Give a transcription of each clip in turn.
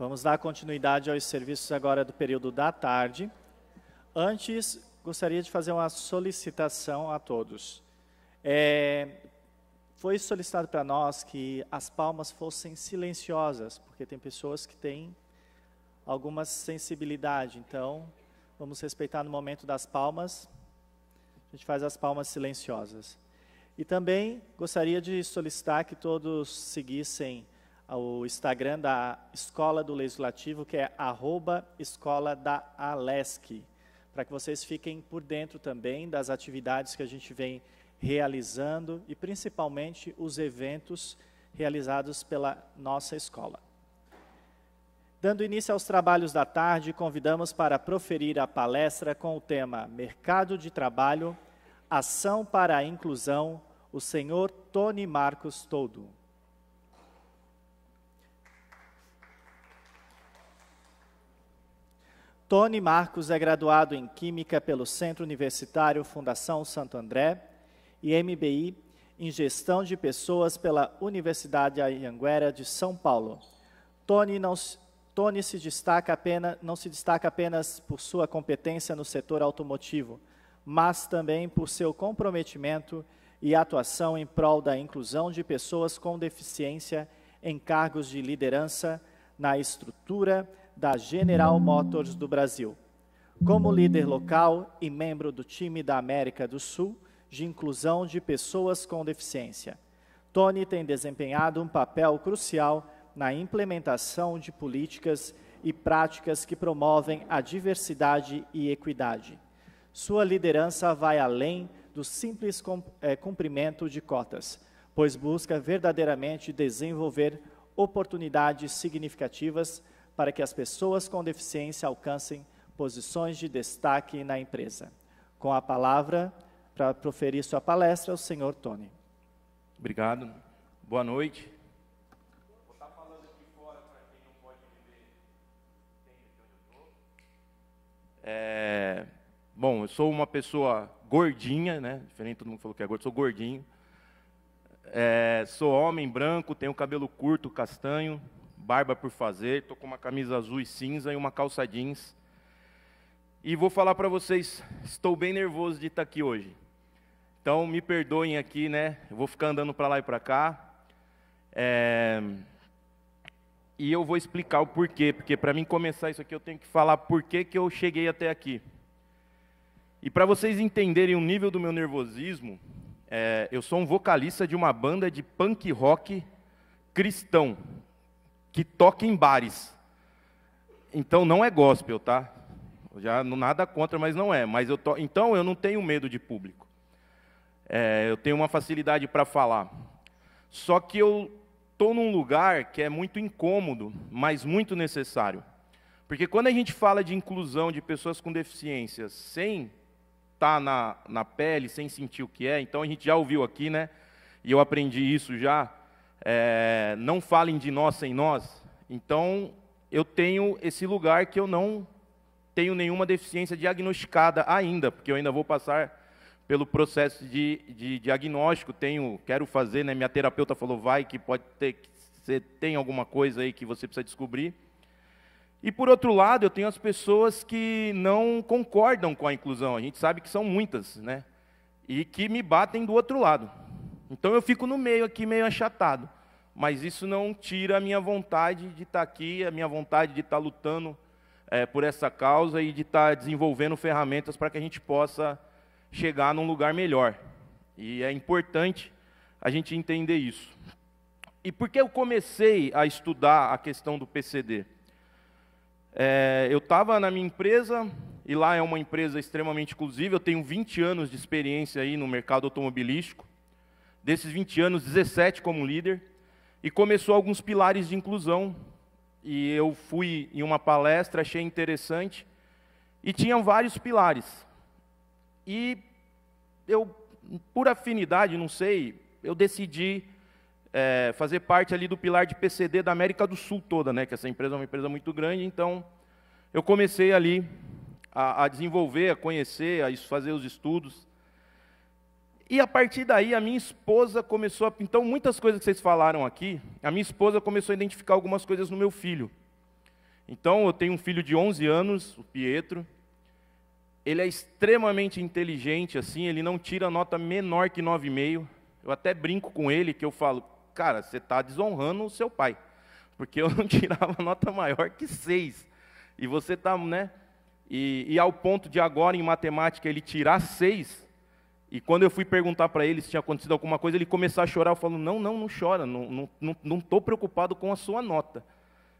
Vamos dar continuidade aos serviços agora do período da tarde. Antes, gostaria de fazer uma solicitação a todos. É, foi solicitado para nós que as palmas fossem silenciosas, porque tem pessoas que têm alguma sensibilidade. Então, vamos respeitar no momento das palmas. A gente faz as palmas silenciosas. E também gostaria de solicitar que todos seguissem o Instagram da Escola do Legislativo, que é arroba Escola da Alesc, para que vocês fiquem por dentro também das atividades que a gente vem realizando e principalmente os eventos realizados pela nossa escola. Dando início aos trabalhos da tarde, convidamos para proferir a palestra com o tema Mercado de Trabalho, Ação para a Inclusão, o senhor Tony Marcos Todo. Tony Marcos é graduado em Química pelo Centro Universitário Fundação Santo André e MBI em Gestão de Pessoas pela Universidade Anhanguera de São Paulo. Tony, não, Tony se destaca apenas, não se destaca apenas por sua competência no setor automotivo, mas também por seu comprometimento e atuação em prol da inclusão de pessoas com deficiência em cargos de liderança na estrutura da General Motors do Brasil. Como líder local e membro do time da América do Sul de inclusão de pessoas com deficiência, Tony tem desempenhado um papel crucial na implementação de políticas e práticas que promovem a diversidade e equidade. Sua liderança vai além do simples eh, cumprimento de cotas, pois busca verdadeiramente desenvolver oportunidades significativas para que as pessoas com deficiência alcancem posições de destaque na empresa. Com a palavra, para proferir sua palestra, o senhor Tony. Obrigado. Boa noite. É, bom, eu sou uma pessoa gordinha, né? Diferente todo mundo falou que é gordo, sou gordinho. É, sou homem branco, tenho cabelo curto, castanho, barba por fazer, estou com uma camisa azul e cinza e uma calça jeans. E vou falar para vocês, estou bem nervoso de estar aqui hoje. Então me perdoem aqui, né? Eu vou ficar andando para lá e para cá. É... E eu vou explicar o porquê, porque para mim começar isso aqui eu tenho que falar por que eu cheguei até aqui. E para vocês entenderem o nível do meu nervosismo, é... eu sou um vocalista de uma banda de punk rock cristão que toca em bares. Então não é gospel, tá? Já nada contra, mas não é. Mas eu to... então eu não tenho medo de público. É, eu tenho uma facilidade para falar. Só que eu estou num lugar que é muito incômodo, mas muito necessário. Porque quando a gente fala de inclusão de pessoas com deficiências sem estar tá na, na pele, sem sentir o que é, então a gente já ouviu aqui, né? E eu aprendi isso já é, não falem de nós sem nós. Então, eu tenho esse lugar que eu não tenho nenhuma deficiência diagnosticada ainda, porque eu ainda vou passar pelo processo de, de diagnóstico. Tenho, quero fazer, né? Minha terapeuta falou, vai, que pode ter, que você tem alguma coisa aí que você precisa descobrir. E por outro lado, eu tenho as pessoas que não concordam com a inclusão. A gente sabe que são muitas, né? E que me batem do outro lado. Então eu fico no meio aqui, meio achatado. Mas isso não tira a minha vontade de estar aqui, a minha vontade de estar lutando é, por essa causa e de estar desenvolvendo ferramentas para que a gente possa chegar num lugar melhor. E é importante a gente entender isso. E por que eu comecei a estudar a questão do PCD? É, eu estava na minha empresa, e lá é uma empresa extremamente inclusiva, eu tenho 20 anos de experiência aí no mercado automobilístico, Desses 20 anos, 17 como líder, e começou alguns pilares de inclusão. E eu fui em uma palestra, achei interessante, e tinham vários pilares. E eu, por afinidade, não sei, eu decidi é, fazer parte ali do pilar de PCD da América do Sul toda, né? Que essa empresa é uma empresa muito grande, então eu comecei ali a, a desenvolver, a conhecer, a fazer os estudos. E a partir daí, a minha esposa começou a. Então, muitas coisas que vocês falaram aqui, a minha esposa começou a identificar algumas coisas no meu filho. Então, eu tenho um filho de 11 anos, o Pietro. Ele é extremamente inteligente, assim, ele não tira nota menor que 9,5. Eu até brinco com ele que eu falo, cara, você está desonrando o seu pai, porque eu não tirava nota maior que 6. E você está, né? E, e, ao ponto de agora, em matemática, ele tirar 6, e quando eu fui perguntar para ele se tinha acontecido alguma coisa, ele começou a chorar. Eu falo: Não, não, não chora, não estou não, não, preocupado com a sua nota.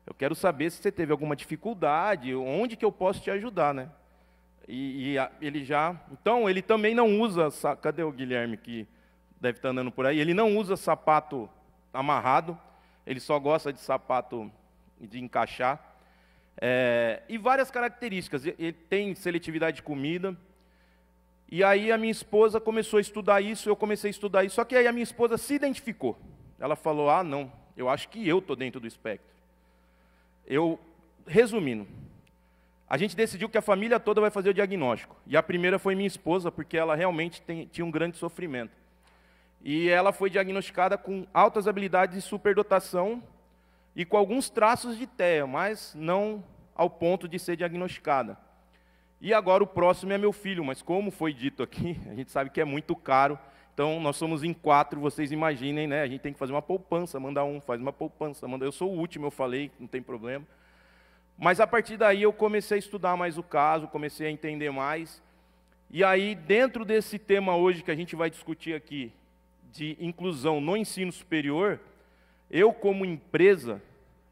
Eu quero saber se você teve alguma dificuldade, onde que eu posso te ajudar, né? E, e a, ele já. Então, ele também não usa. Cadê o Guilherme que deve estar andando por aí? Ele não usa sapato amarrado, ele só gosta de sapato de encaixar. É, e várias características. Ele tem seletividade de comida e aí a minha esposa começou a estudar isso, eu comecei a estudar isso. Só que aí a minha esposa se identificou. Ela falou: "Ah, não, eu acho que eu tô dentro do espectro". Eu resumindo, a gente decidiu que a família toda vai fazer o diagnóstico. E a primeira foi minha esposa, porque ela realmente tem, tinha um grande sofrimento. E ela foi diagnosticada com altas habilidades de superdotação e com alguns traços de TEA, mas não ao ponto de ser diagnosticada. E agora o próximo é meu filho, mas como foi dito aqui, a gente sabe que é muito caro. Então nós somos em quatro, vocês imaginem, né? A gente tem que fazer uma poupança, mandar um, faz uma poupança, manda. Eu sou o último, eu falei, não tem problema. Mas a partir daí eu comecei a estudar mais o caso, comecei a entender mais. E aí, dentro desse tema hoje que a gente vai discutir aqui, de inclusão no ensino superior, eu como empresa,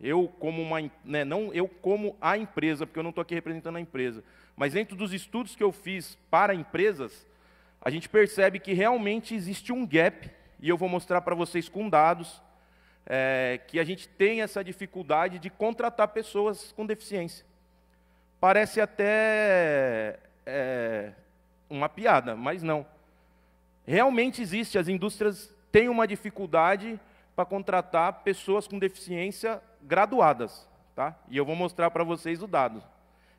eu como uma, né, não eu como a empresa, porque eu não estou aqui representando a empresa, mas dentro dos estudos que eu fiz para empresas, a gente percebe que realmente existe um gap, e eu vou mostrar para vocês com dados, é, que a gente tem essa dificuldade de contratar pessoas com deficiência. Parece até é, uma piada, mas não. Realmente existe, as indústrias têm uma dificuldade para contratar pessoas com deficiência graduadas. Tá? E eu vou mostrar para vocês o dado.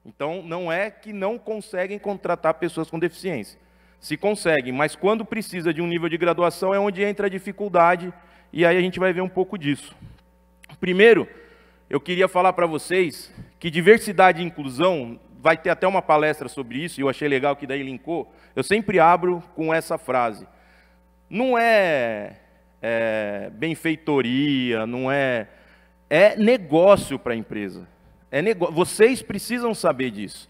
Então, não é que não conseguem contratar pessoas com deficiência. Se conseguem, mas quando precisa de um nível de graduação é onde entra a dificuldade, e aí a gente vai ver um pouco disso. Primeiro, eu queria falar para vocês que diversidade e inclusão, vai ter até uma palestra sobre isso, e eu achei legal que daí linkou. Eu sempre abro com essa frase. Não é, é benfeitoria, não é. É negócio para a empresa. É negócio. Vocês precisam saber disso.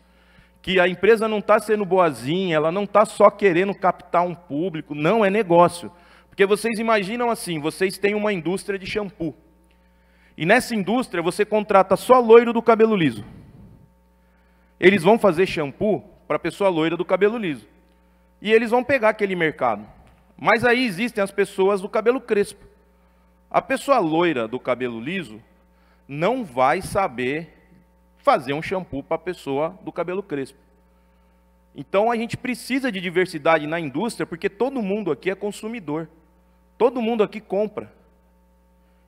Que a empresa não está sendo boazinha, ela não está só querendo captar um público, não, é negócio. Porque vocês imaginam assim: vocês têm uma indústria de shampoo. E nessa indústria você contrata só loiro do cabelo liso. Eles vão fazer shampoo para a pessoa loira do cabelo liso. E eles vão pegar aquele mercado. Mas aí existem as pessoas do cabelo crespo. A pessoa loira do cabelo liso não vai saber fazer um shampoo para a pessoa do cabelo crespo. Então a gente precisa de diversidade na indústria, porque todo mundo aqui é consumidor. Todo mundo aqui compra.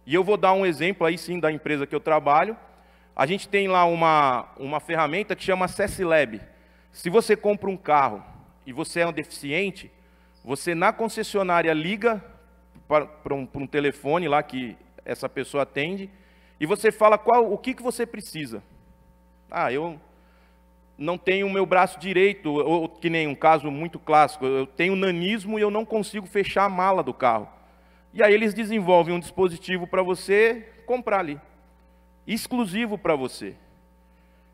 E eu vou dar um exemplo aí sim da empresa que eu trabalho. A gente tem lá uma, uma ferramenta que chama Lab. Se você compra um carro e você é um deficiente, você na concessionária liga para, para, um, para um telefone lá que essa pessoa atende e você fala qual, o que, que você precisa. Ah, eu não tenho o meu braço direito, ou que nem um caso muito clássico, eu tenho nanismo e eu não consigo fechar a mala do carro. E aí eles desenvolvem um dispositivo para você comprar ali, exclusivo para você.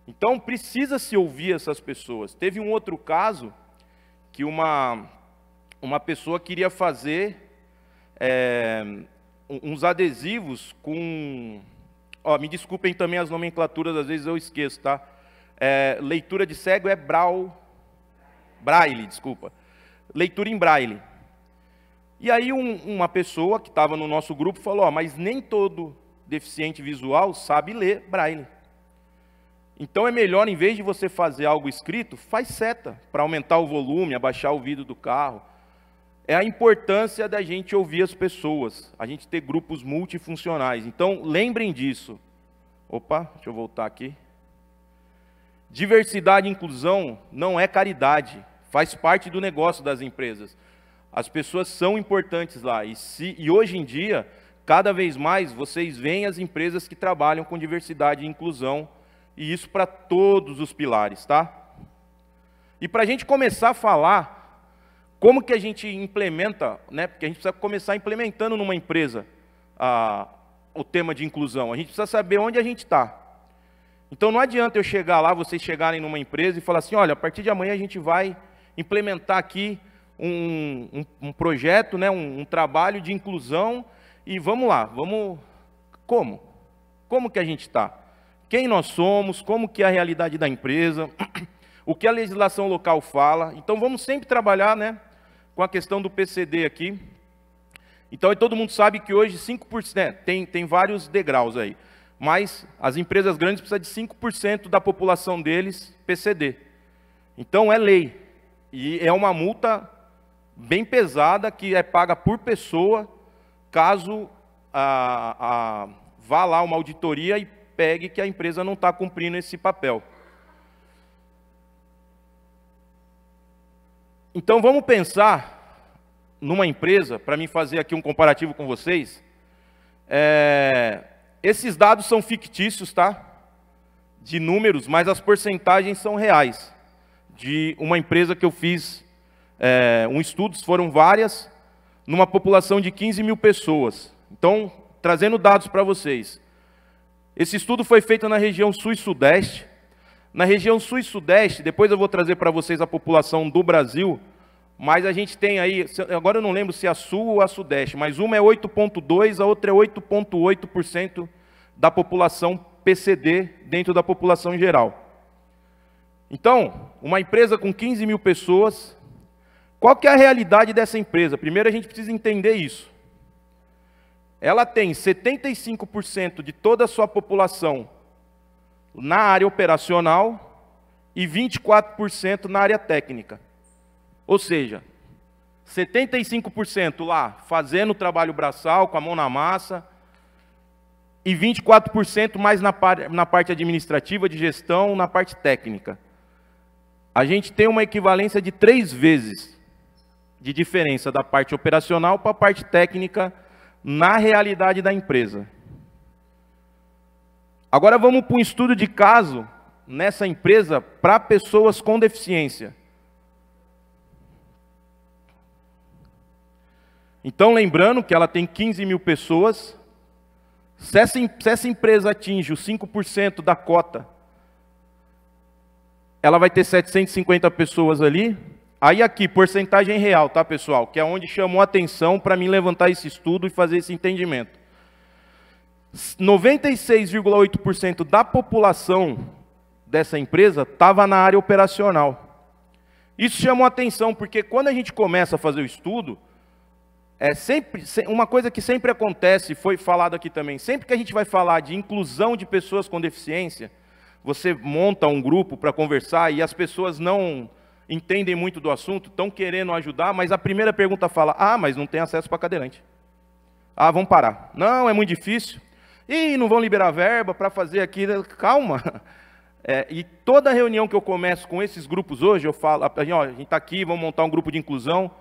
Então precisa se ouvir essas pessoas. Teve um outro caso que uma, uma pessoa queria fazer é, uns adesivos com Ó, me desculpem também as nomenclaturas, às vezes eu esqueço, tá? É, leitura de cego é brau, braille, desculpa. Leitura em braille. E aí um, uma pessoa que estava no nosso grupo falou, ó, mas nem todo deficiente visual sabe ler braille. Então é melhor, em vez de você fazer algo escrito, faz seta para aumentar o volume, abaixar o vidro do carro. É a importância da gente ouvir as pessoas, a gente ter grupos multifuncionais. Então, lembrem disso. Opa, deixa eu voltar aqui. Diversidade e inclusão não é caridade, faz parte do negócio das empresas. As pessoas são importantes lá. E, se, e hoje em dia, cada vez mais, vocês veem as empresas que trabalham com diversidade e inclusão E isso para todos os pilares, tá? E para a gente começar a falar como que a gente implementa, né? Porque a gente precisa começar implementando numa empresa a, o tema de inclusão. A gente precisa saber onde a gente está. Então não adianta eu chegar lá, vocês chegarem numa empresa e falar assim, olha, a partir de amanhã a gente vai implementar aqui um, um, um projeto, né, um, um trabalho de inclusão e vamos lá, vamos. Como? Como que a gente está? Quem nós somos? Como que é a realidade da empresa? O que a legislação local fala? Então vamos sempre trabalhar, né, com a questão do PCD aqui. Então todo mundo sabe que hoje 5%, né, tem, tem vários degraus aí, mas as empresas grandes precisam de 5% da população deles PCD. Então é lei. E é uma multa bem pesada que é paga por pessoa caso a, a, vá lá uma auditoria e pegue que a empresa não está cumprindo esse papel. Então vamos pensar numa empresa, para mim fazer aqui um comparativo com vocês. É, esses dados são fictícios, tá? De números, mas as porcentagens são reais. De uma empresa que eu fiz é, um estudo, foram várias, numa população de 15 mil pessoas. Então, trazendo dados para vocês. Esse estudo foi feito na região sul e sudeste. Na região sul e sudeste, depois eu vou trazer para vocês a população do Brasil, mas a gente tem aí, agora eu não lembro se é a sul ou a sudeste, mas uma é 8,2%, a outra é 8,8% da população PCD dentro da população geral. Então, uma empresa com 15 mil pessoas, qual que é a realidade dessa empresa? Primeiro a gente precisa entender isso. Ela tem 75% de toda a sua população na área operacional e 24% na área técnica. Ou seja, 75% lá fazendo o trabalho braçal, com a mão na massa, e 24% mais na, par na parte administrativa, de gestão, na parte técnica. A gente tem uma equivalência de três vezes de diferença da parte operacional para a parte técnica na realidade da empresa. Agora vamos para um estudo de caso nessa empresa para pessoas com deficiência. Então, lembrando que ela tem 15 mil pessoas, se essa, se essa empresa atinge os 5% da cota, ela vai ter 750 pessoas ali, Aí aqui, porcentagem real, tá pessoal? Que é onde chamou a atenção para mim levantar esse estudo e fazer esse entendimento. 96,8% da população dessa empresa estava na área operacional. Isso chamou atenção porque quando a gente começa a fazer o estudo, é sempre uma coisa que sempre acontece, foi falado aqui também, sempre que a gente vai falar de inclusão de pessoas com deficiência, você monta um grupo para conversar e as pessoas não entendem muito do assunto, estão querendo ajudar, mas a primeira pergunta fala: ah, mas não tem acesso para cadeirante. Ah, vamos parar. Não, é muito difícil. E não vão liberar verba para fazer aqui. Calma. É, e toda reunião que eu começo com esses grupos hoje, eu falo, ó, a gente está aqui, vamos montar um grupo de inclusão.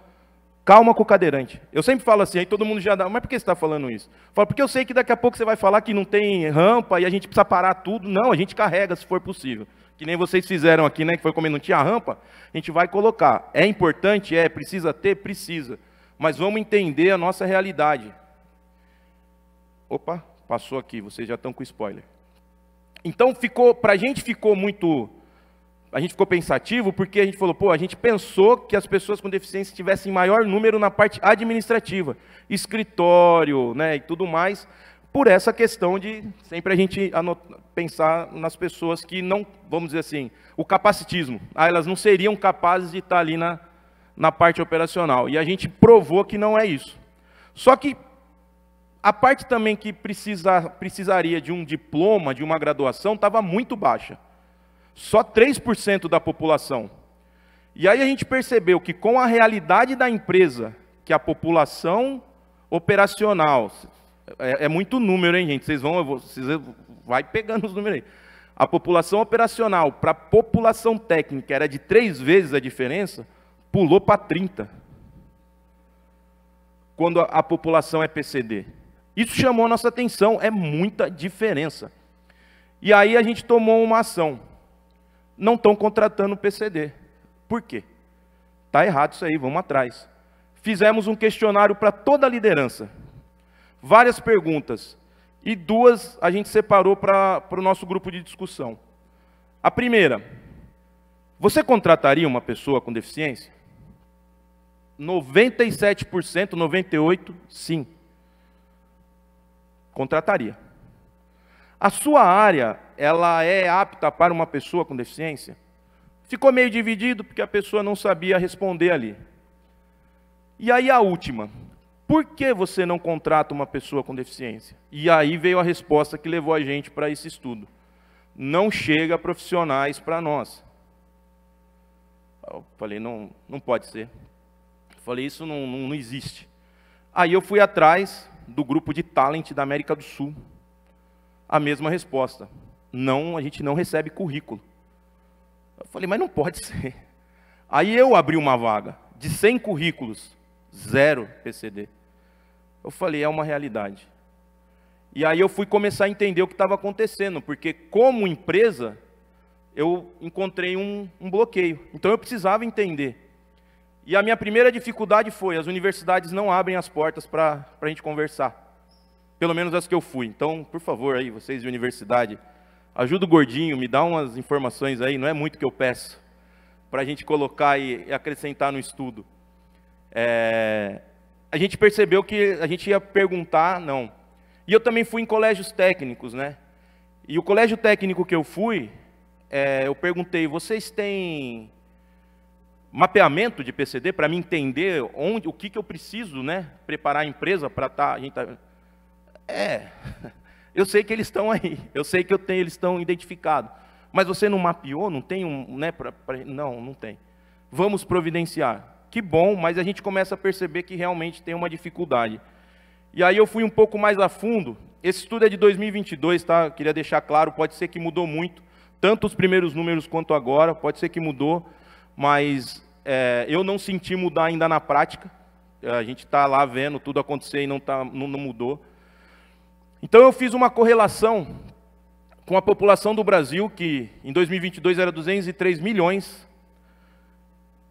Calma com o cadeirante. Eu sempre falo assim, aí todo mundo já dá, mas por que você está falando isso? Eu falo, porque eu sei que daqui a pouco você vai falar que não tem rampa e a gente precisa parar tudo. Não, a gente carrega se for possível que nem vocês fizeram aqui, né, que foi como não tinha rampa, a gente vai colocar. É importante? É. Precisa ter? Precisa. Mas vamos entender a nossa realidade. Opa, passou aqui, vocês já estão com spoiler. Então, ficou, para a gente ficou muito, a gente ficou pensativo, porque a gente falou, pô, a gente pensou que as pessoas com deficiência tivessem maior número na parte administrativa, escritório, né, e tudo mais, por essa questão de sempre a gente pensar nas pessoas que não, vamos dizer assim, o capacitismo. Ah, elas não seriam capazes de estar ali na, na parte operacional. E a gente provou que não é isso. Só que a parte também que precisa, precisaria de um diploma, de uma graduação, estava muito baixa. Só 3% da população. E aí a gente percebeu que com a realidade da empresa, que a população operacional, é, é, muito número, hein, gente? Vocês vão, vocês vai pegando os números aí. A população operacional para a população técnica era de três vezes a diferença, pulou para 30. Quando a, a população é PCD. Isso chamou a nossa atenção, é muita diferença. E aí a gente tomou uma ação. Não estão contratando o PCD. Por quê? Está errado isso aí, vamos atrás. Fizemos um questionário para toda a liderança. Várias perguntas. E duas a gente separou para o no grupo de discussão. A primeira, você contrataria uma pessoa com deficiência? 97%, 98%, sim. Contrataria. A sua área, ela é apta para uma pessoa com deficiência? Ficou meio dividido porque a pessoa não sabia responder ali. E aí a última, por que você não contrata uma pessoa com deficiência? E aí veio a resposta que levou a gente para esse estudo. Não chega profissionais para nós. Eu falei, não, não pode ser. Eu falei, isso não, não, não existe. Aí eu fui atrás do grupo de talent da América do Sul a mesma resposta. Não, a gente não recebe currículo. Eu falei, mas não pode ser. Aí eu abri uma vaga de 100 currículos, zero PCD. Eu falei, é uma realidade. E aí eu fui começar a entender o que estava acontecendo, porque como empresa, eu encontrei um, um bloqueio. Então eu precisava entender. E a minha primeira dificuldade foi: as universidades não abrem as portas para a gente conversar. Pelo menos as que eu fui. Então, por favor, aí, vocês de universidade, ajuda o gordinho, me dá umas informações aí, não é muito que eu peço, para a gente colocar e, acrescentar no estudo. É, a gente percebeu que a gente ia perguntar, não. E eu também fui em colégios técnicos, né? E o colégio técnico que eu fui, é, eu perguntei, vocês têm mapeamento de PCD para me entender onde, o que, que eu preciso, né? Preparar a empresa para estar. Tá, a gente tá, é, eu sei que eles estão aí, eu sei que eu tenho, eles estão identificados. Mas você não mapeou, não tem um, né, pra, pra, não, não tem. Vamos providenciar. Que bom, mas a gente começa a perceber que realmente tem uma dificuldade. E aí eu fui um pouco mais a fundo. Esse estudo é de 2022, tá? Queria deixar claro, pode ser que mudou muito, tanto os primeiros números quanto agora, pode ser que mudou, mas é, eu não senti mudar ainda na prática. A gente está lá vendo tudo acontecer e não, tá, não, não mudou. Então eu fiz uma correlação com a população do Brasil, que em 2022 era 203 milhões,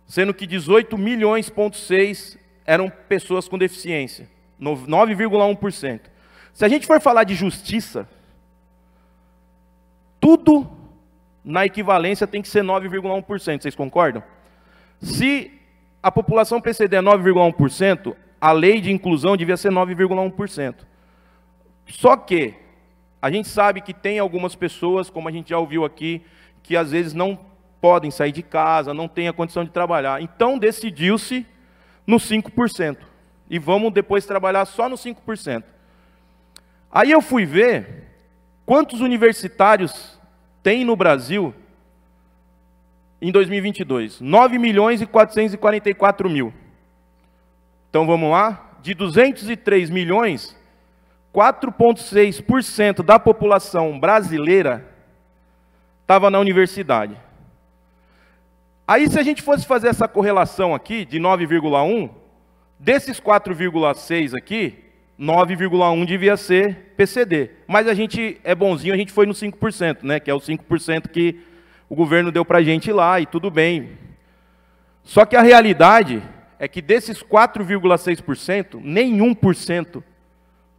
sendo que 18 milhões, ponto 6 eram pessoas com deficiência, 9,1%. Se a gente for falar de justiça, tudo na equivalência tem que ser 9,1%, vocês concordam? Se a população PCD é 9,1%, a lei de inclusão devia ser 9,1%. Só que a gente sabe que tem algumas pessoas, como a gente já ouviu aqui, que às vezes não podem sair de casa, não têm a condição de trabalhar. Então decidiu-se no 5%. E vamos depois trabalhar só no 5%. Aí eu fui ver quantos universitários tem no Brasil em 2022. 9 milhões e 444 mil. Então vamos lá? De 203 milhões, 4,6% da população brasileira estava na universidade. Aí, se a gente fosse fazer essa correlação aqui, de 9,1, desses 4,6 aqui, 9,1 devia ser PCD. Mas a gente é bonzinho, a gente foi no 5%, né? Que é o 5% que o governo deu para a gente lá, e tudo bem. Só que a realidade é que desses 4,6%, nenhum por cento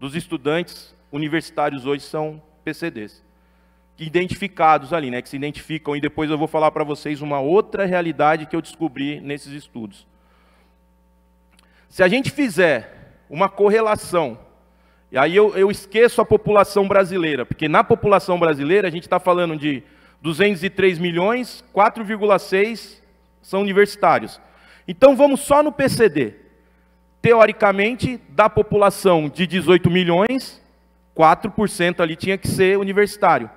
dos estudantes universitários hoje são PCDs. Identificados ali, né, que se identificam, e depois eu vou falar para vocês uma outra realidade que eu descobri nesses estudos. Se a gente fizer uma correlação, e aí eu, eu esqueço a população brasileira, porque na população brasileira a gente está falando de 203 milhões, 4,6 são universitários. Então vamos só no PCD teoricamente, da população de 18 milhões, 4% ali tinha que ser universitário.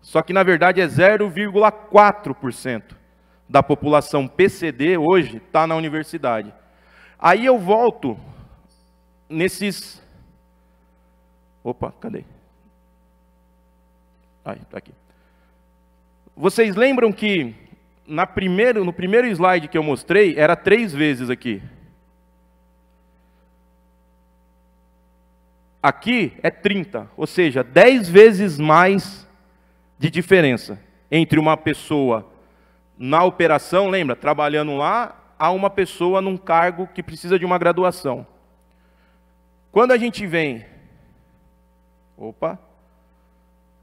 Só que na verdade é 0,4% da população PCD hoje está na universidade. Aí eu volto nesses. Opa, cadê? Aí, tá aqui. Vocês lembram que na primeiro, no primeiro slide que eu mostrei, era três vezes aqui. aqui é 30, ou seja, 10 vezes mais de diferença entre uma pessoa na operação, lembra, trabalhando lá, a uma pessoa num cargo que precisa de uma graduação. Quando a gente vem, opa,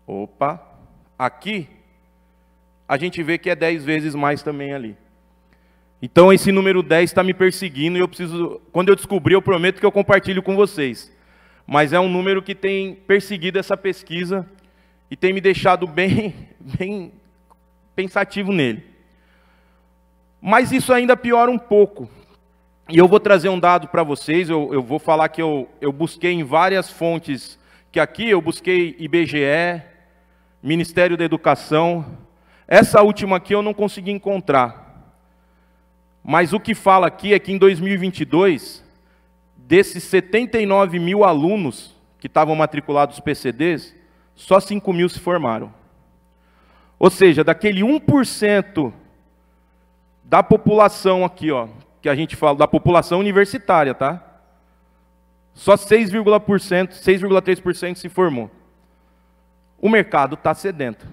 opa, aqui, a gente vê que é 10 vezes mais também ali. Então esse número 10 está me perseguindo e eu preciso, quando eu descobrir, eu prometo que eu compartilho com vocês. Mas é um número que tem perseguido essa pesquisa e tem me deixado bem, bem pensativo nele. Mas isso ainda piora um pouco. E eu vou trazer um dado para vocês, eu, eu, vou falar que eu, eu busquei em várias fontes, que aqui eu busquei IBGE, Ministério da Educação, essa última aqui eu não consegui encontrar. Mas o que fala aqui é que em 2022, desses 79 mil alunos que estavam matriculados PCDs, só 5 mil se formaram. Ou seja, daquele 1% da população aqui, ó, que a gente fala, da população universitária, tá? Só 6,3% 6,3% se formou. O mercado está sedento.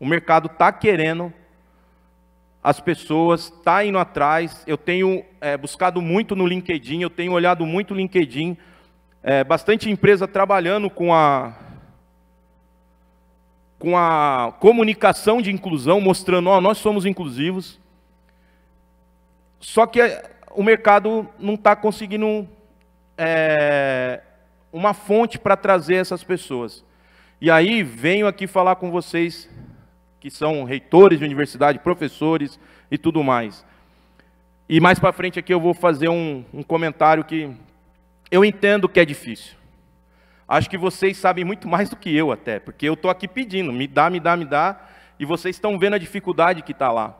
O mercado está querendo as pessoas, está indo atrás. Eu tenho é, buscado muito no LinkedIn, eu tenho olhado muito o LinkedIn. É, bastante empresa trabalhando com a, com a comunicação de inclusão, mostrando, ó, nós somos inclusivos. Só que o mercado não está conseguindo é, uma fonte para trazer essas pessoas. E aí venho aqui falar com vocês que são reitores de universidade, professores e tudo mais. E mais para frente aqui eu vou fazer um, um comentário que eu entendo que é difícil. Acho que vocês sabem muito mais do que eu até, porque eu estou aqui pedindo, me dá, me dá, me dá, e vocês estão vendo a dificuldade que está lá.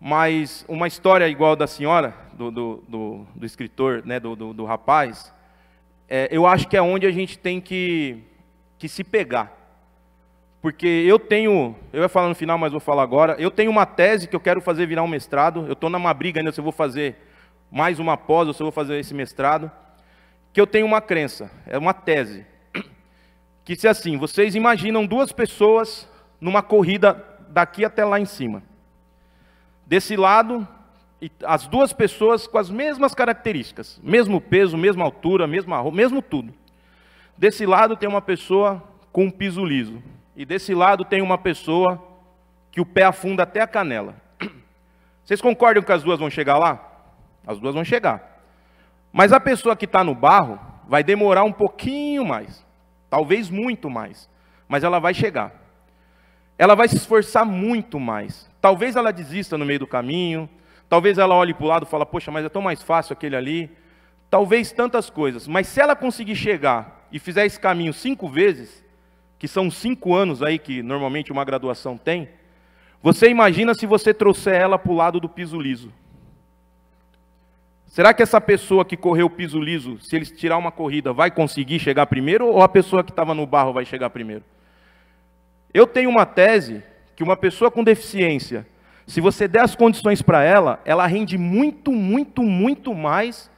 Mas uma história igual da senhora, do, do, do, do escritor, né, do, do, do rapaz, é, eu acho que é onde a gente tem que, que se pegar. Porque eu tenho, eu ia falar no final, mas vou falar agora, eu tenho uma tese que eu quero fazer virar um mestrado, eu estou numa briga ainda se eu vou fazer mais uma pós ou se eu vou fazer esse mestrado, que eu tenho uma crença, é uma tese, que se assim, vocês imaginam duas pessoas numa corrida daqui até lá em cima. Desse lado, as duas pessoas com as mesmas características, mesmo peso, mesma altura, mesma mesmo tudo. Desse lado tem uma pessoa com um piso liso. E desse lado tem uma pessoa que o pé afunda até a canela. Vocês concordam que as duas vão chegar lá? As duas vão chegar. Mas a pessoa que está no barro vai demorar um pouquinho mais, talvez muito mais, mas ela vai chegar. Ela vai se esforçar muito mais. Talvez ela desista no meio do caminho, talvez ela olhe para o lado e fale, poxa, mas é tão mais fácil aquele ali. Talvez tantas coisas, mas se ela conseguir chegar e fizer esse caminho cinco vezes, que são cinco anos aí que normalmente uma graduação tem, você imagina se você trouxer ela para o lado do piso liso. Será que essa pessoa que correu o piso liso, se eles tirar uma corrida, vai conseguir chegar primeiro ou a pessoa que estava no barro vai chegar primeiro? Eu tenho uma tese que uma pessoa com deficiência, se você der as condições para ela, ela rende muito, muito, muito mais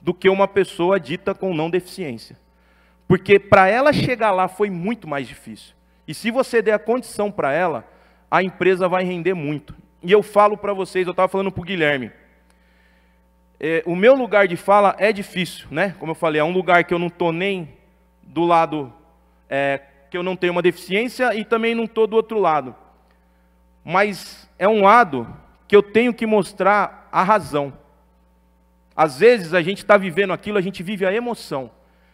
do que uma pessoa dita com não deficiência. Porque para ela chegar lá foi muito mais difícil. E se você der a condição para ela, a empresa vai render muito. E eu falo para vocês, eu estava falando para o Guilherme, é, o meu lugar de fala é difícil, né? Como eu falei, é um lugar que eu não estou nem do lado é, que eu não tenho uma deficiência e também não estou do outro lado mas é um lado que eu tenho que mostrar a razão. Às vezes a gente está vivendo aquilo, a gente vive a emoção.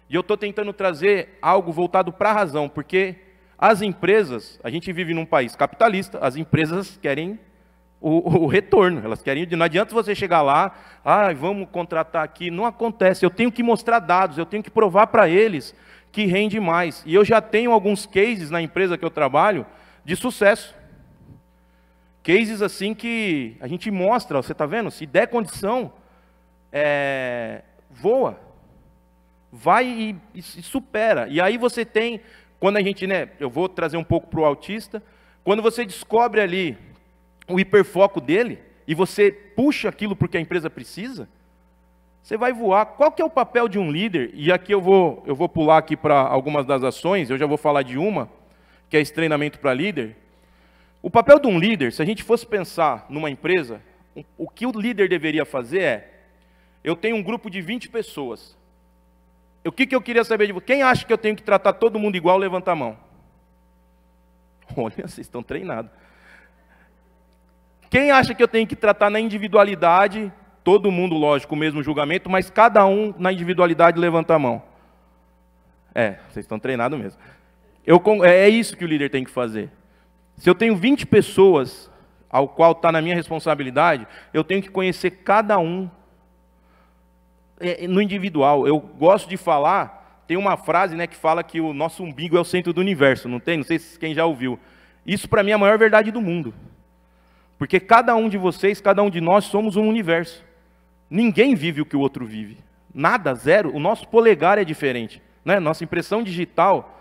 E eu estou tentando trazer algo voltado para a razão, porque as empresas, a gente vive num país capitalista, as empresas querem o, o, retorno, elas querem. Não adianta você chegar lá, ah, vamos contratar aqui. Não acontece. Eu tenho que mostrar dados, eu tenho que provar para eles que rende mais. E eu já tenho alguns cases na empresa que eu trabalho de sucesso. Cases assim que a gente mostra, você está vendo? Se der condição, é, voa. Vai e, e, supera. E aí você tem, quando a gente, né, eu vou trazer um pouco para o autista, quando você descobre ali o hiperfoco dele, e você puxa aquilo porque a empresa precisa, Você vai voar. Qual que é o papel de um líder? E aqui eu vou, eu vou pular aqui para algumas das ações, eu já vou falar de uma, que é esse treinamento para líder. O papel de um líder, se a gente fosse pensar numa empresa, o que o líder deveria fazer é: eu tenho um grupo de 20 pessoas. O que, que eu queria saber de você? Quem acha que eu tenho que tratar todo mundo igual, levanta a mão. Olha, vocês estão treinados. Quem acha que eu tenho que tratar na individualidade, todo mundo, lógico, o mesmo julgamento, mas cada um na individualidade levanta a mão? É, vocês estão treinados mesmo. Eu, é, é isso que o líder tem que fazer. Se eu tenho 20 pessoas ao qual está na minha responsabilidade, eu tenho que conhecer cada um no individual. Eu gosto de falar, tem uma frase né, que fala que o nosso umbigo é o centro do universo, não tem? Não sei se quem já ouviu. Isso para mim é a maior verdade do mundo. Porque cada um de vocês, cada um de nós somos um universo. Ninguém vive o que o outro vive. Nada, zero. O nosso polegar é diferente. Né? Nossa impressão digital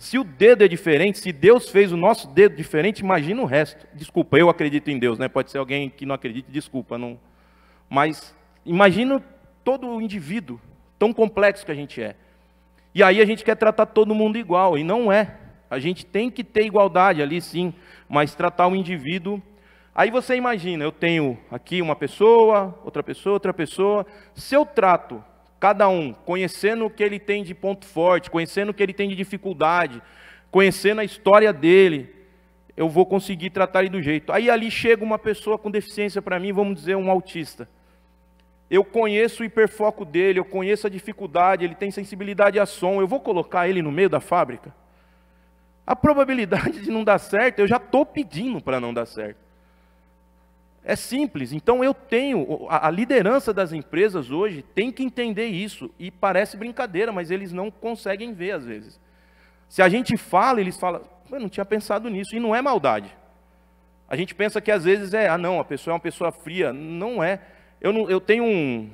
se o dedo é diferente, se Deus fez o nosso dedo diferente, imagina o resto. Desculpa, eu acredito em Deus, né? Pode ser alguém que não acredite, desculpa, não. Mas imagina todo indivíduo tão complexo que a gente é. E aí a gente quer tratar todo mundo igual e não é. A gente tem que ter igualdade ali sim, mas tratar o indivíduo. Aí você imagina, eu tenho aqui uma pessoa, outra pessoa, outra pessoa. Se eu trato cada um conhecendo o que ele tem de ponto forte, conhecendo o que ele tem de dificuldade, conhecendo a história dele, eu vou conseguir tratar ele do jeito. Aí ali chega uma pessoa com deficiência para mim, vamos dizer, um autista. Eu conheço o hiperfoco dele, eu conheço a dificuldade, ele tem sensibilidade a som, eu vou colocar ele no meio da fábrica? A probabilidade de não dar certo, eu já estou pedindo para não dar certo. É simples. Então eu tenho, a liderança das empresas hoje tem que entender isso. E parece brincadeira, mas eles não conseguem ver às vezes. Se a gente fala, eles falam, eu não tinha pensado nisso. E não é maldade. A gente pensa que às vezes é, ah não, a pessoa é uma pessoa fria. Não é. Eu, não, eu tenho um,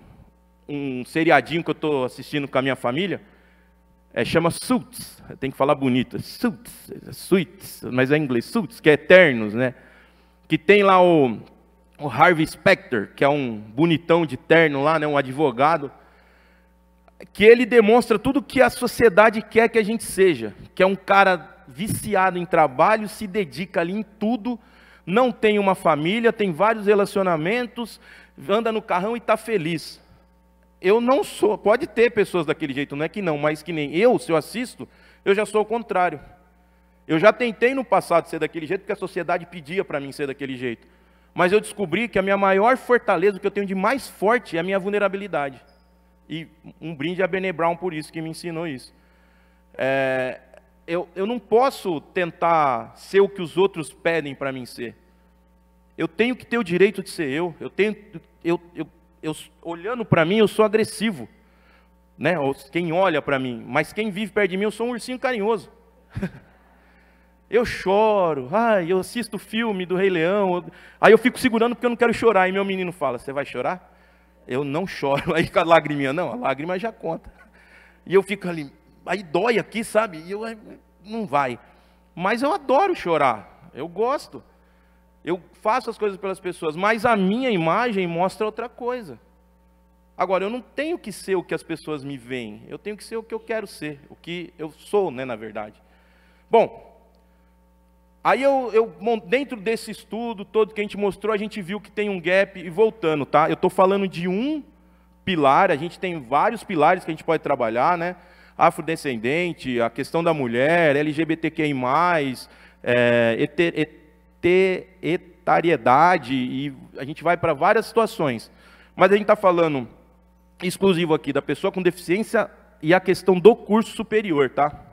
um seriadinho que eu estou assistindo com a minha família, é, chama Suits, tem que falar bonito, Suits, Suits, mas é em inglês, Suits, que é eternos, né? Que tem lá o, o Harvey Specter, que é um bonitão de terno lá, né, um advogado, que ele demonstra tudo que a sociedade quer que a gente seja, que é um cara viciado em trabalho, se dedica ali em tudo, não tem uma família, tem vários relacionamentos, anda no carrão e está feliz. Eu não sou, pode ter pessoas daquele jeito, não é que não, mas que nem eu, se eu assisto, eu já sou o contrário. Eu já tentei no passado ser daquele jeito, porque a sociedade pedia para mim ser daquele jeito mas eu descobri que a minha maior fortaleza, o que eu tenho de mais forte, é a minha vulnerabilidade. E um brinde a Bene Brown por isso, que me ensinou isso. É, eu, eu não posso tentar ser o que os outros pedem para mim ser. Eu tenho que ter o direito de ser eu. Eu tenho, eu, eu, eu olhando para mim, eu sou agressivo, né? Quem olha para mim, mas quem vive perto de mim, eu sou um ursinho carinhoso. Eu choro, ai, eu assisto filme do Rei Leão, aí eu fico segurando porque eu não quero chorar. E meu menino fala: Você vai chorar? Eu não choro. Aí com a lagriminha, não, a lágrima já conta. E eu fico ali, aí dói aqui, sabe? E eu, não vai. Mas eu adoro chorar, eu gosto. Eu faço as coisas pelas pessoas, mas a minha imagem mostra outra coisa. Agora, eu não tenho que ser o que as pessoas me veem, eu tenho que ser o que eu quero ser, o que eu sou, né, na verdade. Bom, Aí eu, eu, dentro desse estudo todo que a gente mostrou, a gente viu que tem um gap e voltando, tá? Eu estou falando de um pilar, a gente tem vários pilares que a gente pode trabalhar, né? Afrodescendente, a questão da mulher, LGBTQI+, é, eter, etariedade, e a gente vai para várias situações. Mas a gente está falando exclusivo aqui da pessoa com deficiência e a questão do curso superior, tá?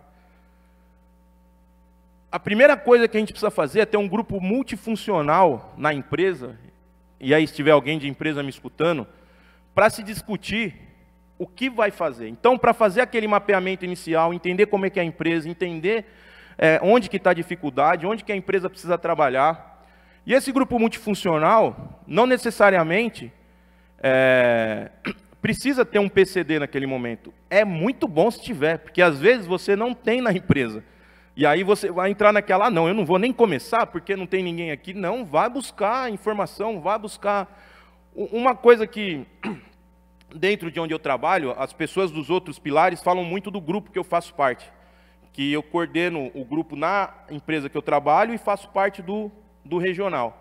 a primeira coisa que a gente precisa fazer é ter um grupo multifuncional na empresa, e aí se tiver alguém de empresa me escutando, para se discutir o que vai fazer. Então, para fazer aquele mapeamento inicial, entender como é que é a empresa, entender é, onde que está a dificuldade, onde que a empresa precisa trabalhar. E esse grupo multifuncional, não necessariamente é, precisa ter um PCD naquele momento. É muito bom se tiver, porque às vezes você não tem na empresa. E aí você vai entrar naquela, ah, não, eu não vou nem começar porque não tem ninguém aqui. Não, vai buscar informação, vai buscar. Uma coisa que dentro de onde eu trabalho, as pessoas dos outros pilares falam muito do grupo que eu faço parte. Que eu coordeno o grupo na empresa que eu trabalho e faço parte do, do regional.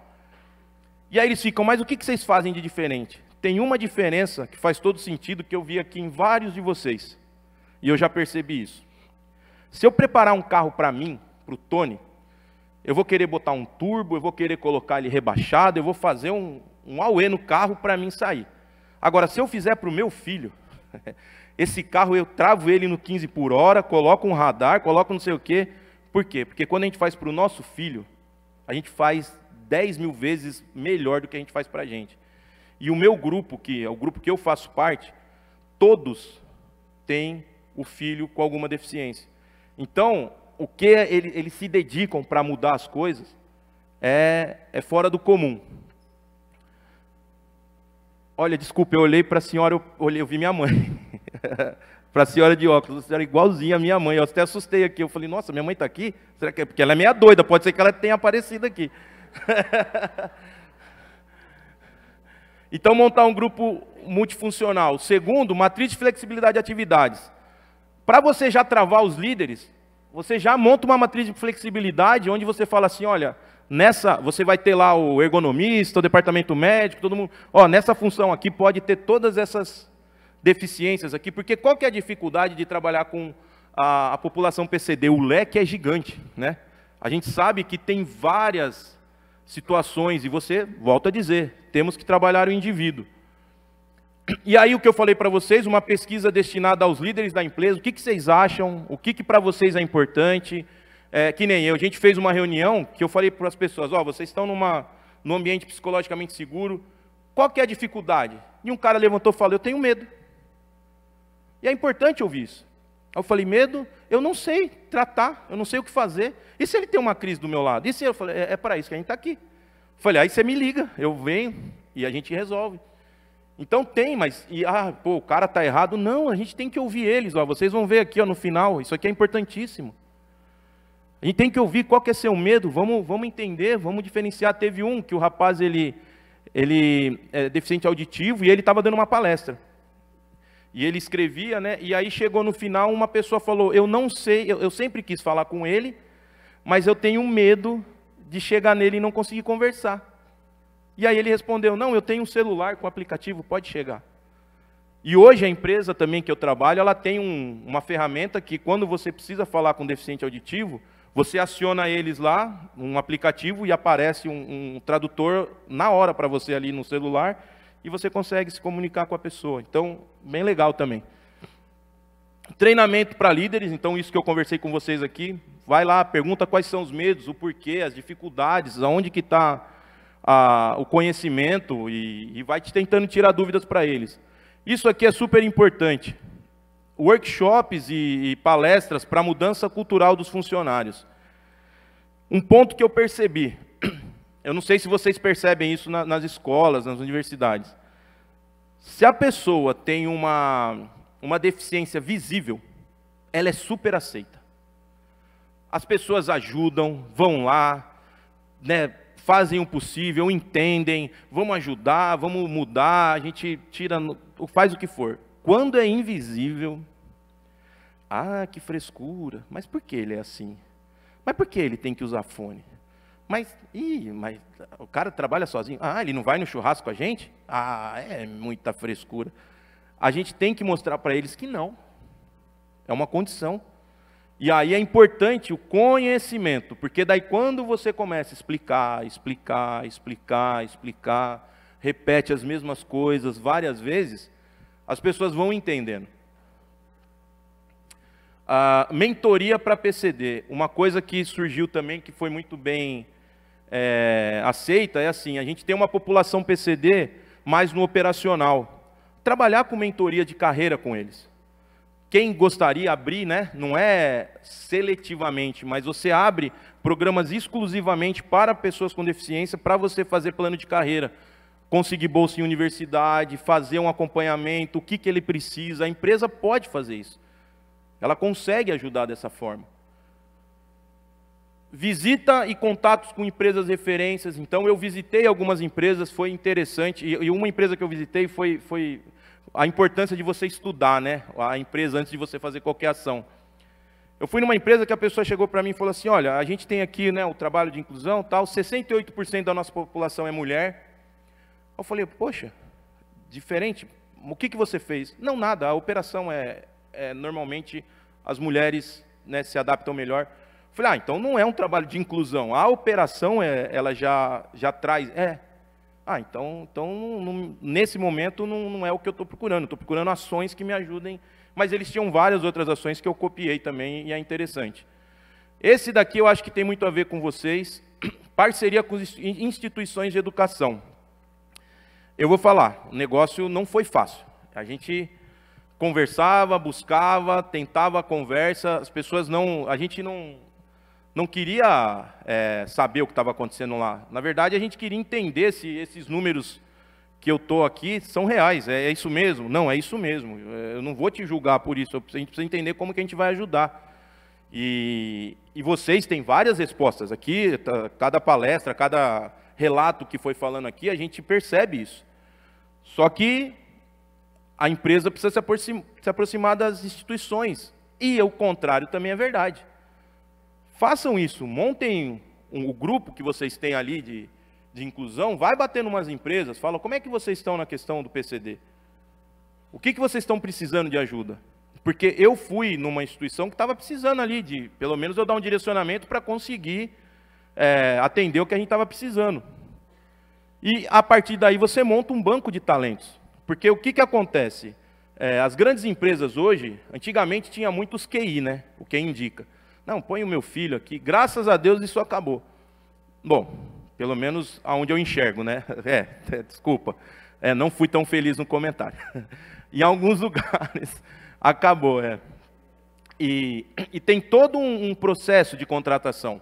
E aí eles ficam, mas o que vocês fazem de diferente? Tem uma diferença que faz todo sentido que eu vi aqui em vários de vocês. E eu já percebi isso. Se eu preparar um carro para mim, para o Tony, eu vou querer botar um turbo, eu vou querer colocar ele rebaixado, eu vou fazer um, um auê no carro para mim sair. Agora, se eu fizer para o meu filho, esse carro eu travo ele no 15 por hora, coloco um radar, coloco não sei o quê. Por quê? Porque quando a gente faz para o nosso filho, a gente faz 10 mil vezes melhor do que a gente faz para a gente. E o meu grupo, que é o grupo que eu faço parte, todos têm o filho com alguma deficiência. Então, o que eles, eles se dedicam para mudar as coisas é, é fora do comum. Olha, desculpa, eu olhei para a senhora, eu, olhei, eu vi minha mãe. para a senhora de óculos, a senhora é igualzinha a minha mãe. Eu até assustei aqui. Eu falei, nossa, minha mãe está aqui? Será que é porque ela é meia doida? Pode ser que ela tenha aparecido aqui. então, montar um grupo multifuncional. Segundo, matriz de flexibilidade de atividades. Para você já travar os líderes, você já monta uma matriz de flexibilidade onde você fala assim, olha, nessa, você vai ter lá o ergonomista, o departamento médico, todo mundo, ó, nessa função aqui pode ter todas essas deficiências aqui, porque qual que é a dificuldade de trabalhar com a, a população PCD? O leque é gigante, né? A gente sabe que tem várias situações, e você, volta a dizer, temos que trabalhar o indivíduo. E aí o que eu falei para vocês, uma pesquisa destinada aos líderes da empresa, o que, que vocês acham, o que, que para vocês é importante, é, que nem eu, a gente fez uma reunião que eu falei para as pessoas, ó, oh, vocês estão numa, num ambiente psicologicamente seguro, qual que é a dificuldade? E um cara levantou e falou, eu tenho medo. E é importante ouvir isso. Eu falei, medo, eu não sei tratar, eu não sei o que fazer. E se ele tem uma crise do meu lado? E se eu falei, é, é para isso que a gente está aqui. Eu falei, aí você me liga, eu venho e a gente resolve. Então tem, mas e, ah, pô, o cara está errado. Não, a gente tem que ouvir eles. Ó, vocês vão ver aqui ó, no final, isso aqui é importantíssimo. A gente tem que ouvir qual que é seu medo, vamos, vamos entender, vamos diferenciar. Teve um que o rapaz ele, ele é deficiente auditivo e ele estava dando uma palestra. E ele escrevia, né? E aí chegou no final, uma pessoa falou: Eu não sei, eu, eu sempre quis falar com ele, mas eu tenho medo de chegar nele e não conseguir conversar. E aí ele respondeu: Não, eu tenho um celular com aplicativo, pode chegar. E hoje a empresa também que eu trabalho, ela tem um, uma ferramenta que quando você precisa falar com um deficiente auditivo, você aciona eles lá, um aplicativo, e aparece um, um tradutor na hora para você ali no celular, e você consegue se comunicar com a pessoa. Então, bem legal também. Treinamento para líderes, então isso que eu conversei com vocês aqui, vai lá, pergunta quais são os medos, o porquê, as dificuldades, aonde que está o conhecimento e, e vai te tentando tirar dúvidas para eles. Isso aqui é super importante. Workshops e, e palestras para mudança cultural dos funcionários. Um ponto que eu percebi, eu não sei se vocês percebem isso na, nas escolas, nas universidades. Se a pessoa tem uma, uma deficiência visível, ela é super aceita. As pessoas ajudam, vão lá, né, fazem o possível, entendem, vamos ajudar, vamos mudar, a gente tira, faz o que for. Quando é invisível, ah, que frescura, mas por que ele é assim? Mas por que ele tem que usar fone? Mas, ih, mas o cara trabalha sozinho. Ah, ele não vai no churrasco com a gente? Ah, é muita frescura. A gente tem que mostrar para eles que não. É uma condição. E aí é importante o conhecimento, porque daí quando você começa a explicar, explicar, explicar, explicar, repete as mesmas coisas várias vezes, as pessoas vão entendendo. A mentoria para PCD, uma coisa que surgiu também que foi muito bem é, aceita é assim: a gente tem uma população PCD mais no operacional. Trabalhar com mentoria de carreira com eles. Quem gostaria abrir, né, não é seletivamente, mas você abre programas exclusivamente para pessoas com deficiência, para você fazer plano de carreira, conseguir bolsa em universidade, fazer um acompanhamento, o que, que ele precisa. A empresa pode fazer isso. Ela consegue ajudar dessa forma. Visita e contatos com empresas referências. Então, eu visitei algumas empresas, foi interessante. E uma empresa que eu visitei foi, foi a importância de você estudar, né? A empresa antes de você fazer qualquer ação. Eu fui numa empresa que a pessoa chegou para mim e falou assim: olha, a gente tem aqui né, o trabalho de inclusão, tal, 68% da nossa população é mulher. Eu falei, poxa, diferente. O que, que você fez? Não, nada. A operação é, é normalmente as mulheres né, se adaptam melhor. Falei, ah, então não é um trabalho de inclusão. A operação é, ela já já traz. É. Ah, então, então não, nesse momento não, não é o que eu estou procurando. Estou procurando ações que me ajudem mas eles tinham várias outras ações que eu copiei também e é interessante. Esse daqui eu acho que tem muito a ver com vocês, parceria com instituições de educação. Eu vou falar, o negócio não foi fácil. A gente conversava, buscava, tentava a conversa, as pessoas não, a gente não, não queria é, saber o que estava acontecendo lá. Na verdade, a gente queria entender se esses números que eu estou aqui são reais. É, é, isso mesmo? Não, é isso mesmo. Eu não vou te julgar por isso. A gente precisa entender como que a gente vai ajudar. E, e vocês têm várias respostas aqui. Tá, cada palestra, cada relato que foi falando aqui, a gente percebe isso. Só que a empresa precisa se se aproximar das instituições. E o contrário também é verdade. Façam isso. Montem um, o grupo que vocês têm ali de de inclusão, vai bater em umas empresas, fala, como é que vocês estão na questão do PCD? O que, que vocês estão precisando de ajuda? Porque eu fui numa instituição que estava precisando ali de, pelo menos eu dar um direcionamento para conseguir é, atender o que a gente estava precisando. E a partir daí você monta um banco de talentos. Porque o que, que acontece? É, as grandes empresas hoje, antigamente tinha muitos QI, né? O que indica. Não, põe o meu filho aqui. Graças a Deus isso acabou. Bom, pelo menos aonde eu enxergo, né? É, é desculpa, é, não fui tão feliz no comentário. em alguns lugares acabou, é. E, e tem todo um, um, processo de contratação.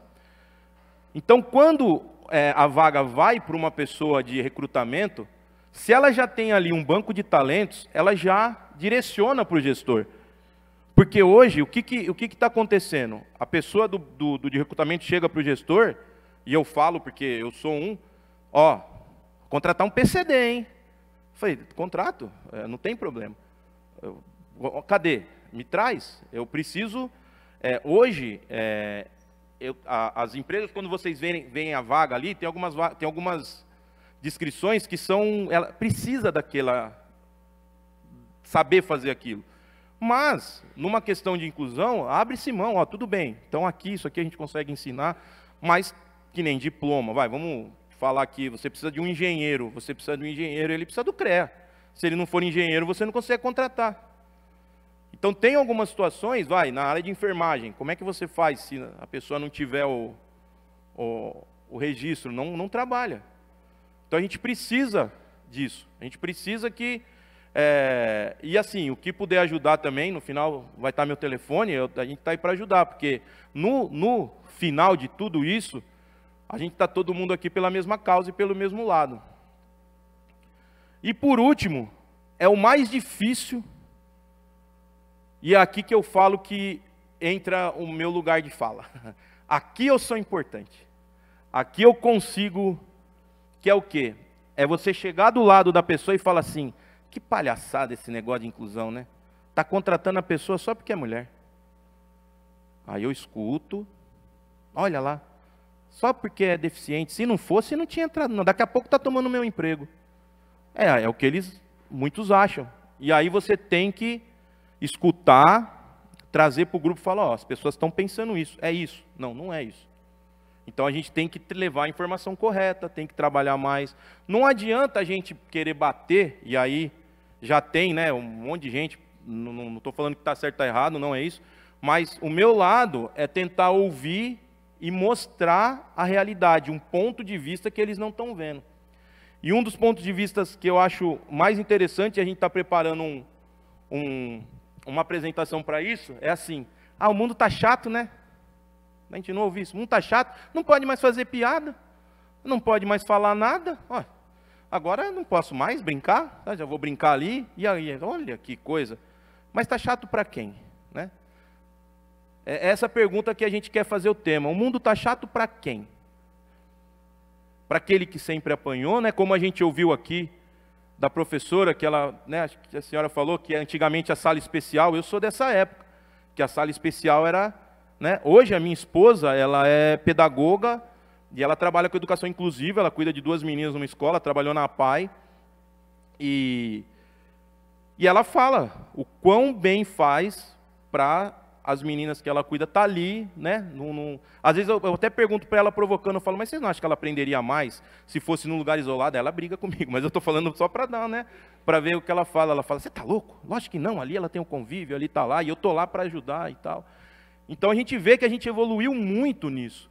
Então, quando é, a vaga vai para uma pessoa de recrutamento, se ela já tem ali um banco de talentos, ela já direciona para o gestor. Porque hoje, o que está que, o que que tá acontecendo? A pessoa do, do, do de recrutamento chega para o gestor e eu falo porque eu sou um, ó, contratar um PCD, hein? Falei, contrato, é, não tem problema. Eu, cadê? Me traz. Eu preciso. É, hoje, é, eu, a, as empresas, quando vocês veem, veem a vaga ali, tem algumas, tem algumas descrições que são. Ela precisa daquela. saber fazer aquilo. Mas, numa questão de inclusão, abre-se mão, ó, tudo bem. Então, aqui, isso aqui a gente consegue ensinar, mas que nem diploma. Vai, vamos falar aqui, você precisa de um engenheiro, você precisa de um engenheiro, ele precisa do CREA. Se ele não for engenheiro, você não consegue contratar. Então tem algumas situações, vai, na área de enfermagem, como é que você faz se a pessoa não tiver o, o, o registro? Não, não trabalha. Então a gente precisa disso. A gente precisa que. É, e assim, o que puder ajudar também, no final vai estar meu telefone, eu, a gente está aí para ajudar, porque no, no final de tudo isso, a gente está todo mundo aqui pela mesma causa e pelo mesmo lado. E por último, é o mais difícil, e é aqui que eu falo que entra o meu lugar de fala. Aqui eu sou importante. Aqui eu consigo, que é o quê? É você chegar do lado da pessoa e falar assim: que palhaçada esse negócio de inclusão, né? Está contratando a pessoa só porque é mulher. Aí eu escuto, olha lá, só porque é deficiente. Se não fosse, não tinha entrado. Não. Daqui a pouco está tomando meu emprego. É, é o que eles, muitos acham. E aí você tem que escutar, trazer para o grupo e falar, ó, as pessoas estão pensando isso. É isso. Não, não é isso. Então a gente tem que levar a informação correta, tem que trabalhar mais. Não adianta a gente querer bater, e aí já tem né, um monte de gente, não estou falando que está certo está errado, não é isso, mas o meu lado é tentar ouvir e mostrar a realidade, um ponto de vista que eles não estão vendo. E um dos pontos de vista que eu acho mais interessante, a gente está preparando um, um, uma apresentação para isso, é assim: ah, o mundo está chato, né? A gente não ouve isso, o mundo está chato, não pode mais fazer piada, não pode mais falar nada. Ó, agora eu não posso mais brincar, tá? já vou brincar ali, e aí, olha que coisa. Mas está chato para quem? Né? É essa pergunta que a gente quer fazer o tema. O mundo está chato para quem? Para aquele que sempre apanhou, né? como a gente ouviu aqui da professora, que ela, né, que a senhora falou que antigamente a sala especial, eu sou dessa época, que a sala especial era, né, hoje a minha esposa, ela é pedagoga e ela trabalha com educação inclusiva, ela cuida de duas meninas numa escola, trabalhou na PAI, e, e ela fala o quão bem faz para as meninas que ela cuida tá ali, né? Às vezes eu, eu até pergunto para ela provocando, eu falo, mas vocês não acham que ela aprenderia mais se fosse num lugar isolado? Ela briga comigo, mas eu estou falando só para dar, né? Para ver o que ela fala. Ela fala, você tá louco? Lógico que não. Ali ela tem um convívio, ali tá lá e eu tô lá para ajudar e tal. Então a gente vê que a gente evoluiu muito nisso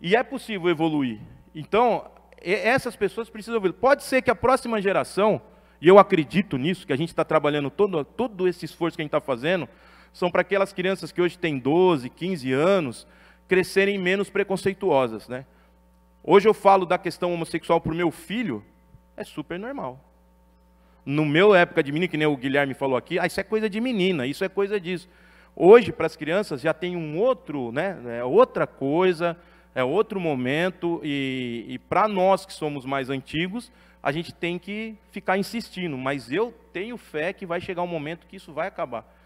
e é possível evoluir. Então essas pessoas precisam evoluir. Pode ser que a próxima geração e eu acredito nisso, que a gente está trabalhando todo, todo esse esforço que a gente está fazendo, são para aquelas crianças que hoje têm 12, 15 anos, crescerem menos preconceituosas. Né? Hoje eu falo da questão homossexual para o meu filho, é super normal. No meu época de menino, que nem o Guilherme falou aqui, ah, isso é coisa de menina, isso é coisa disso. Hoje, para as crianças, já tem um outro, né, é outra coisa, é outro momento, e, e para nós que somos mais antigos, a gente tem que ficar insistindo, mas eu tenho fé que vai chegar um momento que isso vai acabar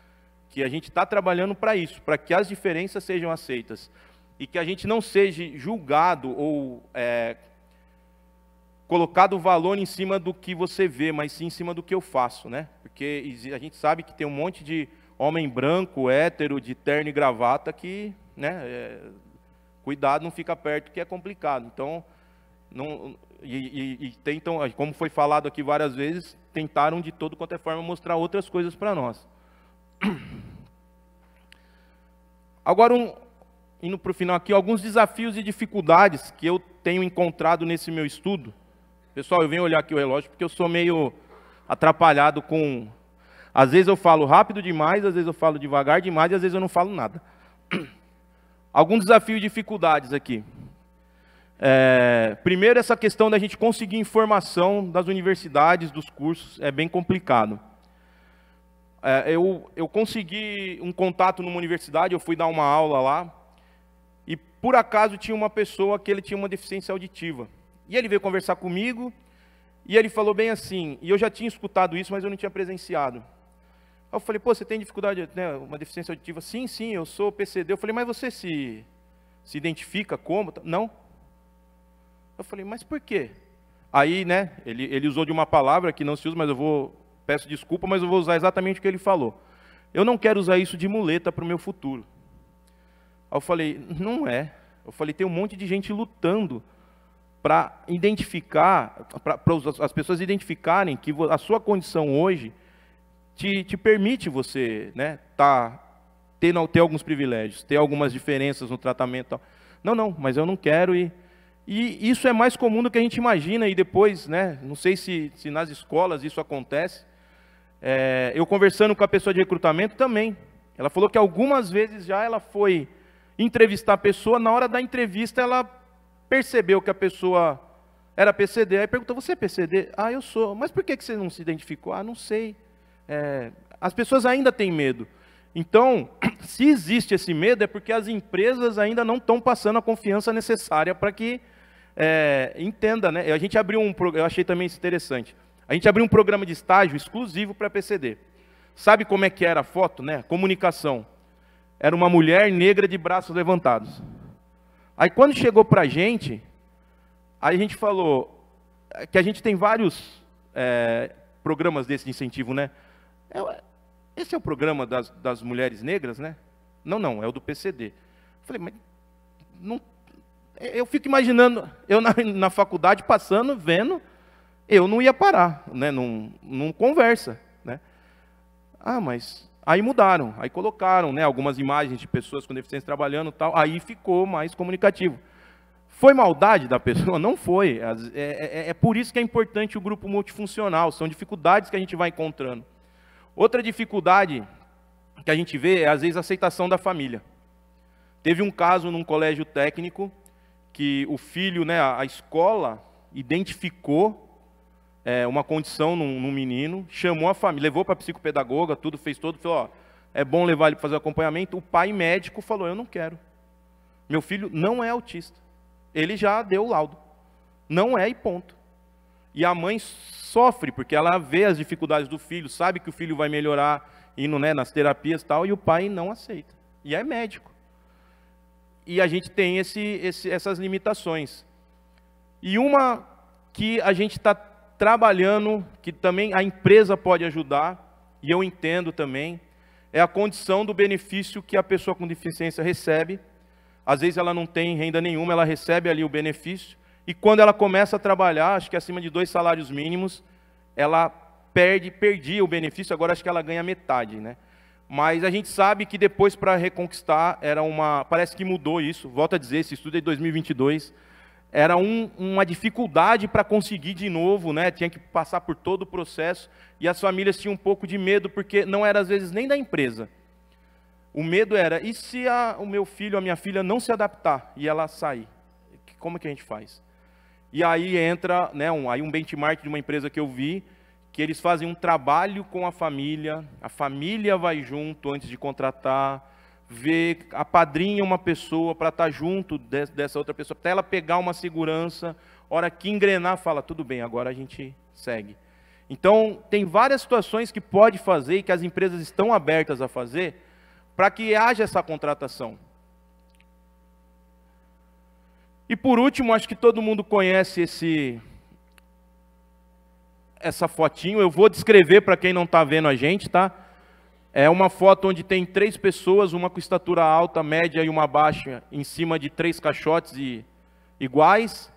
que a gente está trabalhando para isso, para que as diferenças sejam aceitas e que a gente não seja julgado ou é, colocado valor em cima do que você vê, mas sim em cima do que eu faço, né? Porque a gente sabe que tem um monte de homem branco, hétero, de terno e gravata que, né? Cuidado, não fica perto, que é complicado. Então, não, e, e, e tentam, como foi falado aqui várias vezes, tentaram de todo quanto é forma mostrar outras coisas para nós. Agora, um, indo para o final aqui, alguns desafios e dificuldades que eu tenho encontrado nesse meu estudo. Pessoal, eu venho olhar aqui o relógio porque eu sou meio atrapalhado com. Às vezes eu falo rápido demais, às vezes eu falo devagar demais e às vezes eu não falo nada. Alguns desafios e dificuldades aqui. É, primeiro, essa questão da gente conseguir informação das universidades, dos cursos, é bem complicado. É, eu, eu consegui um contato numa universidade, eu fui dar uma aula lá, e por acaso tinha uma pessoa que ele tinha uma deficiência auditiva. E ele veio conversar comigo, e ele falou bem assim, e eu já tinha escutado isso, mas eu não tinha presenciado. Eu falei, pô, você tem dificuldade, né, uma deficiência auditiva? Sim, sim, eu sou PCD. Eu falei, mas você se, se identifica como? Não. Eu falei, mas por quê? Aí, né, ele, ele usou de uma palavra que não se usa, mas eu vou peço desculpa, mas eu vou usar exatamente o que ele falou. Eu não quero usar isso de muleta para o meu futuro. Aí eu falei, não é. Eu falei, tem um monte de gente lutando para identificar, para as pessoas identificarem que a sua condição hoje te, te permite você né, tá, ter, ter alguns privilégios, ter algumas diferenças no tratamento. Não, não, mas eu não quero e e isso é mais comum do que a gente imagina, e depois, né, não sei se, se nas escolas isso acontece, é, eu conversando com a pessoa de recrutamento também. Ela falou que algumas vezes já ela foi entrevistar a pessoa, na hora da entrevista ela percebeu que a pessoa era PCD. Aí perguntou: Você é PCD? Ah, eu sou. Mas por que você não se identificou? Ah, não sei. É, as pessoas ainda têm medo. Então, se existe esse medo, é porque as empresas ainda não estão passando a confiança necessária para que é, entenda. Né? A gente abriu um. Eu achei também isso interessante. A gente abriu um programa de estágio exclusivo para PCD. Sabe como é que era a foto, né? Comunicação. Era uma mulher negra de braços levantados. Aí quando chegou para a gente, a gente falou que a gente tem vários é, programas desse de incentivo, né? É, esse é o programa das, das mulheres negras, né? Não, não, é o do PCD. falei, mas não, eu fico imaginando, eu na, na faculdade passando, vendo eu não ia parar, né? não, não conversa. Né? Ah, mas aí mudaram, aí colocaram né, algumas imagens de pessoas com deficiência trabalhando tal, aí ficou mais comunicativo. Foi maldade da pessoa? Não foi. É, é, é, é por isso que é importante o grupo multifuncional, são dificuldades que a gente vai encontrando. Outra dificuldade que a gente vê é, às vezes, a aceitação da família. Teve um caso num colégio técnico que o filho, né, a escola, identificou é, uma condição num, num, menino, chamou a família, levou para a psicopedagoga, tudo, fez todo, falou, ó, é bom levar ele para fazer o acompanhamento. O pai médico falou, eu não quero. Meu filho não é autista. Ele já deu o laudo. Não é e ponto. E a mãe sofre, porque ela vê as dificuldades do filho, sabe que o filho vai melhorar indo né, nas terapias e tal, e o pai não aceita. E é médico. E a gente tem esse, esse, essas limitações. E uma que a gente está trabalhando, que também a empresa pode ajudar, e eu entendo também, é a condição do benefício que a pessoa com deficiência recebe. Às vezes ela não tem renda nenhuma, ela recebe ali o benefício, e quando ela começa a trabalhar, acho que acima de dois salários mínimos, ela perde, perdia o benefício, agora acho que ela ganha metade, né? Mas a gente sabe que depois para reconquistar era uma, parece que mudou isso. Volto a dizer, esse estudo é de 2022 era um, uma dificuldade para conseguir de novo, né? Tinha que passar por todo o processo e as famílias tinham um pouco de medo porque não era às vezes nem da empresa. O medo era e se a, o meu filho, a minha filha não se adaptar e ela sair, como que a gente faz? E aí entra, né, um, aí um benchmark de uma empresa que eu vi, que eles fazem um trabalho com a família, a família vai junto antes de contratar, ver, apadrinha uma pessoa para estar tá junto dessa outra pessoa, até ela pegar uma segurança, hora que engrenar, fala, tudo bem, agora a gente segue. Então, tem várias situações que pode fazer e que as empresas estão abertas a fazer para que haja essa contratação. E por último, acho que todo mundo conhece esse essa fotinho. Eu vou descrever para quem não está vendo a gente, tá? É uma foto onde tem três pessoas, uma com estatura alta, média e uma baixa, em cima de três caixotes iguais.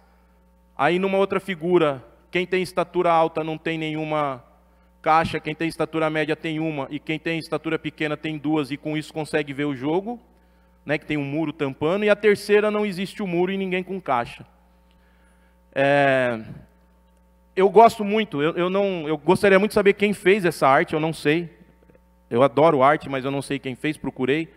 Aí numa outra figura, quem tem estatura alta não tem nenhuma caixa, quem tem estatura média tem uma, e quem tem estatura pequena tem duas, e com isso consegue ver o jogo né, que tem um muro tampando, e a terceira não existe o muro e ninguém com caixa. É, eu gosto muito, eu, eu, não, eu gostaria muito de saber quem fez essa arte, eu não sei. Eu adoro arte, mas eu não sei quem fez, procurei.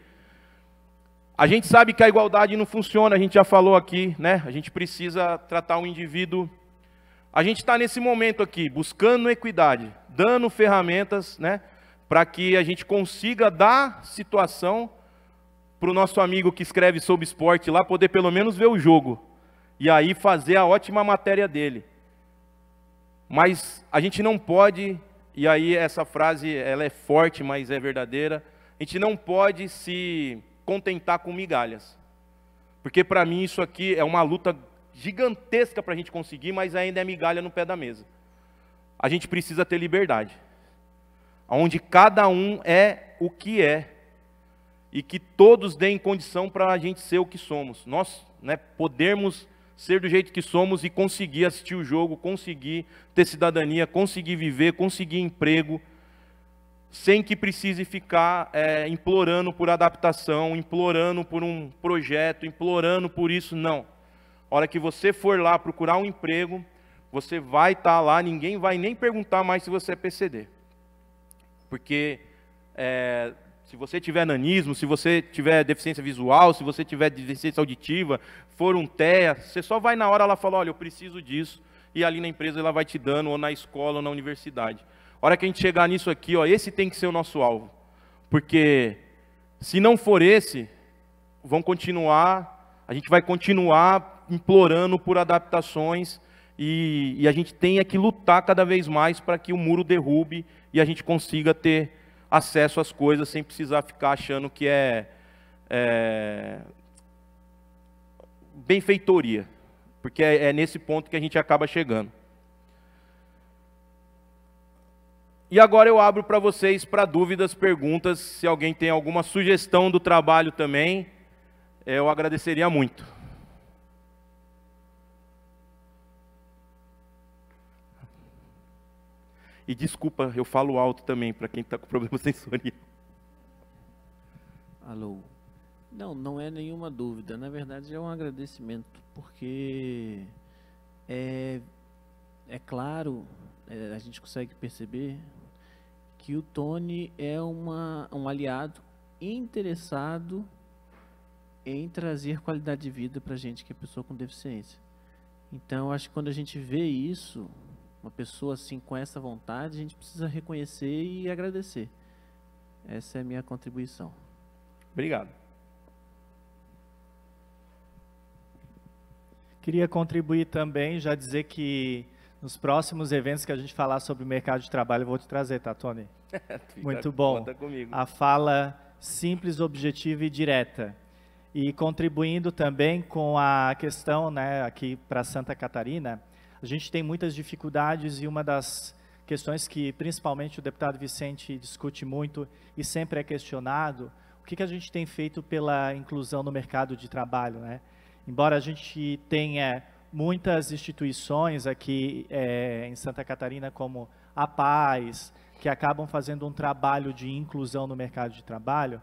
A gente sabe que a igualdade não funciona, a gente já falou aqui, né? A gente precisa tratar o indivíduo. A gente está nesse momento aqui, buscando equidade, dando ferramentas, né? Para que a gente consiga dar situação para o nosso amigo que escreve sobre esporte lá poder pelo menos ver o jogo e aí fazer a ótima matéria dele. Mas a gente não pode, e aí essa frase ela é forte, mas é verdadeira, a gente não pode se contentar com migalhas. Porque para mim isso aqui é uma luta gigantesca para a gente conseguir, mas ainda é migalha no pé da mesa. A gente precisa ter liberdade. Onde cada um é o que é e que todos deem condição para a gente ser o que somos. Nós né, podermos ser do jeito que somos e conseguir assistir o jogo, conseguir ter cidadania, conseguir viver, conseguir emprego, sem que precise ficar é, implorando por adaptação, implorando por um projeto, implorando por isso. Não. A hora que você for lá procurar um emprego, você vai estar tá lá, ninguém vai nem perguntar mais se você é PCD. Porque é, se você tiver nanismo, se você tiver deficiência visual, se você tiver deficiência auditiva, for um TEA, você só vai na hora ela fala, olha, eu preciso disso, e ali na empresa ela vai te dando, ou na escola, ou na universidade. A hora que a gente chegar nisso aqui, ó, esse tem que ser o nosso alvo. Porque se não for esse, vão continuar, a gente vai continuar implorando por adaptações, e, e a gente tem que lutar cada vez mais para que o muro derrube e a gente consiga ter acesso às coisas sem precisar ficar achando que é, é benfeitoria, porque é, é nesse ponto que a gente acaba chegando. E agora eu abro para vocês para dúvidas, perguntas, se alguém tem alguma sugestão do trabalho também, eu agradeceria muito. E desculpa, eu falo alto também para quem está com problema sensorial. Alô. Não, não é nenhuma dúvida. Na verdade, é um agradecimento, porque é, é claro, é, a gente consegue perceber que o Tony é uma, um aliado interessado em trazer qualidade de vida para gente que é pessoa com deficiência. Então, acho que quando a gente vê isso, uma pessoa assim com essa vontade, a gente precisa reconhecer e agradecer. Essa é a minha contribuição. Obrigado. Queria contribuir também, já dizer que Nos próximos eventos que a gente falar sobre o mercado de trabalho, eu vou te trazer, tá, Tony? Muito bom. Conta comigo. A fala simples, objetiva e direta. E contribuindo também com a questão, né, aqui para Santa Catarina, a gente tem muitas dificuldades e uma das questões que principalmente o deputado Vicente discute muito e sempre é questionado, o que, que a gente tem feito pela inclusão no mercado de trabalho, né? Embora a gente tenha muitas instituições aqui é, em Santa Catarina, como a Paz, que acabam fazendo um trabalho de inclusão no mercado de trabalho,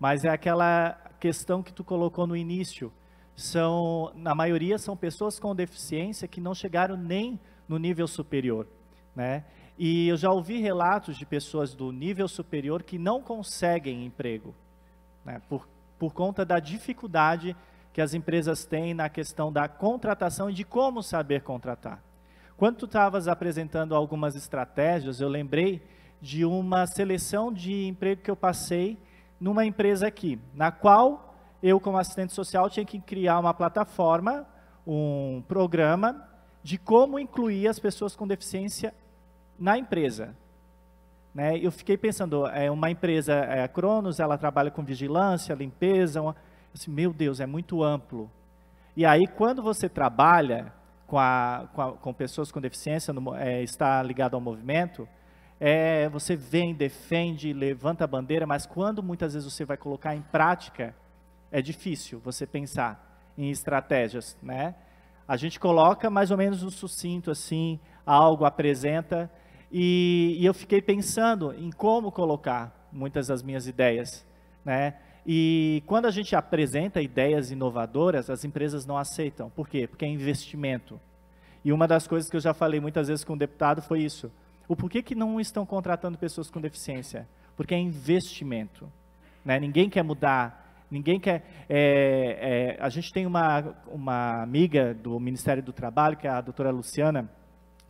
mas é aquela questão que tu colocou no início. São, na maioria, são pessoas com deficiência que não chegaram nem no nível superior, né? E eu já ouvi relatos de pessoas do nível superior que não conseguem emprego, né? Por, por conta da dificuldade que as empresas têm na questão da contratação e de como saber contratar. Quando tu estavas apresentando algumas estratégias, eu lembrei de uma seleção de emprego que eu passei numa empresa aqui, na qual eu, como assistente social, tinha que criar uma plataforma, um programa de como incluir as pessoas com deficiência na empresa. Né? Eu fiquei pensando, é uma empresa, é a Cronos, ela trabalha com vigilância, limpeza, uma, meu Deus, é muito amplo. E aí, quando você trabalha com, a, com, a, com pessoas com deficiência, no, é, está ligado ao movimento, é, você vem, defende, levanta a bandeira, mas quando muitas vezes você vai colocar em prática, é difícil você pensar em estratégias, né? A gente coloca mais ou menos um sucinto assim, algo apresenta, e, e eu fiquei pensando em como colocar muitas das minhas ideias, né? E quando a gente apresenta ideias inovadoras, as empresas não aceitam. Por quê? Porque é investimento. E uma das coisas que eu já falei muitas vezes com o deputado foi isso. O porquê que não estão contratando pessoas com deficiência? Porque é investimento. Né? Ninguém quer mudar, ninguém quer. É, é, a gente tem uma, uma amiga do Ministério do Trabalho, que é a doutora Luciana,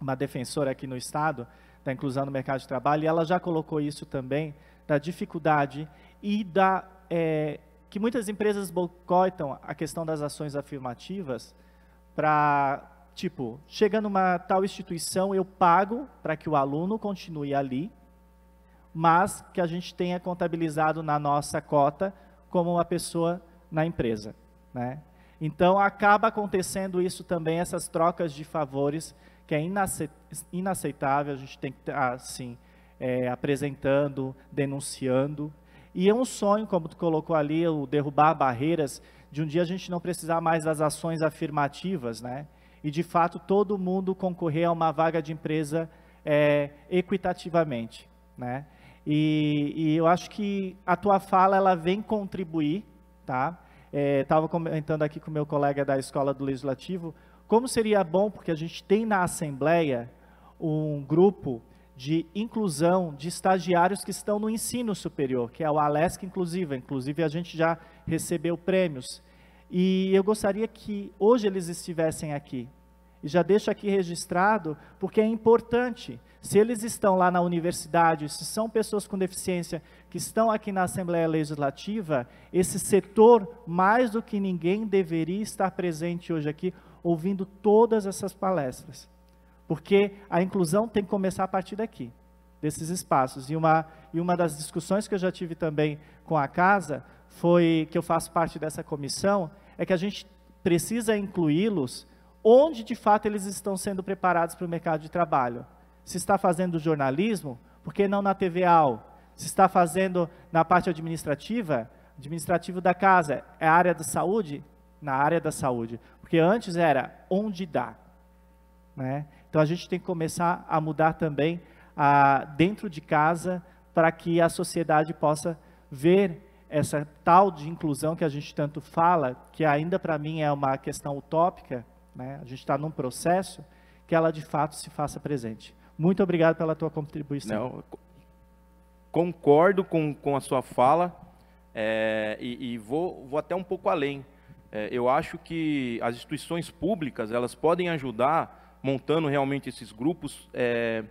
uma defensora aqui no Estado da inclusão no mercado de trabalho, e ela já colocou isso também, da dificuldade e da é, que muitas empresas boicotam a questão das ações afirmativas para, tipo, chega numa tal instituição, eu pago para que o aluno continue ali, mas que a gente tenha contabilizado na nossa cota como uma pessoa na empresa, né? Então acaba acontecendo isso também, essas trocas de favores, que é inaceitável, a gente tem que estar, assim, é, apresentando, denunciando, e é um sonho, como tu colocou ali, o derrubar barreiras, de um dia a gente não precisar mais das ações afirmativas, né? E de fato todo mundo concorrer a uma vaga de empresa é, equitativamente, né? E, e, eu acho que a tua fala ela vem contribuir, tá? Estava é, comentando aqui com o meu colega da Escola do Legislativo, como seria bom, porque a gente tem na Assembleia um grupo de inclusão de estagiários que estão no ensino superior, que é o Alesc Inclusiva. Inclusive, a gente já recebeu prêmios. E eu gostaria que hoje eles estivessem aqui. E já deixo aqui registrado, porque é importante. Se eles estão lá na universidade, se são pessoas com deficiência que estão aqui na Assembleia Legislativa, esse setor, mais do que ninguém, deveria estar presente hoje aqui, ouvindo todas essas palestras. Porque a inclusão tem que começar a partir daqui, desses espaços. E uma, e uma das discussões que eu já tive também com a casa, foi que eu faço parte dessa comissão, é que a gente precisa incluí-los onde de fato eles estão sendo preparados para o mercado de trabalho. Se está fazendo jornalismo, por que não na TVAL? Se está fazendo na parte administrativa, administrativo da casa, é a área da saúde? Na área da saúde. Porque antes era onde dá. Né? Então a gente tem que começar a mudar também a, dentro de casa para que a sociedade possa ver essa tal de inclusão que a gente tanto fala, que ainda para mim é uma questão utópica, né? a gente está num processo, que ela de fato se faça presente. Muito obrigado pela tua contribuição. Não, concordo com, com a sua fala é, e, e vou, vou até um pouco além. É, eu acho que as instituições públicas elas podem ajudar montando realmente esses grupos. É,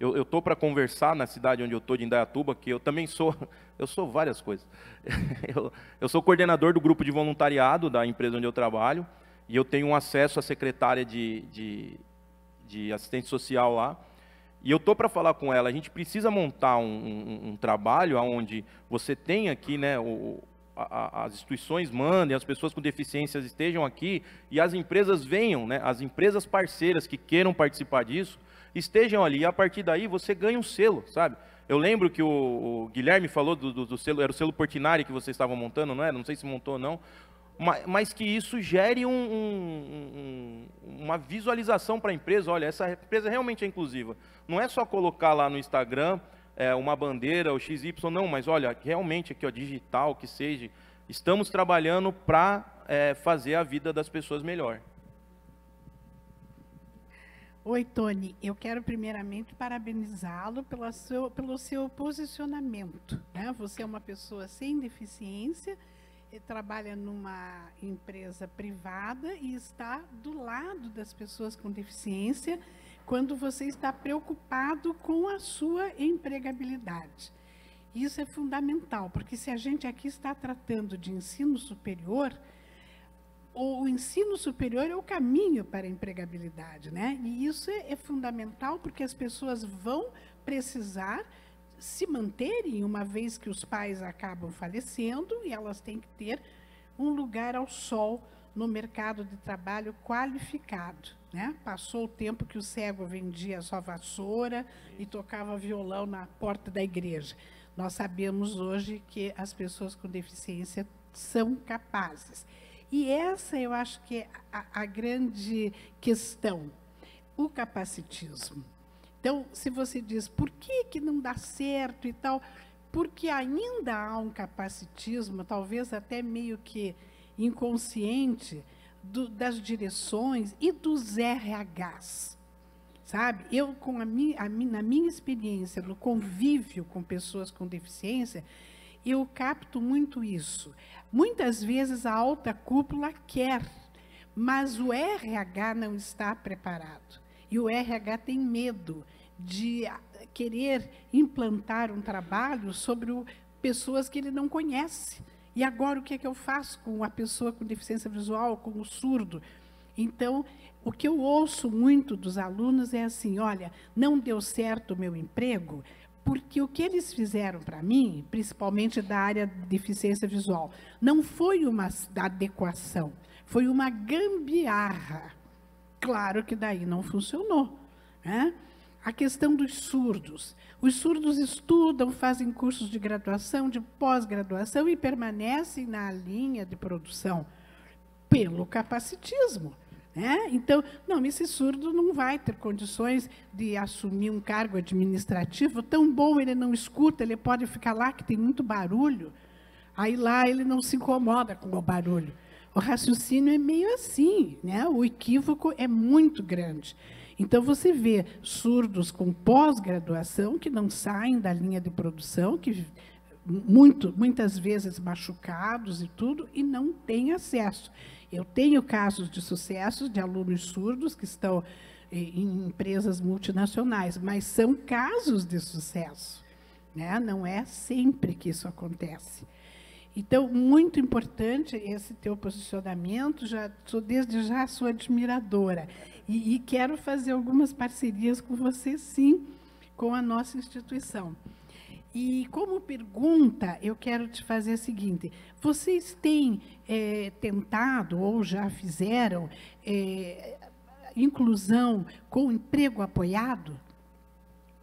eu estou para conversar na cidade onde eu estou, de Indaiatuba, que eu também sou, eu sou várias coisas. eu, eu sou coordenador do grupo de voluntariado da empresa onde eu trabalho, e eu tenho um acesso à secretária de, de, de assistente social lá. E eu tô para falar com ela, a gente precisa montar um, um, um trabalho onde você tem aqui, né, o, a, as instituições mandem, as pessoas com deficiências estejam aqui e as empresas venham, né, as empresas parceiras que queiram participar disso, estejam ali. E a partir daí você ganha um selo, sabe? Eu lembro que o, o Guilherme falou do, do, do, selo, era o selo Portinari que vocês estavam montando, não é? Não sei se montou ou não mas que isso gere um, um, uma visualização para a empresa. Olha, essa empresa realmente é inclusiva. Não é só colocar lá no Instagram é, uma bandeira, o XY, não, mas olha, realmente aqui, ó, digital, que seja, estamos trabalhando para é, fazer a vida das pessoas melhor. Oi, Tony. Eu quero primeiramente parabenizá-lo pelo seu posicionamento. Né? Você é uma pessoa sem deficiência trabalha numa empresa privada e está do lado das pessoas com deficiência quando você está preocupado com a sua empregabilidade. Isso é fundamental, porque se a gente aqui está tratando de ensino superior, o ensino superior é o caminho para a empregabilidade, né? E isso é, é fundamental porque as pessoas vão precisar se manterem, uma vez que os pais acabam falecendo, e elas têm que ter um lugar ao sol no mercado de trabalho qualificado. Né? Passou o tempo que o cego vendia só vassoura e tocava violão na porta da igreja. Nós sabemos hoje que as pessoas com deficiência são capazes. E essa eu acho que é a, a grande questão, o capacitismo. Então, se você diz por que, que não dá certo e tal, porque ainda há um capacitismo, talvez até meio que inconsciente, do, das direções e dos RHs. Sabe? Eu, com a minha, a na minha experiência, no convívio com pessoas com deficiência, eu capto muito isso. Muitas vezes a alta cúpula quer, mas o RH não está preparado. E o RH tem medo de querer implantar um trabalho sobre o, pessoas que ele não conhece. E agora o que é que eu faço com a pessoa com deficiência visual, com o surdo? Então, o que eu ouço muito dos alunos é assim: olha, não deu certo o meu emprego, porque o que eles fizeram para mim, principalmente da área de deficiência visual, não foi uma adequação, foi uma gambiarra. Claro que daí não funcionou. Né? A questão dos surdos. Os surdos estudam, fazem cursos de graduação, de pós-graduação e permanecem na linha de produção pelo capacitismo. Né? Então, não, esse surdo não vai ter condições de assumir um cargo administrativo tão bom, ele não escuta, ele pode ficar lá que tem muito barulho. Aí lá ele não se incomoda com o barulho. O raciocínio é meio assim, né? o equívoco é muito grande. Então, você vê surdos com pós-graduação que não saem da linha de produção, que muito, muitas vezes machucados e tudo, e não têm acesso. Eu tenho casos de sucesso de alunos surdos que estão em empresas multinacionais, mas são casos de sucesso. Né? Não é sempre que isso acontece. Então, muito importante esse teu posicionamento, já sou desde já sua admiradora. E, e quero fazer algumas parcerias com você, sim, com a nossa instituição. E como pergunta, eu quero te fazer a seguinte: vocês têm é, tentado ou já fizeram é, inclusão com emprego apoiado?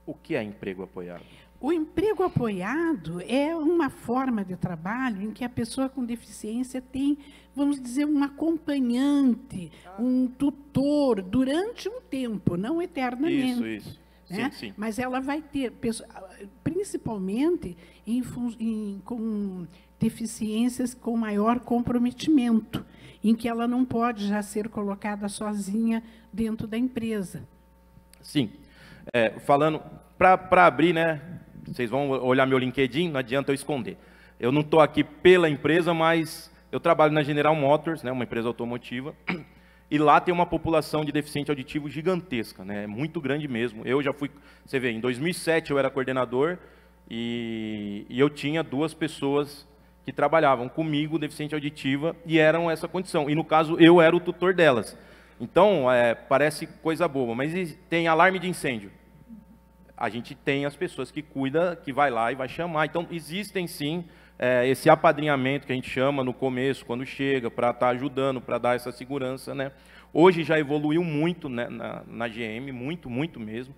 O que é emprego apoiado? O emprego apoiado é uma forma de trabalho em que a pessoa com deficiência tem, vamos dizer, um acompanhante, um tutor durante um tempo, não eternamente. Isso, isso. Né? Sim, sim. Mas ela vai ter, principalmente em, em, com deficiências com maior comprometimento, em que ela não pode já ser colocada sozinha dentro da empresa. Sim. É, falando, para abrir, né, vocês vão olhar meu LinkedIn, não adianta eu esconder. Eu não estou aqui pela empresa, mas eu trabalho na General Motors, né, uma empresa automotiva, e lá tem uma população de deficiente auditivo gigantesca, né, muito grande mesmo. Eu já fui, você vê, em 2007 eu era coordenador e, e eu tinha duas pessoas que trabalhavam comigo, deficiente auditiva, e eram essa condição. E no caso, eu era o tutor delas. Então, é, parece coisa boba, mas tem alarme de incêndio. A gente tem as pessoas que cuida, que vai lá e vai chamar. Então, existem sim é, esse apadrinhamento que a gente chama no começo, quando chega, para estar tá ajudando, para dar essa segurança, né? Hoje já evoluiu muito né, na, na GM, muito, muito mesmo.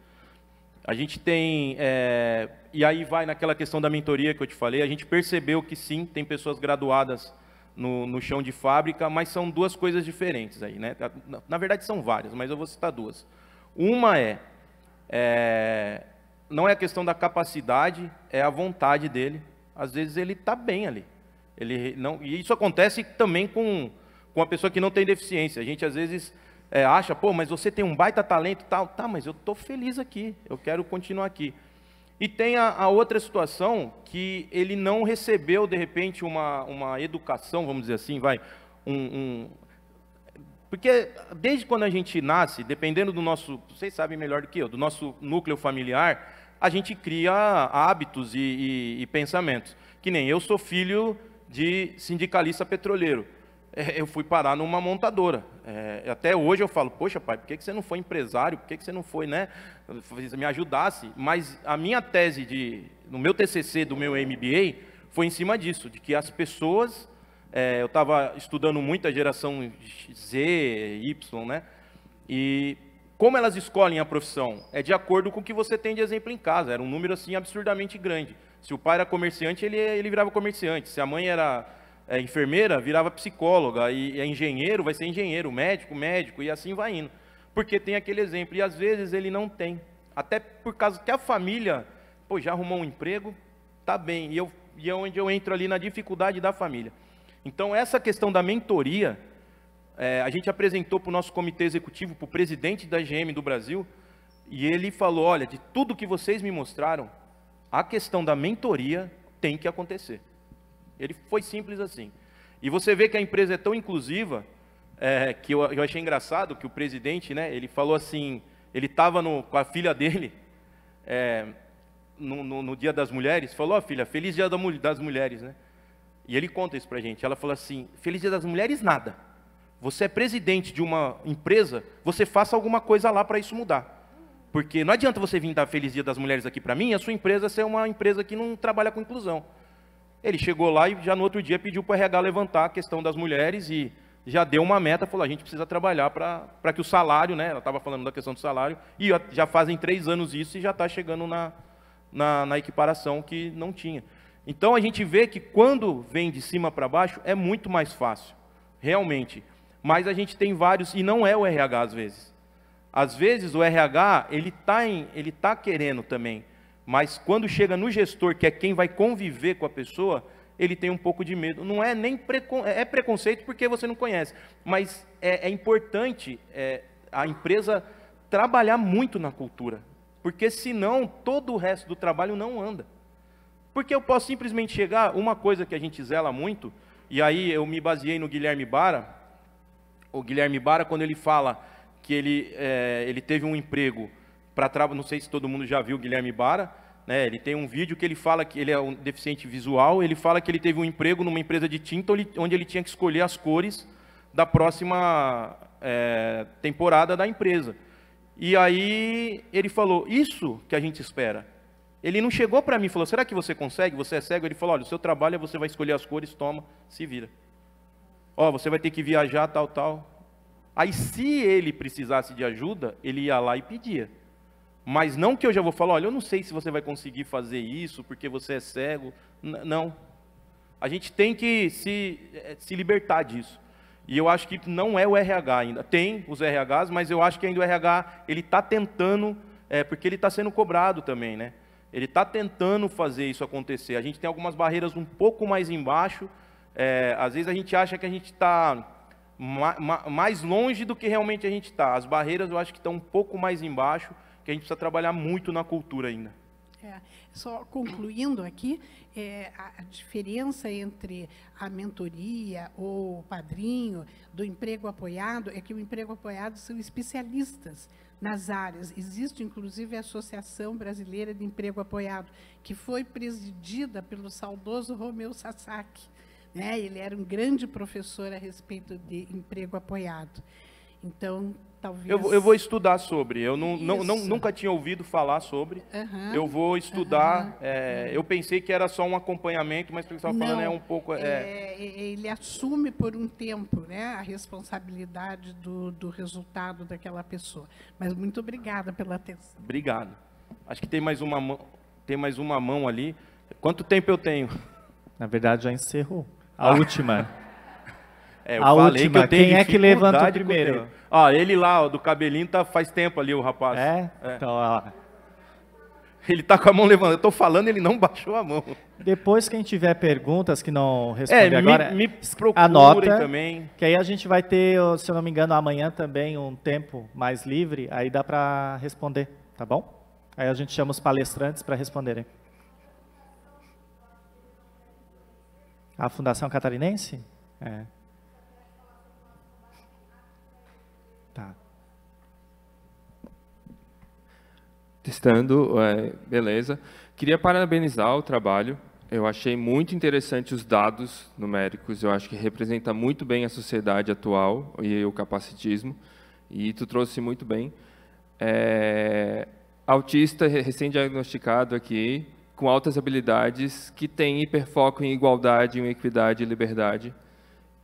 A gente tem, é, e aí vai naquela questão da mentoria que eu te falei, a gente percebeu que sim, tem pessoas graduadas no, no chão de fábrica, mas são duas coisas diferentes aí, né? Na, na verdade são várias, mas eu vou citar duas. Uma é, é não é a questão da capacidade, é a vontade dele. Às vezes ele está bem ali. Ele não, e isso acontece também com, com a pessoa que não tem deficiência. A gente às vezes é, acha, pô, mas você tem um baita talento tal. Tá, mas eu estou feliz aqui, eu quero continuar aqui. E tem a, a, outra situação que ele não recebeu, de repente, uma, uma educação, vamos dizer assim, vai, um, um, porque desde quando a gente nasce, dependendo do nosso, vocês sabem melhor do que eu, do nosso núcleo familiar, a gente cria hábitos e, e, e pensamentos. Que nem eu sou filho de sindicalista petroleiro. É, eu fui parar numa montadora. É, até hoje eu falo, poxa pai, por que, que você não foi empresário? Por que, que você não foi, né? Me ajudasse. Mas a minha tese de, no meu TCC do meu MBA foi em cima disso, de que as pessoas, é, eu estava estudando muito a geração Z, Y, né? E como elas escolhem a profissão? É de acordo com o que você tem de exemplo em casa. Era um número assim absurdamente grande. Se o pai era comerciante, ele, ele virava comerciante. Se a mãe era é, enfermeira, virava psicóloga, e é engenheiro, vai ser engenheiro, médico, médico, e assim vai indo. Porque tem aquele exemplo, e às vezes ele não tem. Até por causa que a família, pô, já arrumou um emprego, tá bem, e, eu, e é onde eu entro ali na dificuldade da família. Então, essa questão da mentoria, é, a gente apresentou para o nosso comitê executivo, para o presidente da GM do Brasil, e ele falou: olha, de tudo que vocês me mostraram, a questão da mentoria tem que acontecer. Ele foi simples assim. E você vê que a empresa é tão inclusiva é, que eu, eu, achei engraçado que o presidente, né, ele falou assim, ele estava com a filha dele é, no, no, no, Dia das Mulheres, falou, oh, filha, feliz Dia das Mulheres, né? E ele conta isso para a gente. Ela falou assim, feliz Dia das Mulheres nada. Você é presidente de uma empresa, você faça alguma coisa lá para isso mudar. Porque não adianta você vir dar Feliz Dia das Mulheres aqui para mim e a sua empresa ser uma empresa que não trabalha com inclusão. Ele chegou lá e já no outro dia pediu para o RH levantar a questão das mulheres e já deu uma meta, falou, a gente precisa trabalhar para que o salário, né, ela estava falando da questão do salário, e já fazem três anos isso e já está chegando na, na, na equiparação que não tinha. Então a gente vê que quando vem de cima para baixo é muito mais fácil, realmente. Mas a gente tem vários, e não é o RH às vezes. Às vezes o RH, ele está ele tá querendo também, mas quando chega no gestor, que é quem vai conviver com a pessoa, ele tem um pouco de medo. Não é nem precon... é preconceito porque você não conhece, mas é, é importante é, a empresa trabalhar muito na cultura, porque senão todo o resto do trabalho não anda. Porque eu posso simplesmente chegar, uma coisa que a gente zela muito, e aí eu me baseei no Guilherme Bara, o Guilherme Bara, quando ele fala que ele, é, ele teve um emprego para trabalhar, não sei se todo mundo já viu o Guilherme Bara, né, ele tem um vídeo que ele fala que ele é um deficiente visual, ele fala que ele teve um emprego numa empresa de tinta onde ele tinha que escolher as cores da próxima é, temporada da empresa. E aí ele falou, isso que a gente espera. Ele não chegou para mim e falou, será que você consegue? Você é cego? Ele falou, olha, o seu trabalho é você vai escolher as cores, toma, se vira. Ó, oh, você vai ter que viajar, tal, tal. Aí se ele precisasse de ajuda, ele ia lá e pedia. Mas não que eu já vou falar, olha, eu não sei se você vai conseguir fazer isso porque você é cego. N não. A gente tem que se, eh, se libertar disso. E eu acho que não é o RH ainda. Tem os RHs, mas eu acho que ainda o RH ele está tentando, é, porque ele está sendo cobrado também, né? Ele está tentando fazer isso acontecer. A gente tem algumas barreiras um pouco mais embaixo. É, às vezes a gente acha que a gente está ma ma mais longe do que realmente a gente está. As barreiras eu acho que estão um pouco mais embaixo que a gente precisa trabalhar muito na cultura ainda. É, só concluindo aqui, é, a, diferença entre a mentoria ou o padrinho do emprego apoiado é que o emprego apoiado são especialistas nas áreas. Existe, inclusive, a Associação Brasileira de Emprego Apoiado, que foi presidida pelo saudoso Romeu Sasaki. Né? Ele era um grande professor a respeito de emprego apoiado. Então, talvez. Eu, vou- eu vou estudar sobre. Eu não, não, não- nunca tinha ouvido falar sobre. Aham. Eu vou estudar. é, eu pensei que era só um acompanhamento, mas o que você estava falando é um pouco. É, É, ele assume por um tempo né, a responsabilidade do, do resultado daquela pessoa. Mas muito obrigada pela atenção. Obrigado. Acho que tem mais uma mão, tem mais uma mão ali. Quanto tempo eu tenho? Na verdade, já encerrou. A última. É, eu A falei última, que eu tenho quem é que com primeiro? Ó, ele lá, ó, do cabelinho, tá, faz tempo ali, o rapaz. É? Então, ó, Ele tá com a mão levantada. Eu tô falando, ele não baixou a mão. depois, quem tiver perguntas que não É, responde me, agora, me procurem anota. também. que aí a gente vai ter, se eu não me engano, amanhã também um tempo mais livre, aí dá para responder, tá bom? Aí a gente chama os palestrantes para responderem. A Fundação Catarinense? É. Tá. Testando, é, beleza. Queria parabenizar o trabalho. Eu achei muito interessante os dados numéricos. Eu acho que representa muito bem a sociedade atual e o capacitismo. E tu trouxe muito bem. É, autista re- recém-diagnosticado aqui, com altas habilidades, que tem hiperfoco em igualdade, em equidade e liberdade.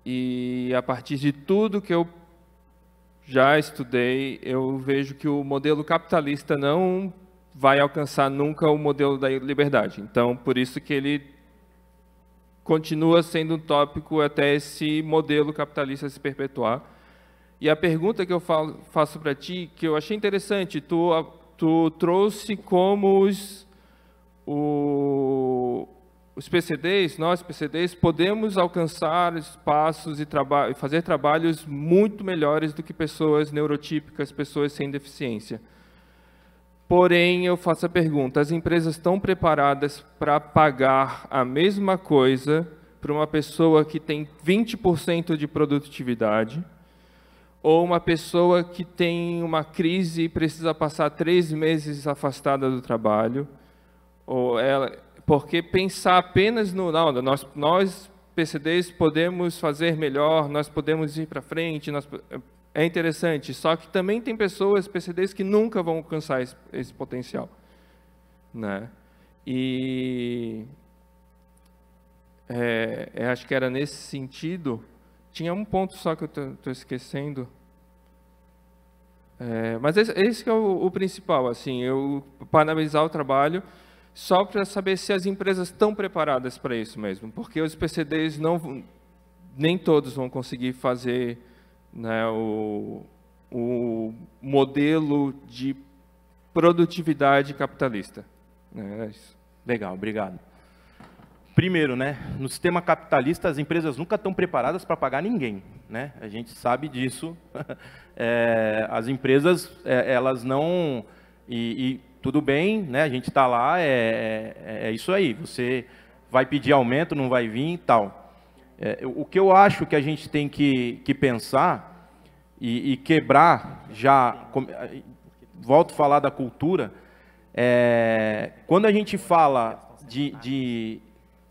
E a partir de tudo que eu já estudei, eu vejo que o modelo capitalista não vai alcançar nunca o modelo da liberdade. Então, por isso que ele continua sendo um tópico até esse modelo capitalista se perpetuar. E a pergunta que eu faço para ti, que eu achei interessante, tu, tu trouxe como os, o- os PCDs, nós PCDs, podemos alcançar espaços e traba- fazer trabalhos muito melhores do que pessoas neurotípicas, pessoas sem deficiência. Porém, eu faço a pergunta: as empresas estão preparadas para pagar a mesma coisa para uma pessoa que tem 20% de produtividade? Ou uma pessoa que tem uma crise e precisa passar três meses afastada do trabalho? Ou ela, porque pensar apenas no não, nós, nós PCDs podemos fazer melhor, nós podemos ir para frente, nós, é interessante. Só que também tem pessoas PCDs que nunca vão alcançar esse, esse potencial, né? E é, eu acho que era nesse sentido. Tinha um ponto só que eu estou esquecendo. É, mas esse, esse é o, o principal, assim, eu parabenizar o trabalho só para saber se as empresas estão preparadas para isso mesmo, porque os PCDs não, nem todos vão conseguir fazer né, o, o modelo de produtividade capitalista. é isso. Legal, obrigado. Primeiro, né, no sistema capitalista as empresas nunca estão preparadas para pagar ninguém, né? A gente sabe disso. É, as empresas é, elas não e, e tudo bem, né? A gente está lá, é, é, é isso aí. Você vai pedir aumento, não vai vir e tal. É, o que eu acho que a gente tem que, que pensar e, e quebrar já, volto a falar da cultura, é, quando a gente fala de, de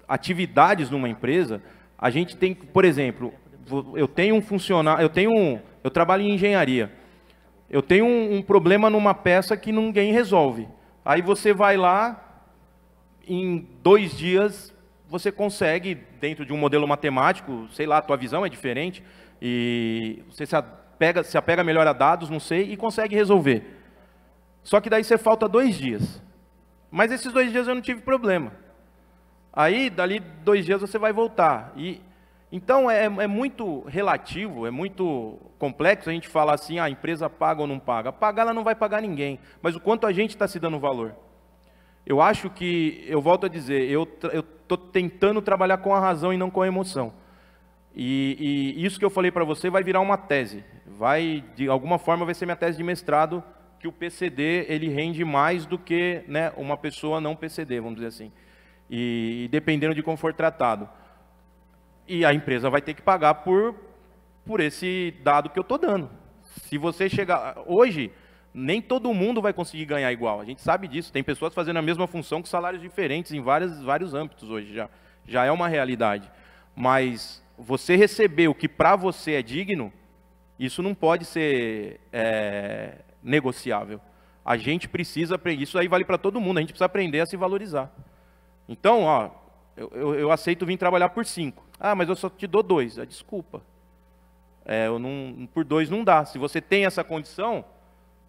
atividades numa empresa, a gente tem, por exemplo, eu tenho um funcionário, eu tenho um, eu trabalho em engenharia, eu tenho um, um problema numa peça que ninguém resolve. Aí você vai lá, em dois dias você consegue, dentro de um modelo matemático, sei lá, a tua visão é diferente, e você se apega, se apega melhor a dados, não sei, e consegue resolver. Só que daí você falta dois dias. Mas esses dois dias eu não tive problema. Aí, dali dois dias você vai voltar. E então é, é muito relativo, é muito complexo a gente falar assim, ah, a empresa paga ou não paga. Pagar ela não vai pagar ninguém, mas o quanto a gente está se dando valor. Eu acho que, eu volto a dizer, eu estou tentando trabalhar com a razão e não com a emoção. E, e isso que eu falei para você vai virar uma tese. Vai, de alguma forma, vai ser minha tese de mestrado, que o PCD ele rende mais do que né, uma pessoa não PCD, vamos dizer assim. E, e dependendo de como for tratado. E a empresa vai ter que pagar por, por esse dado que eu estou dando. Se você chegar. Hoje, nem todo mundo vai conseguir ganhar igual. A gente sabe disso. Tem pessoas fazendo a mesma função com salários diferentes em vários, vários âmbitos hoje já. Já é uma realidade. Mas você receber o que para você é digno, Isso não pode ser é, negociável. A gente precisa aprender, isso aí vale para todo mundo, a gente precisa aprender a se valorizar. Então, ó, eu, eu, eu aceito vir trabalhar por cinco. Ah, mas eu só te dou dois. Ah, desculpa. É, eu não, por dois não dá. Se você tem essa condição,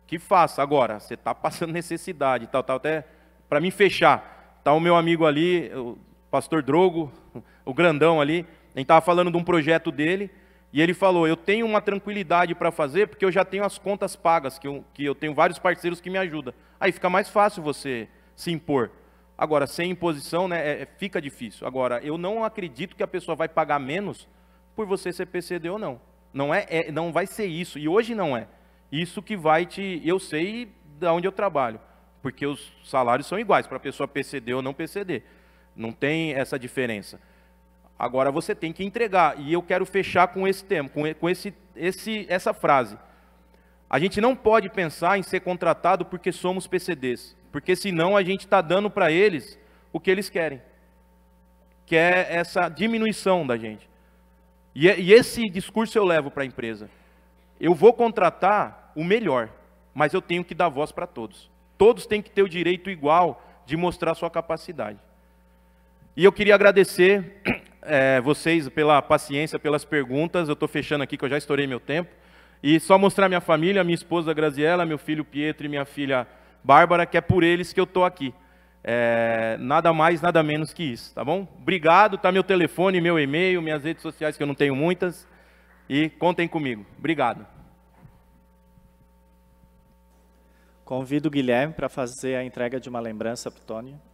que faça. Agora, você está passando necessidade, tal, tal. Até para mim fechar, está o meu amigo ali, o pastor Drogo, o grandão ali. A gente estava falando de um projeto dele. E ele falou: Eu tenho uma tranquilidade para fazer, porque eu já tenho as contas pagas, que eu, que eu tenho vários parceiros que me ajudam. Aí fica mais fácil você se impor. Agora, sem imposição, né, é, é fica difícil. Agora, eu não acredito que a pessoa vai pagar menos por você ser PCD ou não. Não, é, é, não vai ser isso. E hoje não é. Isso que vai te. Eu sei de onde eu trabalho. Porque os salários são iguais para a pessoa PCD ou não PCD. Não tem essa diferença. Agora você tem que entregar. E eu quero fechar com esse tema, com, com esse, esse, essa frase. A gente não pode pensar em ser contratado porque somos PCDs, porque senão a gente está dando para eles o que eles querem, que é essa diminuição da gente. E, e esse discurso eu levo para a empresa. Eu vou contratar o melhor, mas eu tenho que dar voz para todos. Todos têm que ter o direito igual de mostrar sua capacidade. E eu queria agradecer é, vocês pela paciência, pelas perguntas. Eu estou fechando aqui, que eu já estourei meu tempo. E só mostrar minha família, minha esposa Graziela, meu filho Pietro e minha filha Bárbara, que é por eles que eu estou aqui. É, nada mais, nada menos que isso, tá bom? Obrigado, tá meu telefone, meu e-mail, minhas redes sociais, que eu não tenho muitas. E contem comigo. Obrigado. Convido o Guilherme para fazer a entrega de uma lembrança para o Tony.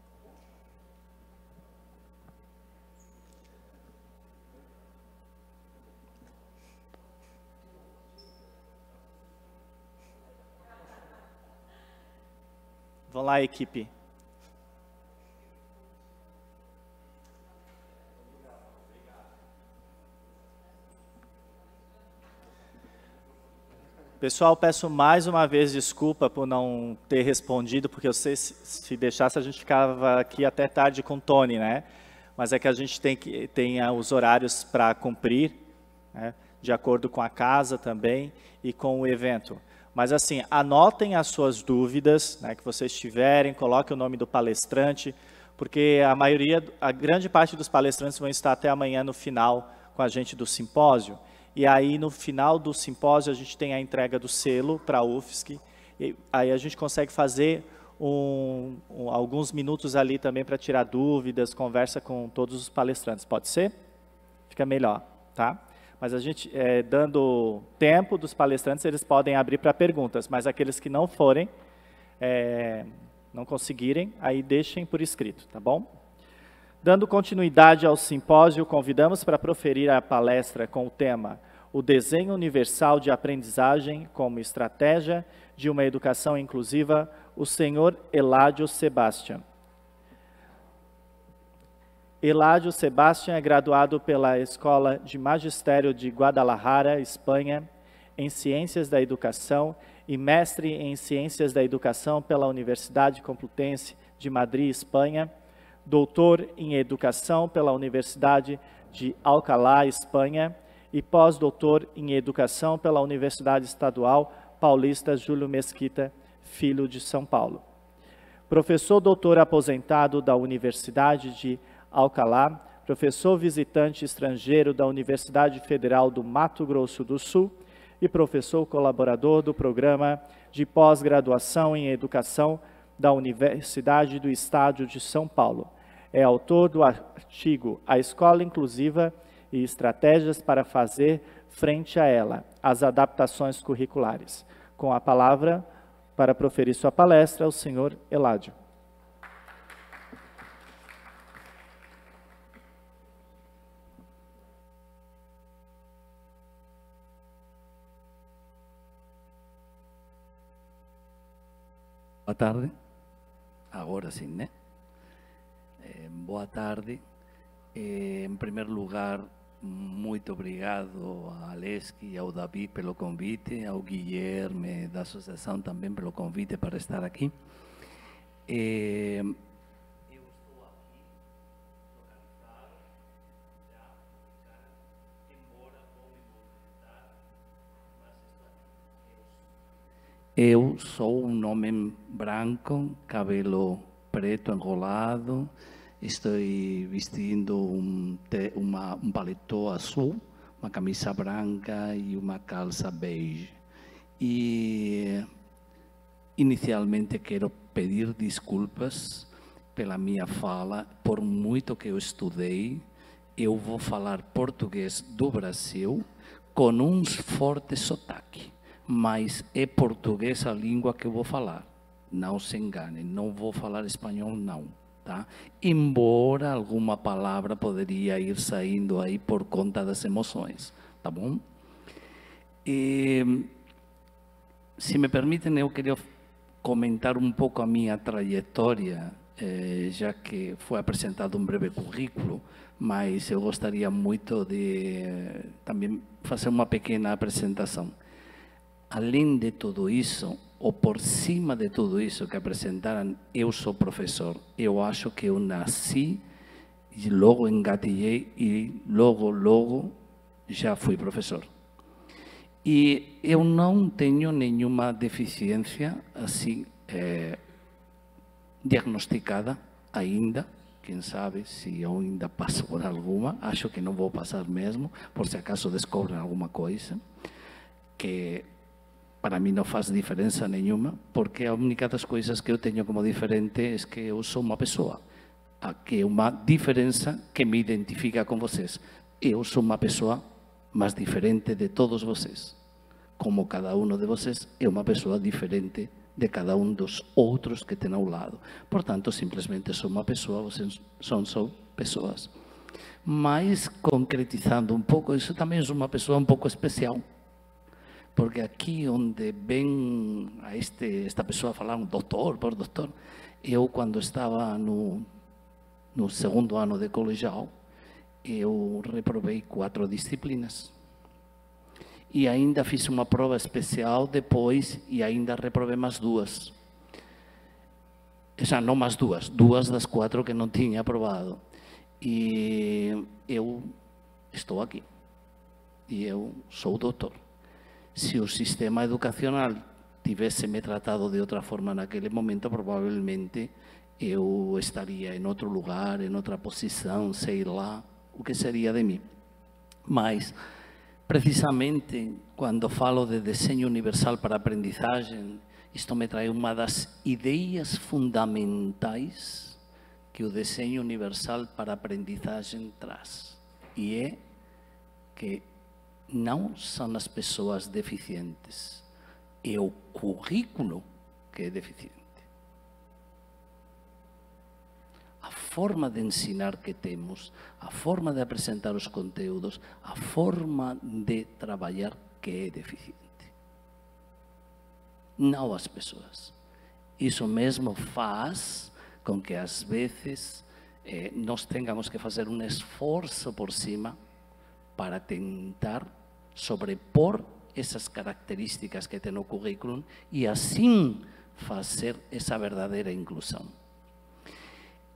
Vamos lá, equipe. Pessoal, peço mais uma vez desculpa por não ter respondido, porque eu sei se, se deixasse a gente ficava aqui até tarde com o Tony, né? Mas é que a gente tem, que, tem os horários para cumprir, né? de acordo com a casa também e com o evento. Mas assim, anotem as suas dúvidas, né, que vocês tiverem, coloque o nome do palestrante, porque a maioria, a grande parte dos palestrantes vão estar até amanhã no final com a gente do simpósio. E aí no final do simpósio a gente tem a entrega do selo para a UFSC. E aí a gente consegue fazer um, um, alguns minutos ali também para tirar dúvidas, conversa com todos os palestrantes. Pode ser? Fica melhor, tá? Mas a gente, é, dando tempo dos palestrantes, eles podem abrir para perguntas, mas aqueles que não forem, é, não conseguirem, aí deixem por escrito, tá bom? Dando continuidade ao simpósio, convidamos para proferir a palestra com o tema O Desenho Universal de Aprendizagem como Estratégia de uma Educação Inclusiva, o senhor Eládio Sebastian. Eládio Sebastião é graduado pela Escola de Magistério de Guadalajara, Espanha, em Ciências da Educação e mestre em Ciências da Educação pela Universidade Complutense de Madrid, Espanha, doutor em Educação pela Universidade de Alcalá, Espanha, e pós-doutor em Educação pela Universidade Estadual Paulista Júlio Mesquita, Filho de São Paulo. Professor doutor aposentado da Universidade de Alcalá, professor visitante estrangeiro da Universidade Federal do Mato Grosso do Sul e professor colaborador do programa de pós-graduação em educação da Universidade do Estado de São Paulo. É autor do artigo A Escola Inclusiva e Estratégias para Fazer Frente a Ela, as Adaptações Curriculares. Com a palavra, para proferir sua palestra, o senhor Eládio. Boa tarde. Agora sim, né? Eh, boa tarde. Eh, em primeiro lugar, muito obrigado a Aleski e ao Davi pelo convite, ao Guilherme da associação também pelo convite para estar aqui. Eh, Eu sou um homem branco, cabelo preto enrolado, estou vestindo um, uma, um paletó azul, uma camisa branca e uma calça beige. E inicialmente quero pedir desculpas pela minha fala, por muito que eu estudei, eu vou falar português do Brasil com um forte sotaque, mas é português a língua que eu vou falar. Não se engane, não vou falar espanhol não, tá? Embora alguma palavra poderia ir saindo aí por conta das emoções, tá bom? E, se me permitem, eu queria comentar um pouco a minha trajetória, eh, já que foi apresentado um breve currículo mas eu gostaria muito de também fazer uma pequena apresentação. Além de tudo isso, ou por cima de tudo isso que apresentaram, eu sou professor. Eu acho que eu nasci e logo engatilhei e logo, logo já fui professor. E eu não tenho nenhuma deficiência assim é, diagnosticada ainda quem sabe se eu ainda passo por alguma, acho que não vou passar mesmo, por se acaso descobrem alguma coisa, que para mim não faz diferença nenhuma, porque a única das coisas que eu tenho como diferente é que eu sou uma pessoa, que é uma diferença que me identifica com vocês. Eu sou uma pessoa mais diferente de todos vocês, como cada um de vocês é uma pessoa diferente de cada um dos outros que tem ao lado. Portanto, simplesmente sou uma pessoa, vocês são só pessoas. Mas, concretizando um pouco, isso também é uma pessoa um pouco especial. Porque aqui onde vem a este, esta pessoa falar, um doutor, por doutor, eu quando estava no, no segundo ano de colegial, eu reprovei quatro disciplinas e ainda fiz uma prova especial depois e ainda reprovei mais duas. Já não mais duas, duas das quatro que não tinha aprovado. E eu estou aqui. E eu sou doutor. Se o sistema educacional tivesse me tratado de outra forma naquele momento, provavelmente eu estaria em outro lugar, em outra posição, sei lá o que seria de mim. Mas Precisamente quando falo de desenho universal para aprendizagem, isto me traz uma das ideias fundamentais que o desenho universal para aprendizagem traz. E é que não são as pessoas deficientes, é o currículo que é deficiente. a forma de ensinar que temos, a forma de apresentar os conteúdos, a forma de trabalhar que é deficiente. Não as pessoas. Isso mesmo faz com que às vezes eh, nós tenhamos que fazer um esforço por cima para tentar sobrepor essas características que tem no currículo e assim fazer essa verdadeira inclusão.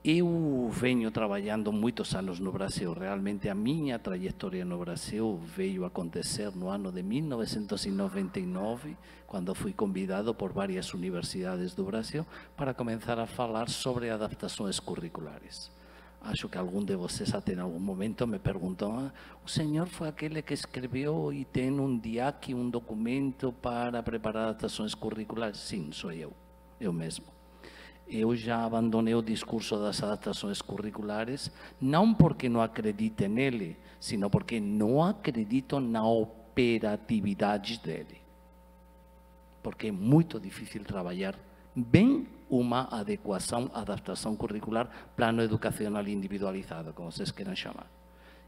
Eu venho trabalhando muitos anos no Brasil. Realmente a minha trajetória no Brasil veio acontecer no ano de 1999, quando fui convidado por várias universidades do Brasil para começar a falar sobre adaptações curriculares. Acho que algum de vocês até em algum momento me perguntou: ah, o senhor foi aquele que escreveu e tem um DIAC, um documento para preparar adaptações curriculares? Sim, sou eu, eu mesmo eu já abandonei o discurso das adaptações curriculares, não porque não acredite nele, sino porque não acredito na operatividade dele. Porque é muito difícil trabalhar bem uma adequação, adaptação curricular, plano educacional individualizado, como vocês queiram chamar.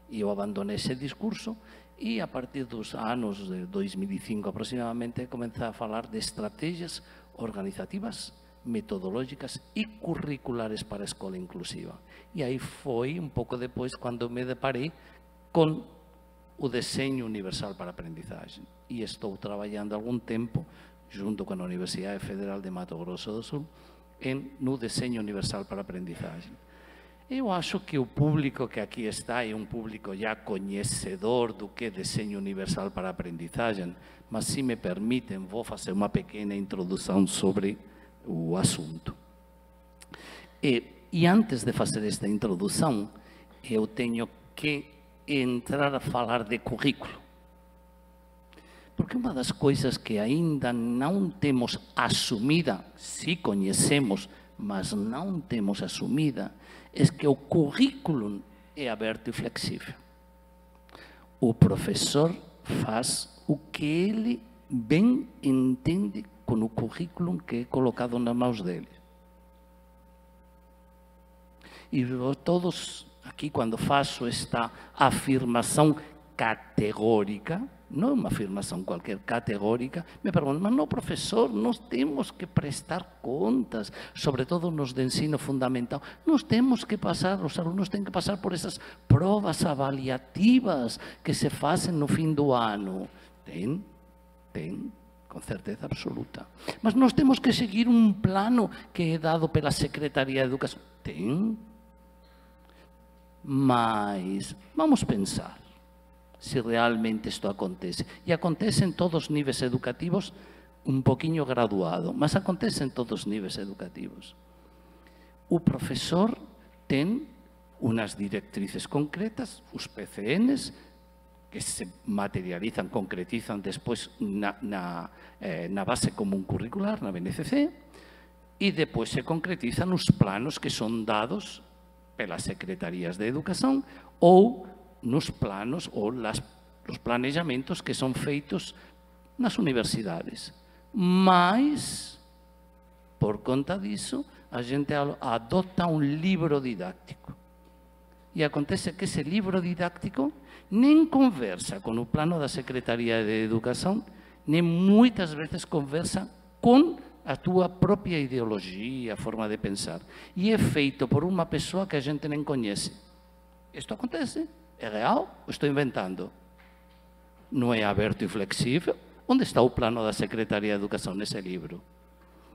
E eu abandonei esse discurso e a partir dos anos de 2005 aproximadamente comecei a falar de estratégias organizativas metodológicas e curriculares para a escola inclusiva. E aí foi um pouco depois quando me deparei com o desenho universal para a aprendizagem. E estou trabalhando algum tempo junto com a Universidade Federal de Mato Grosso do Sul em, no desenho universal para aprendizagem. Eu acho que o público que aqui está é um público já conhecedor do que é desenho universal para aprendizagem, mas se me permitem, vou fazer uma pequena introdução sobre o assunto. E, e antes de fazer esta introdução, eu tenho que entrar a falar de currículo. Porque uma das coisas que ainda não temos assumida, se conhecemos, mas não temos assumida, é que o currículo é aberto e flexível. O professor faz o que ele bem entende com o currículo que é colocado nas mãos dele. E todos aqui, quando faço esta afirmação categórica, não é uma afirmação qualquer categórica, me perguntam, mas não, professor, nós temos que prestar contas, sobretudo nos de ensino fundamental, nós temos que passar, os alunos têm que passar por essas provas avaliativas que se fazem no fim do ano. Tem, tem, com certeza absoluta. Mas nós temos que seguir um plano que é dado pela Secretaria de Educação. Tem. Mas vamos pensar se realmente isto acontece. E acontece em todos os níveis educativos, um pouquinho graduado, mas acontece em todos os níveis educativos. O professor tem umas diretrizes concretas, os PCNs, que se materializan, concretizan despois na, na, eh, na base común curricular, na BNCC, e depois se concretizan os planos que son dados pelas secretarías de educación ou nos planos ou las, os planejamentos que são feitos nas universidades. Mas, por conta disso, a gente adota um livro didático. E acontece que esse livro didático nem conversa com o plano da Secretaria de Educação, nem muitas vezes conversa com a tua própria ideologia, forma de pensar. E é feito por uma pessoa que a gente nem conhece. Isto acontece. É real ou estou inventando? Não é aberto e flexível? Onde está o plano da Secretaria de Educação nesse livro?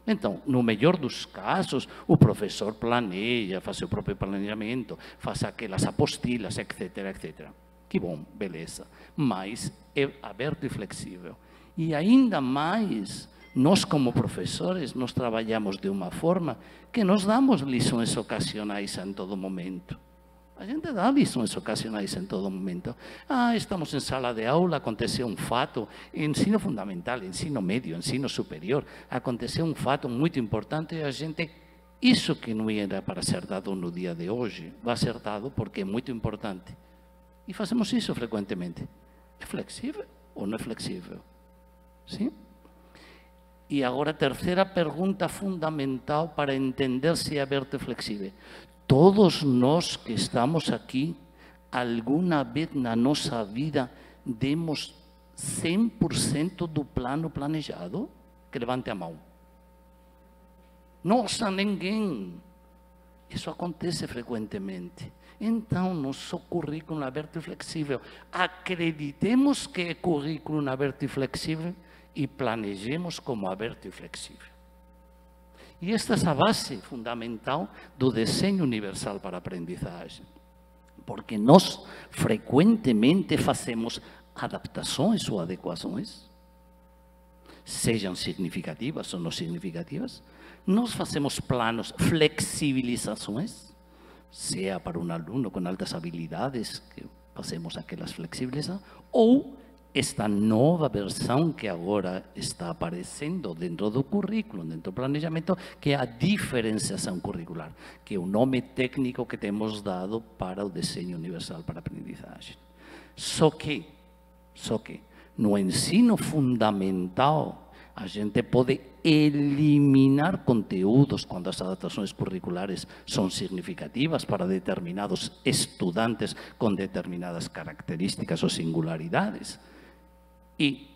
Então, no melhor dos casos, o professor planeja, faz seu próprio planejamento, faz aquelas apostilas, etc, etc. Que bom, beleza. Mas é aberto e flexível. E ainda mais, nós como professores, nós trabalhamos de uma forma que nos damos lições ocasionais em todo momento. A gente dá lições ocasionais em todo momento. Ah, estamos em sala de aula, aconteceu um fato, ensino fundamental, ensino médio, ensino superior, aconteceu um fato muito importante e a gente, isso que não era para ser dado no dia de hoje, vai ser dado porque é muito importante. E fazemos isso frequentemente. É flexível ou não é flexível? Sim? E agora, terceira pergunta fundamental para entender se é aberto flexível todos nós que estamos aqui, alguma vez na nossa vida, demos 100% do plano planejado? Que levante a mão. Nossa, ninguém. Isso acontece frequentemente. Então, nosso currículo aberto e flexível. Acreditemos que é currículo aberto e flexível e planejemos como aberto e flexível. E esta é a base fundamental do desenho universal para a aprendizagem. Porque nós frequentemente fazemos adaptações ou adequações, sejam significativas ou não significativas. Nós fazemos planos, flexibilizações, seja para um aluno com altas habilidades, que fazemos aquelas flexibilizações, ou esta nova versão que agora está aparecendo dentro do currículo, dentro do planejamento, que é a diferenciação curricular, que é o nome técnico que temos dado para o desenho universal para a aprendizagem. Só que, só que, no ensino fundamental, a gente pode eliminar conteúdos quando as adaptações curriculares são significativas para determinados estudantes com determinadas características ou singularidades. E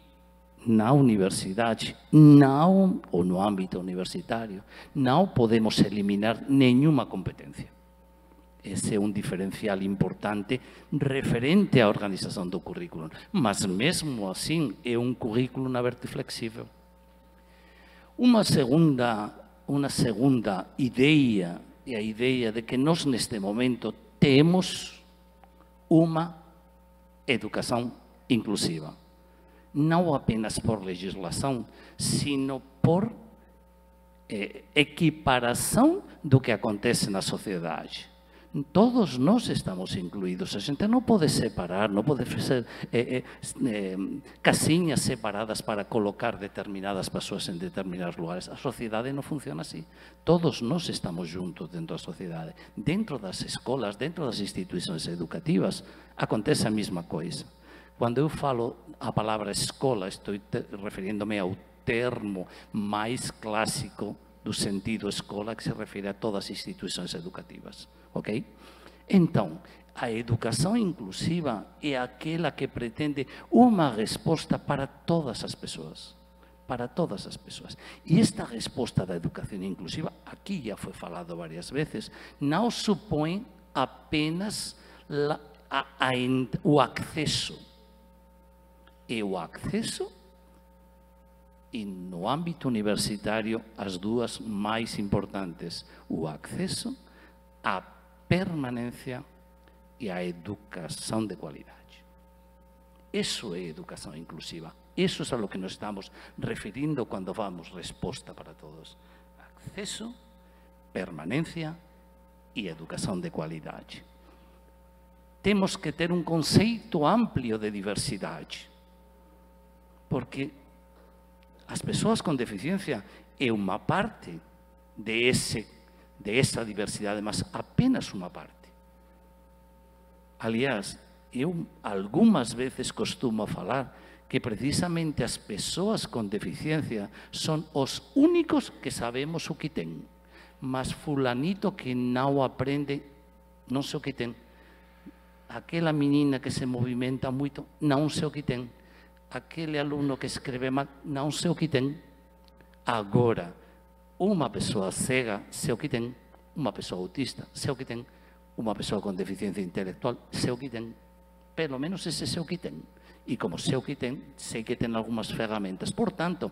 na universidade, não, ou no âmbito universitário, não podemos eliminar nenhuma competência. Esse é um diferencial importante referente à organização do currículo. Mas, mesmo assim, é um currículo aberto e flexível. Uma segunda, uma segunda ideia é a ideia de que nós, neste momento, temos uma educação inclusiva. Não apenas por legislação, sino por eh, equiparação do que acontece na sociedade. Todos nós estamos incluídos. A gente não pode separar, não pode fazer eh, eh, casinhas separadas para colocar determinadas pessoas em determinados lugares. A sociedade não funciona assim. Todos nós estamos juntos dentro da sociedade. Dentro das escolas, dentro das instituições educativas, acontece a mesma coisa. Quando eu falo a palavra escola, estou referindo-me ao termo mais clássico do sentido escola que se refere a todas as instituições educativas, ok? Então, a educação inclusiva é aquela que pretende uma resposta para todas as pessoas, para todas as pessoas. E esta resposta da educação inclusiva, aqui já foi falado várias vezes, não supõe apenas a, a, o acesso. E o acesso e no âmbito universitário as duas mais importantes, o acesso, a permanência e a educação de qualidade. Isso é educação inclusiva. Isso é a lo que nos estamos referindo quando vamos resposta para todos. Acesso, permanência e educação de qualidade. Temos que ter um conceito amplo de diversidade, porque as pessoas com deficiência é uma parte de, esse, de essa diversidade, mas apenas uma parte. Aliás, eu algumas vezes costumo falar que precisamente as pessoas com deficiência são os únicos que sabemos o que têm. Mas fulanito que não aprende, não sei o que tem. Aquela menina que se movimenta muito, não sei o que tem aquele aluno que escreve mal não sei o que tem. Agora, uma pessoa cega sei o que tem, uma pessoa autista sei o que tem, uma pessoa com deficiência intelectual sei o que tem. Pelo menos esse sei o que tem. Como sei o que tem, sei que tem algumas ferramentas. Portanto,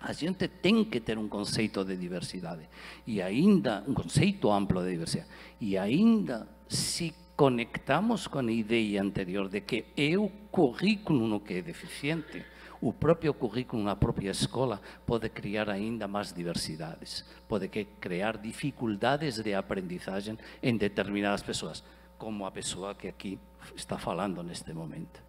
a gente tem que ter um conceito de diversidade. E ainda, um conceito amplo de diversidade. E ainda, se conectamos com a ideia anterior de que é o currículo que é deficiente, o próprio currículo na própria escola pode criar ainda mais diversidades, pode criar dificuldades de aprendizagem em determinadas pessoas, como a pessoa que aqui está falando neste momento.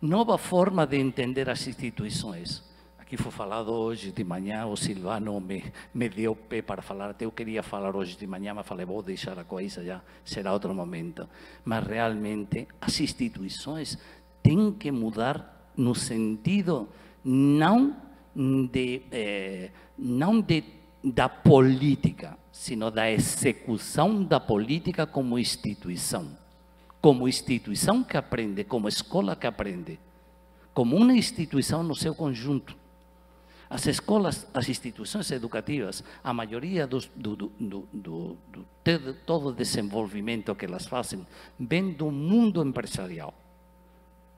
Nova forma de entender as instituições que foi falado hoje de manhã, o Silvano me, me deu pé para falar, eu queria falar hoje de manhã, mas falei, vou deixar a coisa, já será outro momento. Mas realmente as instituições têm que mudar no sentido não de, eh, não de, da política, sino da execução da política como instituição. Como instituição que aprende, como escola que aprende, como uma instituição no seu conjunto. As escolas, as instituições educativas, a maioria dos, do, do, do, do, todo o desenvolvimento que elas fazem vem do mundo empresarial,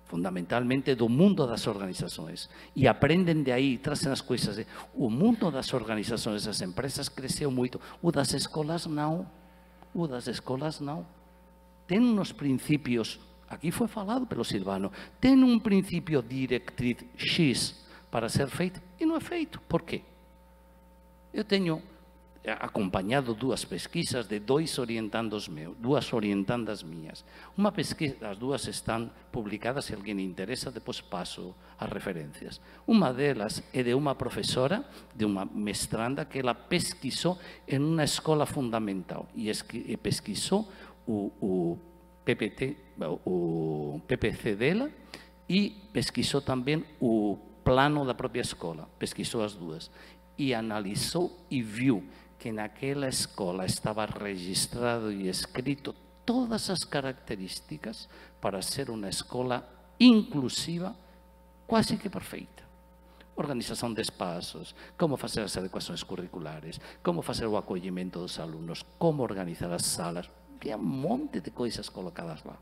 fundamentalmente do mundo das organizações. E aprendem de aí, trazem as coisas. O mundo das organizações, das empresas, cresceu muito. O das escolas, não. O das escolas, não. Tem uns princípios, aqui foi falado pelo Silvano, tem um princípio diretriz X para ser feito e não é feito. Por quê? Eu tenho acompanhado duas pesquisas de dois orientandos meus, duas orientandas minhas. Uma pesquisa, as duas estão publicadas, se alguém interessa, depois passo as referências. Uma delas é de uma professora, de uma mestranda, que ela pesquisou em uma escola fundamental e pesquisou o, o PPT, o PPC dela e pesquisou também o plano da própria escola, pesquisou as duas e analisou e viu que naquela escola estava registrado e escrito todas as características para ser uma escola inclusiva, quase que perfeita. Organização de espaços, como fazer as adequações curriculares, como fazer o acolhimento dos alunos, como organizar as salas. Havia um monte de coisas colocadas lá.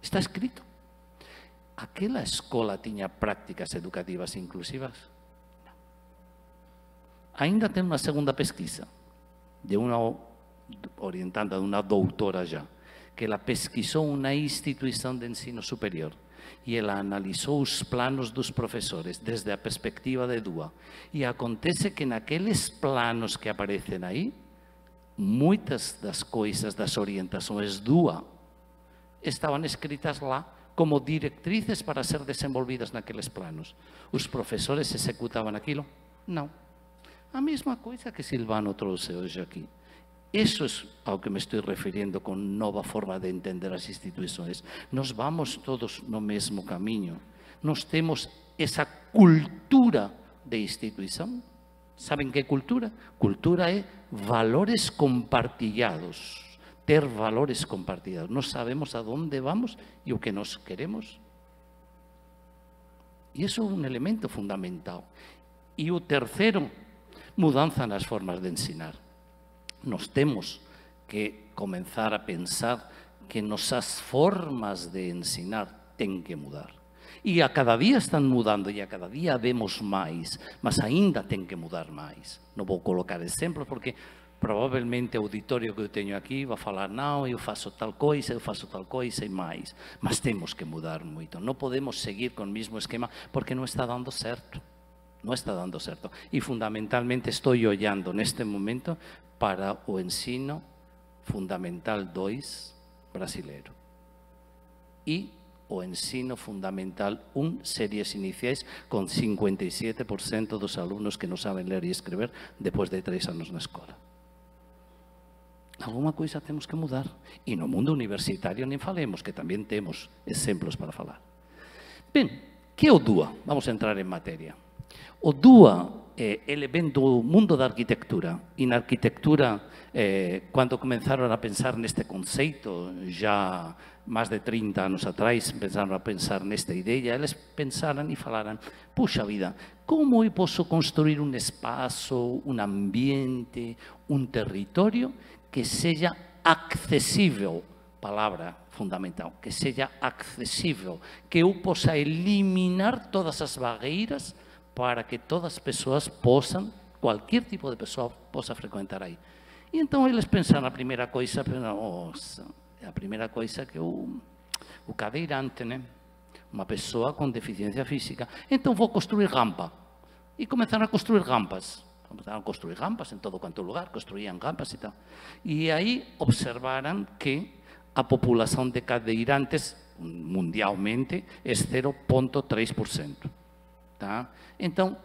Está escrito. Aquela escola tinha prácticas educativas inclusivas? Ainda tem uma segunda pesquisa, de uma orientada de uma doutora já, que ela pesquisou uma instituição de ensino superior e ela analisou os planos dos professores desde a perspectiva de DUA. E acontece que naqueles planos que aparecem aí, muitas das coisas, das orientações DUA, estavam escritas lá como diretrizes para ser desenvolvidas naqueles planos. Os professores executavam aquilo? Não. A mesma coisa que Silvano trouxe hoje aqui. Eso es ao que me estou referindo con nova forma de entender as instituições. Nós vamos todos no mesmo caminho. Nós temos essa cultura de instituição. Saben que cultura? Cultura é valores compartilhados. Valores compartilhados. Nós sabemos a onde vamos e o que nós queremos. E isso é um elemento fundamental. E o terceiro, mudança nas formas de ensinar nos temos que comenzar a pensar que nosas formas de ensinar ten que mudar. E a cada día están mudando e a cada día vemos máis, mas aínda ten que mudar máis. Non vou colocar exemplos porque probablemente o auditorio que eu teño aquí va a falar non, eu faço tal coisa, eu faço tal coisa e máis. Mas temos que mudar moito. Non podemos seguir con o mesmo esquema porque non está dando certo. Non está dando certo. E fundamentalmente estou ollando neste momento para o ensino fundamental 2 brasileiro. E o ensino fundamental 1, series iniciais, con 57% dos alumnos que non saben ler e escrever depois de tres anos na escola. Alguma coisa temos que mudar. E no mundo universitario nem falemos, que tamén temos exemplos para falar. Ben, que é o DUA? Vamos entrar en materia. O DUA eh, ele ven do mundo da arquitectura e na arquitectura eh, cando comenzaron a pensar neste conceito já máis de 30 anos atrás pensaron a pensar nesta ideia eles pensaran e falaran puxa vida, como eu posso construir un espazo, un ambiente un territorio que seja accesível palabra fundamental, que seja accesível, que eu possa eliminar todas as barreiras para que todas as pessoas possam, qualquer tipo de pessoa possa frequentar aí. E então eles pensaram a primeira coisa, nossa, a primeira coisa que o, o cadeirante, né? uma pessoa com deficiência física. Então vou construir rampa. E começaram a construir rampas. Começaram a construir rampas em todo quanto lugar, construíam rampas e tal. E aí observaram que a população de cadeirantes mundialmente é 0,3%. Tá? Então,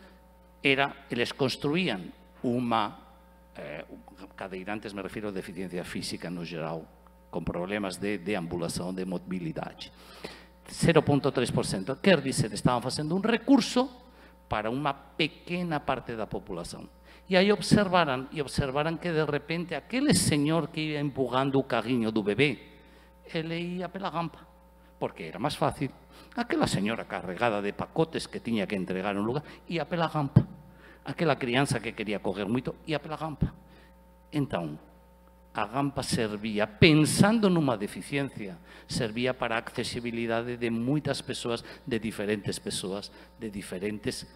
era, eles construíam uma, eh, cadeirantes, me refiro a deficiência física no geral, com problemas de deambulação, de mobilidade. 0,3%. Quer dizer, estavam fazendo um recurso para uma pequena parte da população. E aí observaram, e observaram que de repente aquele senhor que ia empurrando o carrinho do bebê, ele ia pela rampa, porque era mais fácil. Aquela señora carregada de pacotes que tiña que entregar un lugar, ia pela rampa. Aquela crianza que quería coger moito, ia pela rampa. Entón, a rampa servía, pensando nunha deficiencia, servía para a accesibilidade de moitas persoas, de diferentes persoas, de diferentes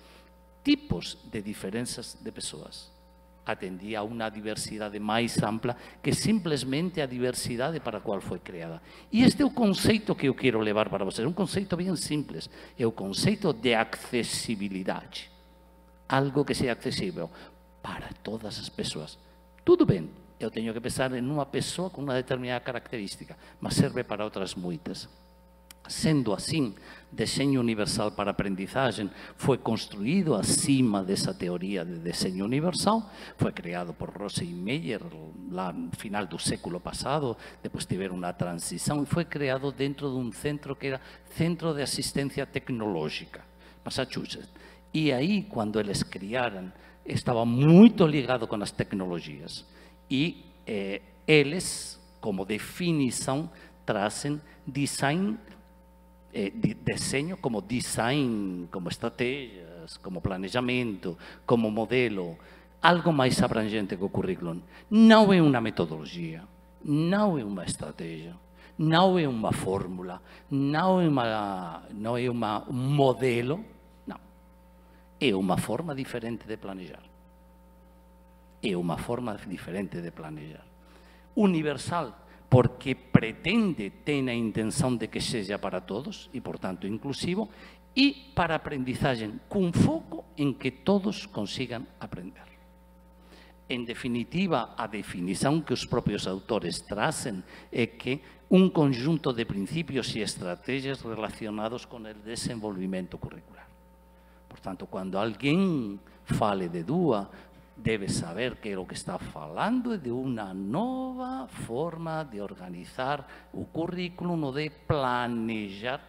tipos de diferenzas de persoas atendía a unha diversidade máis ampla que simplesmente a diversidade para a cual foi creada. E este é o conceito que eu quero levar para vocês, un conceito bien simples, é o conceito de accesibilidade. Algo que seja accessível para todas as persoas. Tudo bem, eu tenho que pensar em uma pessoa com uma determinada característica, mas serve para outras muitas. Sendo assim, desenho universal para aprendizagem foi construído acima dessa teoria de desenho universal, foi criado por Rose e Meyer lá no final do século passado, depois tiveram uma transição e foi criado dentro de um centro que era Centro de Assistência Tecnológica, Massachusetts. E aí, quando eles criaram, estava muito ligado com as tecnologias. E eh, eles, como definição, trazem design eh, desenho como design, como estrategias, como planejamento, como modelo, algo mais abrangente que o currículo. Não é uma metodologia, não é uma estratégia, não é uma fórmula, não é, uma, não é uma, um modelo, não. É uma forma diferente de planejar. É uma forma diferente de planejar. Universal, porque pretende, tem a intenção de que seja para todos e, portanto, inclusivo, e para aprendizagem com foco em que todos consigam aprender. En definitiva, a definición que os propios autores tracen é que un conjunto de principios e estrategias relacionados con el desenvolvimento curricular. Por tanto, cando alguén fale de DUA, debe saber que o que está falando é de unha nova forma de organizar o currículo, de planejar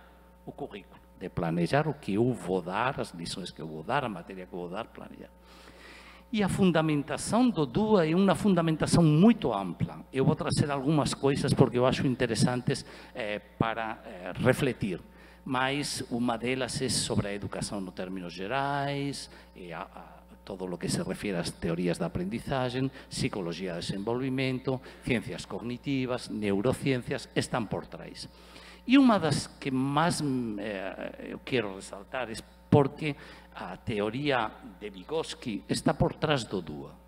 o currículo, de planejar o que eu vou dar, as lições que eu vou dar, a matéria que eu vou dar, planejar. E a fundamentação do DUA é uma fundamentação muito ampla. Eu vou trazer algumas coisas porque eu acho interessantes eh, para eh, refletir. Mas uma delas é sobre a educação no termos gerais, e a, a, todo o que se refere às teorias da aprendizagem, psicologia de desenvolvimento, ciências cognitivas, neurociências, estão por trás. E uma das que mais eh, eu quero ressaltar é porque a teoría de Vygotsky está por trás do DUA.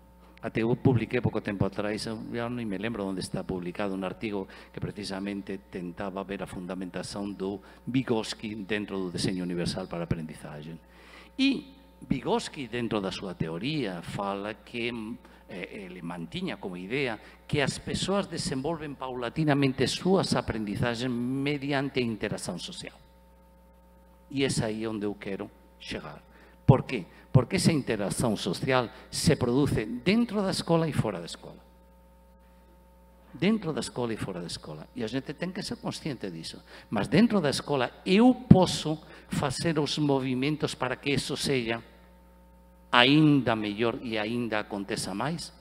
Até eu publiquei pouco tempo atrás, eu non me lembro onde está publicado un artigo que precisamente tentaba ver a fundamentación do Vygotsky dentro do deseño universal para a aprendizaje. E Vygotsky, dentro da súa teoría, fala que eh, ele mantiña como idea que as persoas desenvolven paulatinamente súas aprendizagens mediante a interacción social. E é aí onde eu quero chegar. Por qué? Porque esa interacción social se produce dentro da escola e fora da escola. Dentro da escola e fora da escola. E a gente tem que ser consciente disso. Mas dentro da escola eu posso fazer os movimentos para que isso seja ainda melhor e ainda aconteça mais.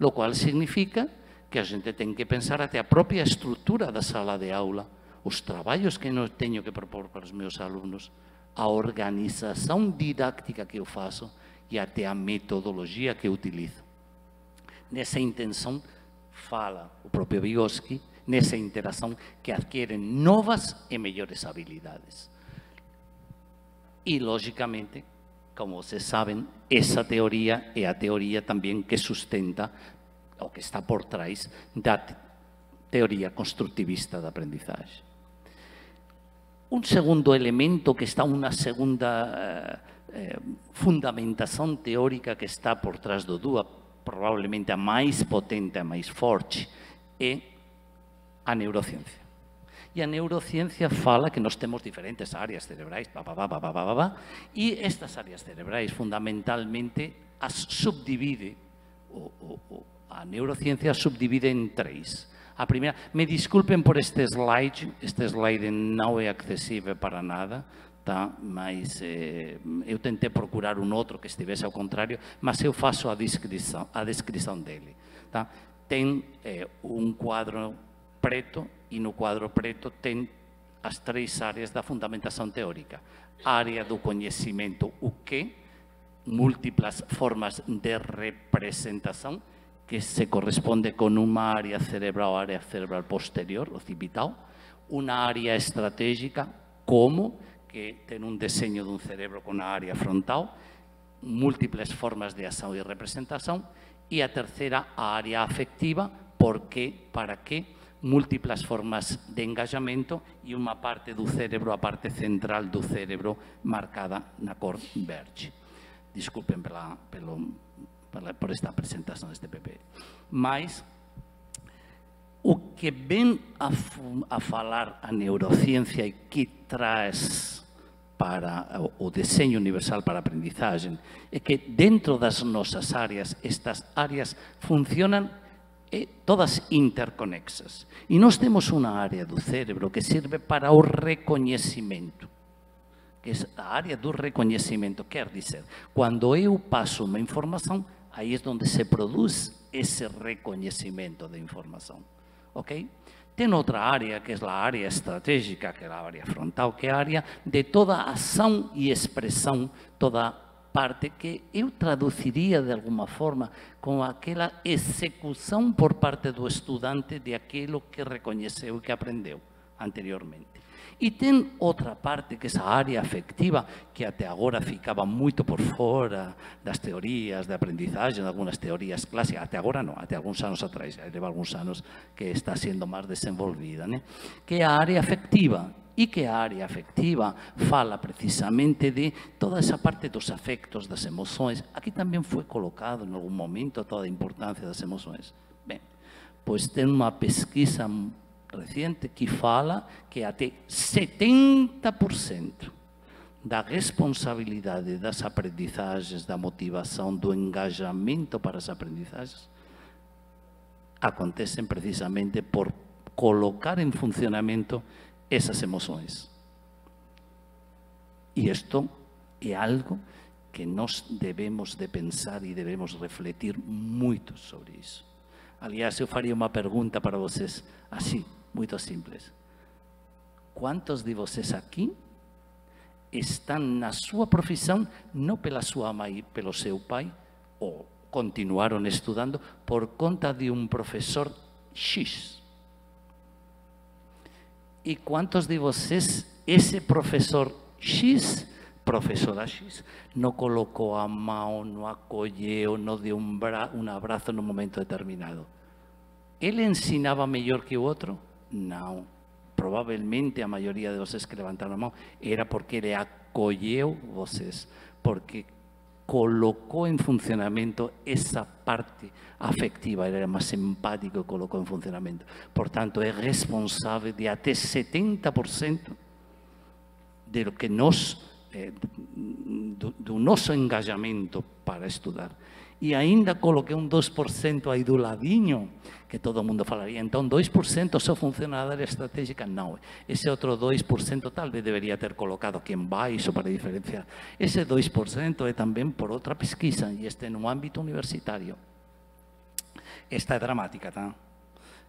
Lo qual significa que a gente tem que pensar até a própria estrutura da sala de aula, os trabalhos que eu tenho que propor para os meus alunos, a organização didática que eu faço e até a metodologia que eu utilizo. Nessa intenção, fala o próprio Vygotsky, nessa interação que adquirem novas e melhores habilidades. E, logicamente, como vocês sabem, essa teoria é a teoria também que sustenta, ou que está por trás, da teoria construtivista da aprendizagem. Un segundo elemento que está unha segunda eh, fundamentación teórica que está por trás do DUA, probablemente a máis potente, a máis forte, é a neurociencia. E a neurociencia fala que nós temos diferentes áreas cerebrais, ba, ba, ba, ba, ba, ba, ba, e estas áreas cerebrais fundamentalmente as subdivide, o, o, o, a neurociencia subdivide en tres. A primeira, me disculpen por este slide, este slide não é acessível para nada, tá? mas eh, eu tentei procurar um outro que estivesse ao contrário, mas eu faço a descrição, a descrição dele. Tá? Tem eh, um quadro preto e no quadro preto tem as três áreas da fundamentação teórica. Área do conhecimento, o que, múltiplas formas de representação, que se corresponde con unha área cerebral, área cerebral posterior, occipital, unha área estratégica, como, que ten un deseño dun cerebro con a área frontal, múltiples formas de ação e representación, e a terceira, a área afectiva, porque, para que, múltiplas formas de engajamento e unha parte do cerebro, a parte central do cerebro marcada na cor verde. Disculpen por esta apresentação deste PP. Mas o que vem a, a falar a neurociência e que traz para o desenho universal para a aprendizagem é que dentro das nossas áreas, estas áreas funcionam eh, todas interconexas. E nós temos uma área do cérebro que serve para o reconhecimento que é a área do reconhecimento, quer dizer, quando eu passo uma informação, Aí é onde se produz esse reconhecimento de informação. Ok? Tem outra área, que é a área estratégica, que é a área frontal, que é a área de toda ação e expressão, toda parte que eu traduziria de alguma forma com aquela execução por parte do estudante de aquilo que reconheceu e que aprendeu anteriormente. E tem outra parte, que é essa área afectiva, que até agora ficava muito por fora das teorias de aprendizagem, algumas teorias clássicas, até agora não, até alguns anos atrás, leva alguns anos que está sendo mais desenvolvida, né? que é a área afectiva. E que a área afectiva fala precisamente de toda essa parte dos afectos, das emoções. Aqui também foi colocado em algum momento toda a importância das emoções. Bem, pois tem uma pesquisa reciente que fala que até 70% da responsabilidade das aprendizagens, da motivação, do engajamento para as aprendizagens, acontecem precisamente por colocar em funcionamento essas emoções. E isto é algo que nós devemos de pensar e devemos refletir muito sobre isso. Aliás, eu faria uma pergunta para vocês, assim, muito simples. Quantos de vocês aqui estão na sua profissão não pela sua mãe, pelo seu pai, ou continuaram estudando por conta de um professor X? E quantos de vocês, esse professor X, professora X, não colocou a mão, não acolheu, não deu um, um abraço no momento determinado? Ele ensinava melhor que o outro? Não. Provavelmente a maioria de vocês que levantaram a mão era porque ele acolheu vocês, porque colocou em funcionamento essa parte afectiva, ele era mais empático e colocou em funcionamento. Portanto, é responsável de até 70% do que nós, eh, do, do nosso engajamento para estudar. E ainda coloquei um 2% aí do ladinho, que todo mundo falaria, então 2% só funciona na área estratégica? Não. Esse outro 2% talvez deveria ter colocado aqui embaixo para diferenciar. Esse 2% é também por outra pesquisa, e este é no âmbito universitário. Esta é dramática, tá?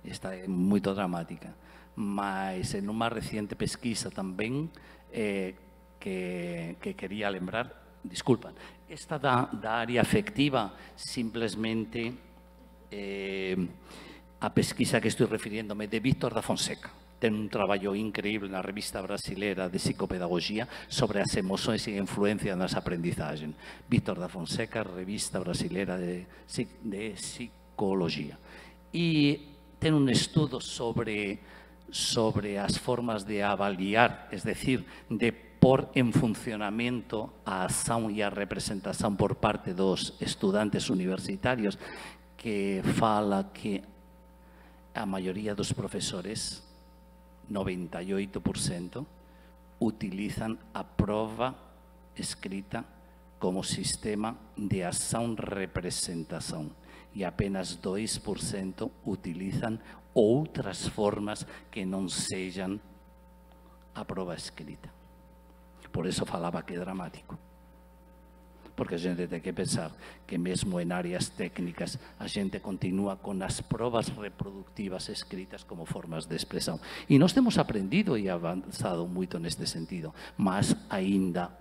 Esta é muito dramática. Mas em uma recente pesquisa também, eh, que, que queria lembrar, disculpa, esta da, área afectiva simplesmente eh, a pesquisa que estou refiriéndome de Víctor da Fonseca. Ten un traballo increíble na revista brasileira de psicopedagogia sobre as emoções e a influencia nas aprendizagens. Víctor da Fonseca, revista brasileira de, de psicologia. E ten un estudo sobre, sobre as formas de avaliar, es decir, de por en funcionamento a ação e a representação por parte dos estudantes universitarios que fala que a maioria dos professores, 98%, utilizam a prova escrita como sistema de ação-representação e apenas 2% utilizam outras formas que não sejam a prova escrita. Por eso falaba que dramático. Porque a gente tem que pensar que mesmo em áreas técnicas a gente continua com as provas reproductivas escritas como formas de expressão. E nós temos aprendido e avançado muito neste sentido, mas ainda,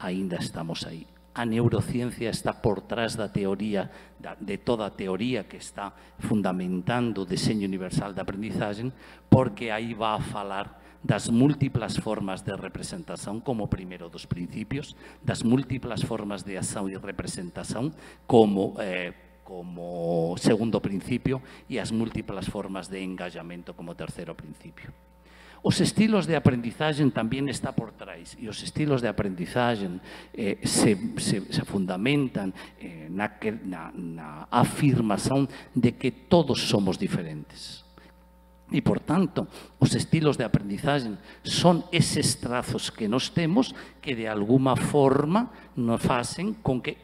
ainda estamos aí. A neurociencia está por trás da teoría, de toda teoría que está fundamentando o deseño universal de aprendizagem, porque aí va a falar das múltiplas formas de representação como primeiro dos princípios, das múltiplas formas de ação e representação como eh, como segundo principio e as múltiplas formas de engajamento como terceiro principio. Os estilos de aprendizagem tamén está por trás e os estilos de aprendizagem eh, se, se, se fundamentan eh, na, na, na afirmación de que todos somos diferentes E, por tanto, os estilos de aprendizaje son eses trazos que nos temos que de alguma forma nos facen con que,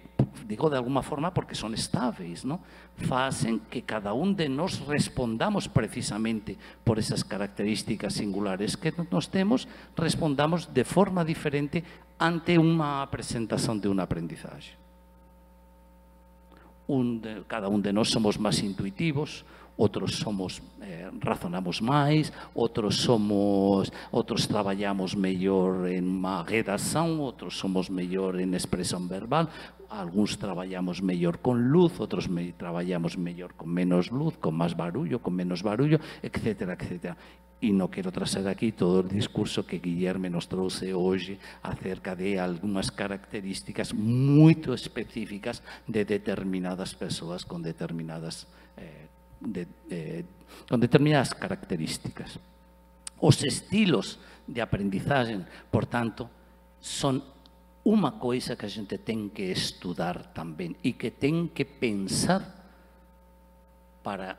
digo de alguma forma porque son estáveis, ¿no? facen que cada un de nós respondamos precisamente por esas características singulares que nos temos, respondamos de forma diferente ante unha presentación de un aprendizaje. Un cada un de nós somos máis intuitivos, outros somos eh, razonamos máis, outros somos outros traballamos mellor en má redação, outros somos mellor en expresión verbal, algúns traballamos mellor con luz, outros me, traballamos mellor con menos luz, con máis barullo, con menos barullo, etcétera, etcétera. y no quiero traer aquí todo el discurso que Guillermo nos trouxe hoy acerca de algunas características muy específicas de determinadas personas con determinadas, eh, de, con determinadas características. Os estilos de aprendizaje, por tanto, son uma coisa que a gente tem que estudar também e que tem que pensar para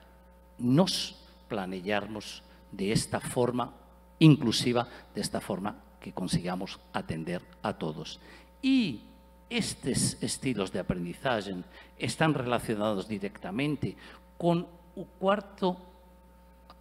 nos planejarmos desta forma inclusiva, desta forma que consigamos atender a todos. E estes estilos de aprendizagem están relacionados directamente con o cuarto,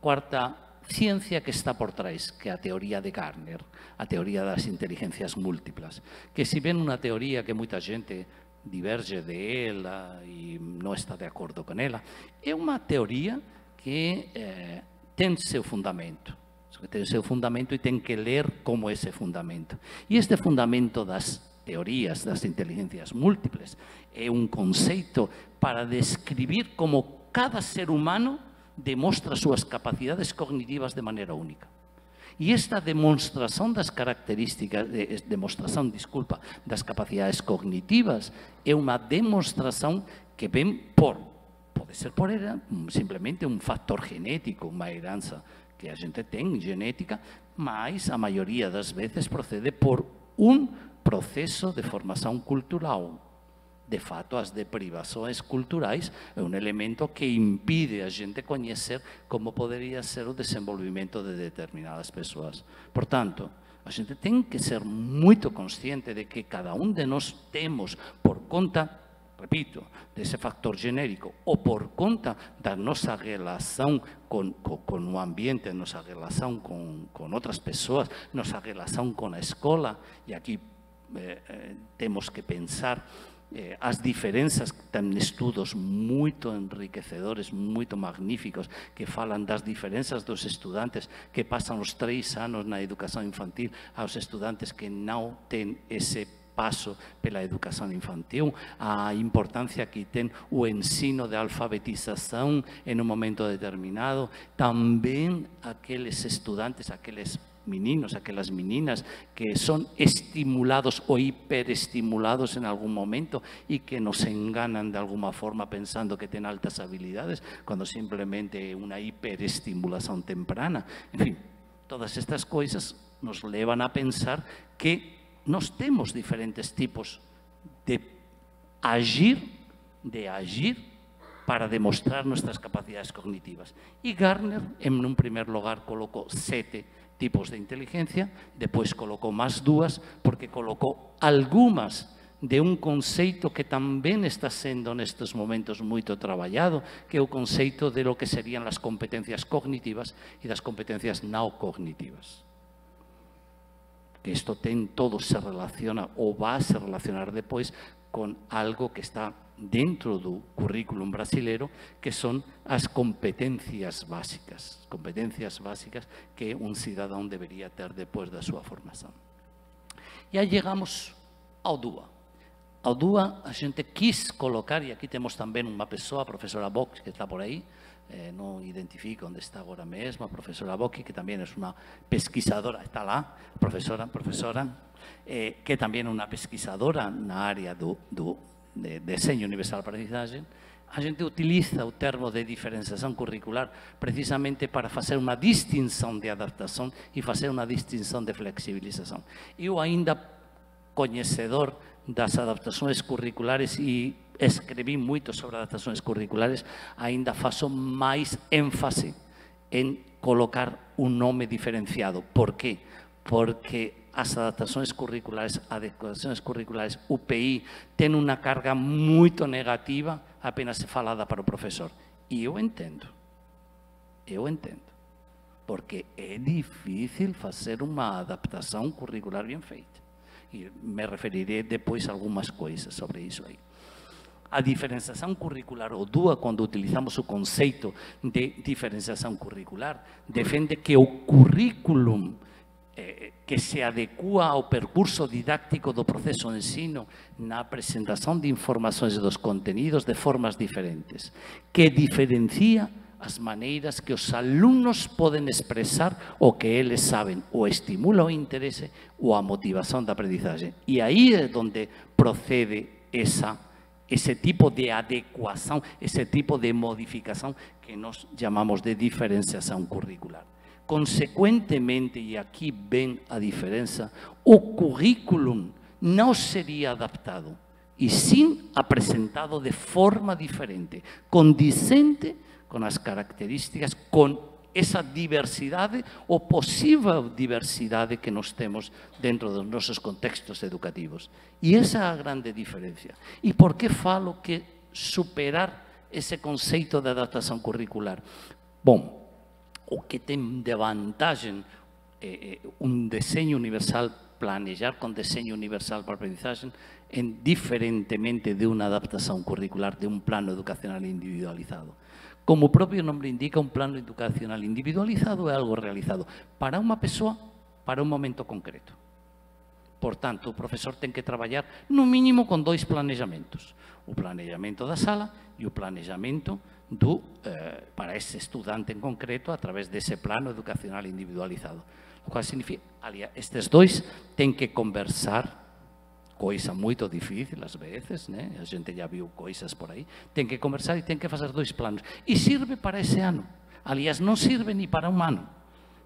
cuarta ciencia que está por trás, que é a teoría de Garner, a teoría das inteligencias múltiplas, que si ben unha teoría que moita xente diverge de ela e non está de acordo con ela, é unha teoría que eh, ten seu fundamento, que ten seu fundamento e ten que ler como ese fundamento. E este fundamento das teorías das inteligencias múltiples é un conceito para describir como cada ser humano demostra súas capacidades cognitivas de maneira única. E esta demonstración das características, de, demostración, disculpa, das capacidades cognitivas é unha demostración que ven por, pode ser por era, simplemente un factor genético, unha heranza que a gente ten genética, mas a maioría das veces procede por un proceso de formación cultural, de fato, as deprivações culturais é um elemento que impide a gente conhecer como poderia ser o desenvolvimento de determinadas pessoas. Portanto, a gente tem que ser muito consciente de que cada um de nós temos, por conta, repito, desse factor genérico, ou por conta da nossa relação com, com, com o ambiente, nossa relação com, com outras pessoas, nossa relação com a escola, e aqui eh, eh, temos que pensar eh, as diferenzas, ten estudos moito enriquecedores, moito magníficos, que falan das diferenzas dos estudantes que pasan os tres anos na educación infantil aos estudantes que non ten ese paso pela educación infantil, a importancia que ten o ensino de alfabetización en un momento determinado, tamén aqueles estudantes, aqueles meninos, aquelas meninas que son estimulados o hiperestimulados en algún momento y que nos enganan de alguna forma pensando que tienen altas habilidades cuando simplemente una hiperestimulación temprana. En fin, todas estas cosas nos llevan a pensar que nos tenemos diferentes tipos de agir, de agir para demostrar nuestras capacidades cognitivas. Y Garner, en un primer lugar, colocó siete tipos de inteligencia, depois colocou máis dúas, porque colocou algunhas de un conceito que tamén está sendo nestes momentos moito traballado, que é o conceito de lo que serían as competencias cognitivas e das competencias não cognitivas. Que isto ten todo se relaciona ou va a se relacionar depois con algo que está dentro do currículum brasileiro que son as competencias básicas, competencias básicas que un cidadão debería ter depois da súa formación. E aí chegamos ao DUA. Ao DUA a quis colocar, e aqui temos também uma pessoa, a professora Box, que está por aí, eh, identifico onde está agora mesmo, a professora Bocchi, que também é uma pesquisadora, está lá, professora, professora, eh, que é uma pesquisadora na área do, do de universal para a aprendizagem, a gente utiliza o termo de diferenciação curricular precisamente para fazer uma distinção de adaptação e fazer uma distinção de flexibilização. Eu ainda conhecedor das adaptações curriculares e escrevi muito sobre adaptações curriculares, ainda faço mais ênfase em colocar um nome diferenciado. Por quê? Porque as adaptações curriculares, adequações curriculares, UPI, tem uma carga muito negativa apenas falada para o professor. E eu entendo. Eu entendo. Porque é difícil fazer uma adaptação curricular bem feita. E me referirei depois a algumas coisas sobre isso aí. A diferenciação curricular, ou DUA, quando utilizamos o conceito de diferenciação curricular, defende que o currículum eh, que se adecua ao percurso didáctico do proceso de ensino na presentación de informacións dos contenidos de formas diferentes, que diferencia as maneiras que os alunos podem expressar o que eles sabem, ou estimula o interesse ou a motivação da aprendizagem. E aí é onde procede essa, esse tipo de adequação, esse tipo de modificação que nós chamamos de diferenciação curricular. Consequentemente, e aqui vem a diferença, o currículum não seria adaptado, e sim apresentado de forma diferente, condicente con as características, con esa diversidade ou posible diversidade que nos temos dentro dos nosos contextos educativos. E esa é a grande diferencia. E por que falo que superar ese conceito de adaptación curricular? O que ten de vantaxe eh, eh, un deseño universal, planejar con deseño universal para aprendizaje, en diferentemente de unha adaptación curricular, de un plano educacional individualizado. Como o propio nombre indica, un plano educacional individualizado é algo realizado para unha persoa, para un momento concreto. Por tanto, o profesor ten que traballar no mínimo con dois planejamentos. O planejamento da sala e o planejamento do, eh, para ese estudante en concreto a través dese plano educacional individualizado. O cual significa, alia, estes dois ten que conversar coisa moito difícil ás veces, né? a gente já viu coisas por aí, tem que conversar e tem que fazer dois planos. E sirve para esse ano. Aliás, não sirve nem para um ano.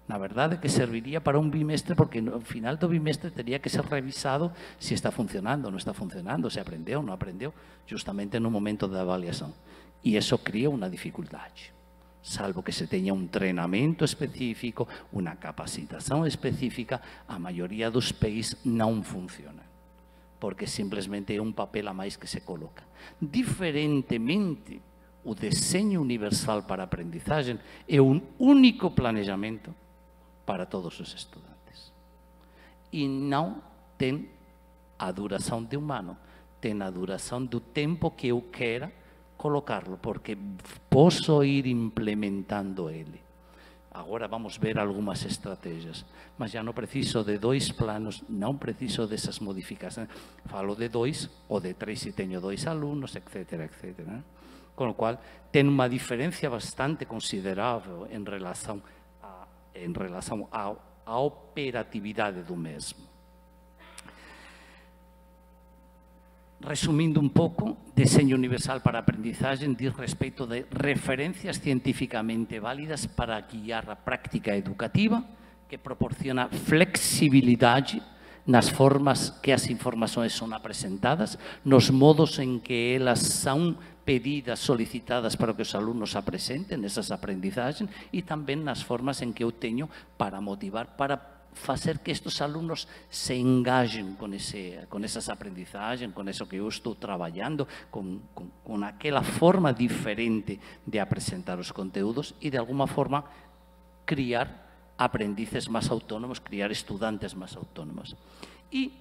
Na verdade, que serviria para um bimestre, porque no final do bimestre teria que ser revisado se está funcionando, não está funcionando, se aprendeu, não aprendeu, justamente no momento da avaliação. E isso cria uma dificuldade. Salvo que se tenha um treinamento específico, uma capacitação específica, a maioria dos países não funciona porque simplesmente é un papel a máis que se coloca. Diferentemente, o deseño universal para a aprendizaje é un único planejamento para todos os estudantes. E non ten a duración de un ano, ten a duración do tempo que eu quera colocarlo, porque posso ir implementando ele. Agora vamos ver algunhas estrategias, mas já non preciso de dois planos, non preciso desas modificacións. Falo de dois ou de tres se teño dois alumnos, etc. etc. Con o cual, ten unha diferencia bastante considerável en relación a, a, a operatividade do mesmo. Resumindo un pouco, Deseño Universal para a Aprendizaje diz respeito de referencias científicamente válidas para guiar a práctica educativa que proporciona flexibilidade nas formas que as informações são apresentadas, nos modos en que elas são pedidas, solicitadas para que os alunos apresenten esas aprendizagens e tamén nas formas en que eu teño para motivar, para fazer que estes alunos se engajem com, esse, com essas aprendizagens, com isso que eu estou trabalhando, com, com, com aquela forma diferente de apresentar os conteúdos e, de alguma forma, criar aprendizes mais autônomos, criar estudantes mais autônomos. E,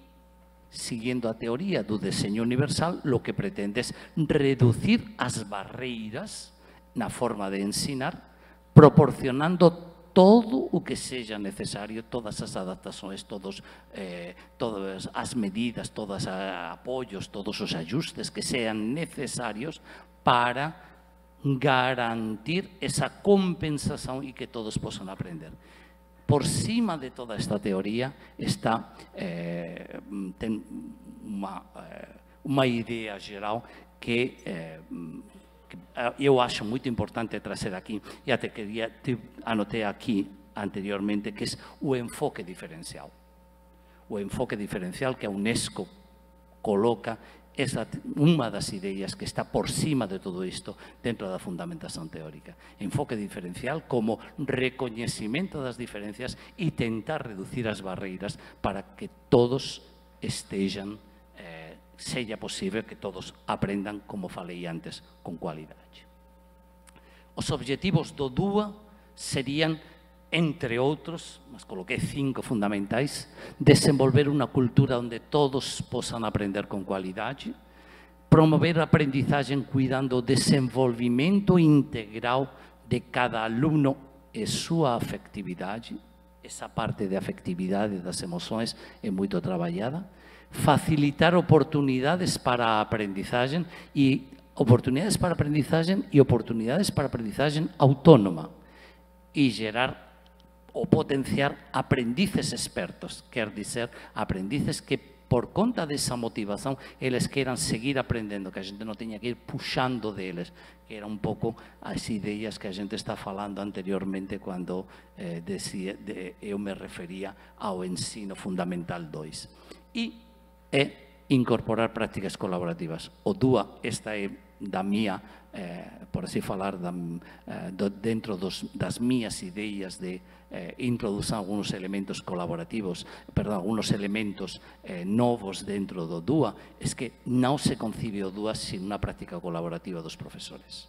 seguindo a teoria do desenho universal, o que pretende é reducir as barreiras na forma de ensinar, proporcionando todo o que seja necesario, todas as adaptações, todos, eh, todas as medidas, todos os apoios, todos os ajustes que sean necesarios para garantir esa compensação e que todos possam aprender. Por cima de toda esta teoria está eh, ten uma, eh, geral que eh, eu acho muito importante trazer aqui, e até queria, te anotei aqui anteriormente, que é o enfoque diferencial. O enfoque diferencial que a Unesco coloca é unha das ideas que está por cima de todo isto dentro da fundamentación teórica. Enfoque diferencial como recoñecimento das diferencias e tentar reducir as barreiras para que todos estejam sella posible que todos aprendan, como falei antes, con cualidade. Os objetivos do DUA serían, entre outros, mas coloquei cinco fundamentais, desenvolver unha cultura onde todos posan aprender con cualidade, promover a aprendizaje cuidando o desenvolvimento integral de cada alumno e súa afectividade, esa parte de afectividade das emoções é moito traballada, facilitar oportunidades para aprendizaje e oportunidades para aprendizagem e oportunidades para aprendizagem autónoma e gerar ou potenciar aprendices expertos, quer dizer, aprendices que por conta dessa motivação eles queiram seguir aprendendo, que a gente não tenha que ir puxando deles, que era um pouco as ideias que a gente está falando anteriormente quando eh, decía, de, eu me referia ao ensino fundamental 2. E é incorporar prácticas colaborativas. O DUA, esta é da mía, eh, por así falar, da, eh, do, dentro dos, das mías ideas de eh, introducir algunos elementos colaborativos, perdón, algunos elementos eh, novos dentro do DUA, es que non se concibe o DUA sin unha práctica colaborativa dos profesores.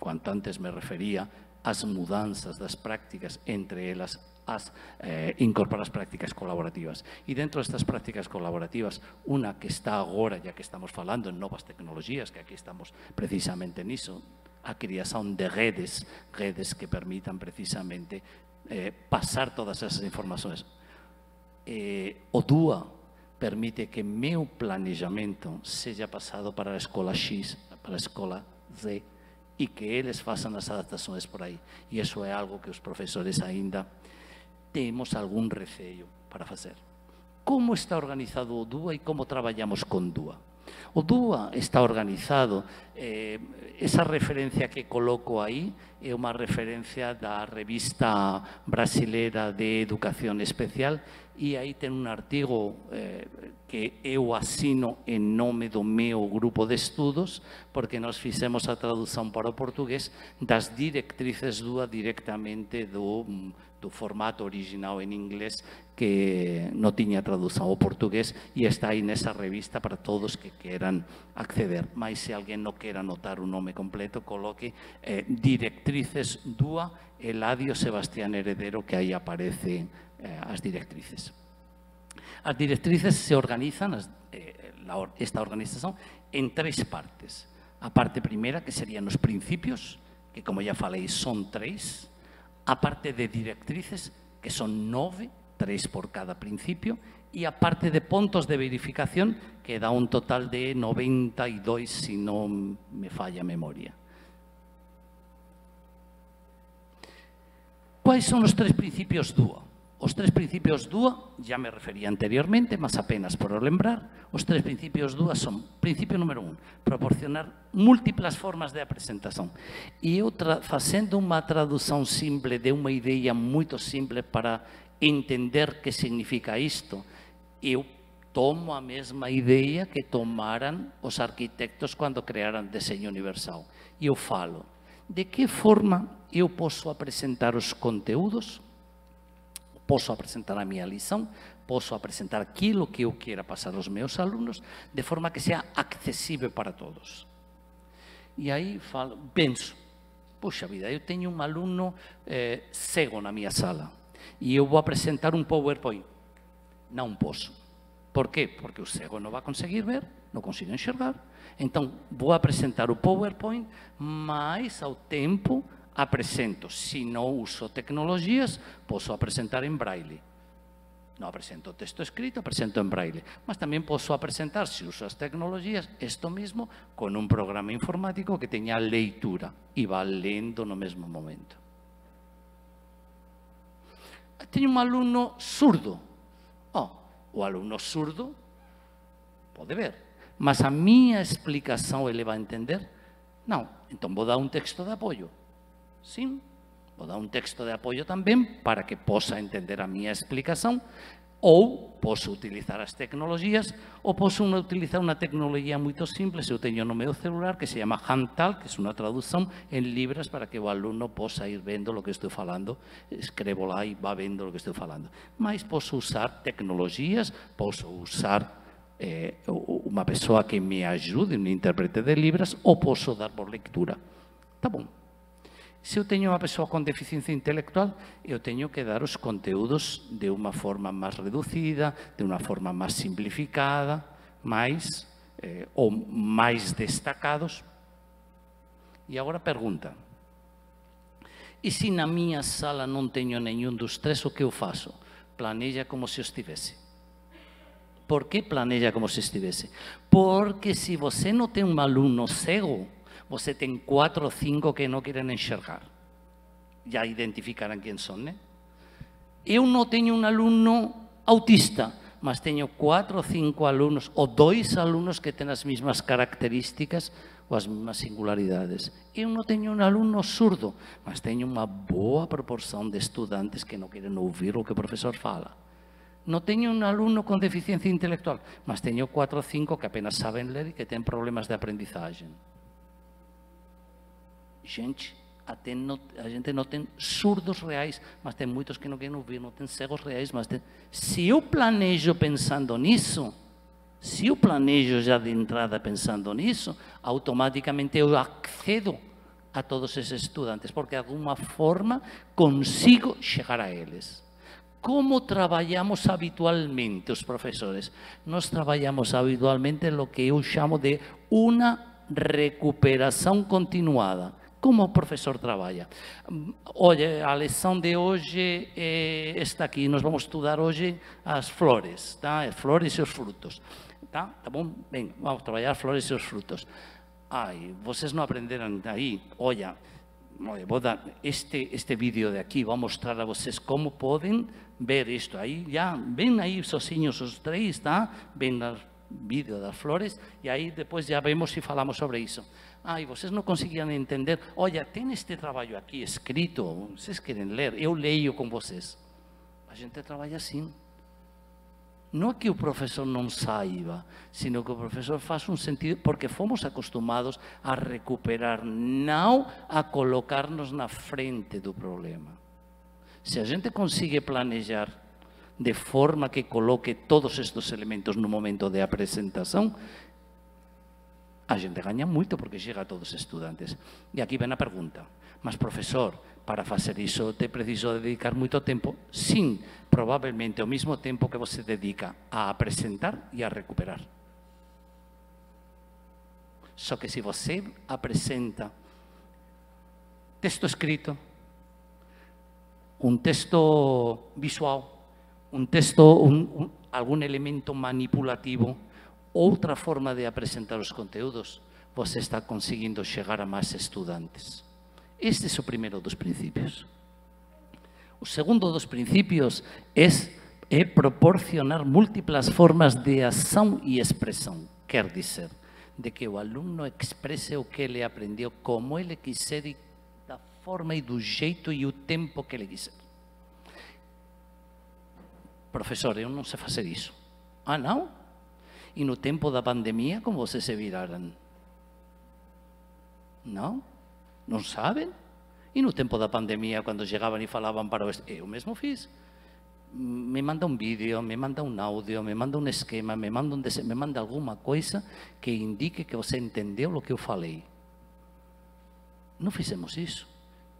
Cuanto antes me refería ás mudanzas das prácticas, entre elas as eh, incorporar as prácticas colaborativas. E dentro destas prácticas colaborativas, unha que está agora, ya que estamos falando en novas tecnologías, que aquí estamos precisamente niso, a creación de redes, redes que permitan precisamente eh, pasar todas esas informaciones. Eh, o DUA permite que meu planejamento seja pasado para a escola X, para a escola Z, e que eles façam as adaptações por aí. E isso é algo que os professores ainda temos algún receio para facer. Como está organizado o DUA e como traballamos con DUA? O DUA está organizado, eh, esa referencia que coloco aí é unha referencia da revista brasileira de educación especial e aí ten un artigo eh, que eu asino en nome do meu grupo de estudos porque nos fixemos a tradución para o portugués das directrices DUA directamente do mm, do formato original en inglés que non tiña tradución ao portugués e está aí nesa revista para todos que queran acceder. Mais se alguén non quera anotar o nome completo, coloque eh, Directrices Dúa Eladio Sebastián Heredero, que aí aparece eh, as directrices. As directrices se organizan, as, eh, la, esta organización, en tres partes. A parte primeira, que serían os principios, que como ya falei son tres, a parte de directrices, que son nove, tres por cada principio, e a parte de pontos de verificación, que dá un total de 92, se non me falla memoria. Quais son os tres principios DUA? Os tres principios DUA, ya me refería anteriormente, mas apenas por lembrar, os tres principios DUA son, principio número un, proporcionar múltiplas formas de apresentación. E eu, facendo unha tradução simple de unha ideia moito simple para entender que significa isto, eu tomo a mesma ideia que tomaran os arquitectos cando crearan deseño universal. E eu falo, de que forma eu posso apresentar os conteúdos posso apresentar a minha lição, posso apresentar aquilo que eu queira passar aos meus alunos, de forma que seja acessível para todos. E aí falo, penso, puxa vida, eu tenho um aluno eh, cego na minha sala e eu vou apresentar um PowerPoint. Não posso. Por quê? Porque o cego não vai conseguir ver, não consigo enxergar. Então, vou apresentar o PowerPoint, mas ao tempo apresento. Se não uso tecnologias, posso apresentar em braille. Não apresento texto escrito, apresento em braille. Mas também posso apresentar, se uso as tecnologias, isto mesmo com um programa informático que tenha leitura e vá lendo no mesmo momento. Tenho um aluno surdo. Oh, o aluno surdo pode ver, mas a minha explicação ele vai entender? Não. Então vou dar um texto de apoio. Sim, vou dar um texto de apoio tamén para que possa entender a miña explicación ou posso utilizar as tecnologías ou posso utilizar unha tecnología moito simples. Eu teño no meu celular que se chama Hantal, que é unha traducción en libras para que o alumno possa ir vendo o que estou falando. Escrevo lá e va vendo o que estou falando. Mas posso usar tecnologías, posso usar eh, unha persoa que me ajude, un intérprete de libras ou posso dar por lectura. Tá bom. Se eu teño unha persoa con deficiencia intelectual, eu teño que dar os conteúdos de unha forma máis reducida, de unha forma máis simplificada, máis eh, ou máis destacados. E agora pergunta, e se na miña sala non teño nenhum dos tres, o que eu faço? Planeja como se eu estivese. Por que planeja como se estivesse? Porque se você não tem um aluno cego, você tem quatro ou cinco que não querem enxergar. Já identificaram quem são, né? Eu não tenho um aluno autista, mas tenho quatro ou cinco alunos, ou dois alunos que têm as mesmas características ou as mesmas singularidades. Eu não tenho um aluno surdo, mas tenho uma boa proporção de estudantes que não querem ouvir o que o professor fala. Não tenho um aluno com deficiência intelectual, mas tenho quatro ou cinco que apenas sabem ler e que têm problemas de aprendizagem. Gente, até não, a gente não tem surdos reais, mas tem muitos que não querem ouvir, não tem cegos reais, mas tem... Se eu planejo pensando nisso, se eu planejo já de entrada pensando nisso, automaticamente eu accedo a todos esses estudantes, porque de alguma forma consigo chegar a eles. Como trabalhamos habitualmente os professores? Nós trabalhamos habitualmente o que eu chamo de uma recuperação continuada. Como o professor trabalha? Olha, a lição de hoje é está aqui. Nós vamos estudar hoje as flores, tá? Flores e os frutos. Tá? Tá bom? Bem, vamos trabalhar flores e os frutos. Ai, vocês não aprenderam aí? Olha, vou dar este, este vídeo de aqui, vou mostrar a vocês como podem ver isto aí. Já, ven aí sozinhos os três, tá? Ven o vídeo das flores e aí depois já vemos e falamos sobre isso. Ai, vocês não conseguiam entender. Olha, tem este trabalho aqui escrito, vocês querem ler? Eu leio com vocês. A gente trabalha assim. Não é que o professor não saiba, sino que o professor faz um sentido, porque fomos acostumados a recuperar, não a colocar-nos na frente do problema. Se a gente consegue planejar de forma que coloque todos estes elementos no momento de apresentação, a gente ganha muito porque chega a todos os estudantes. E aqui vem a pergunta: mas professor, para fazer isso te preciso dedicar muito tempo? Sim, provavelmente o mesmo tempo que você dedica a apresentar e a recuperar. Só que se você apresenta texto escrito, um texto visual, um texto, algum elemento manipulativo, outra forma de apresentar os conteúdos, você está conseguindo chegar a mais estudantes. Este é o primeiro dos princípios. O segundo dos princípios é, é proporcionar múltiplas formas de ação e expressão. Quer dizer, de que o aluno expresse o que ele aprendeu como ele quiser e da forma e do jeito e o tempo que ele quiser. Professor, eu não sei fazer isso. Ah, não? E no tempo da pandemia, como vocês se viraram? Não? Não sabem? E no tempo da pandemia, quando chegavam e falavam para o... Eu mesmo fiz. Me manda um vídeo, me manda um áudio, me manda um esquema, me manda, um me manda alguma coisa que indique que você entendeu o que eu falei. Não fizemos isso.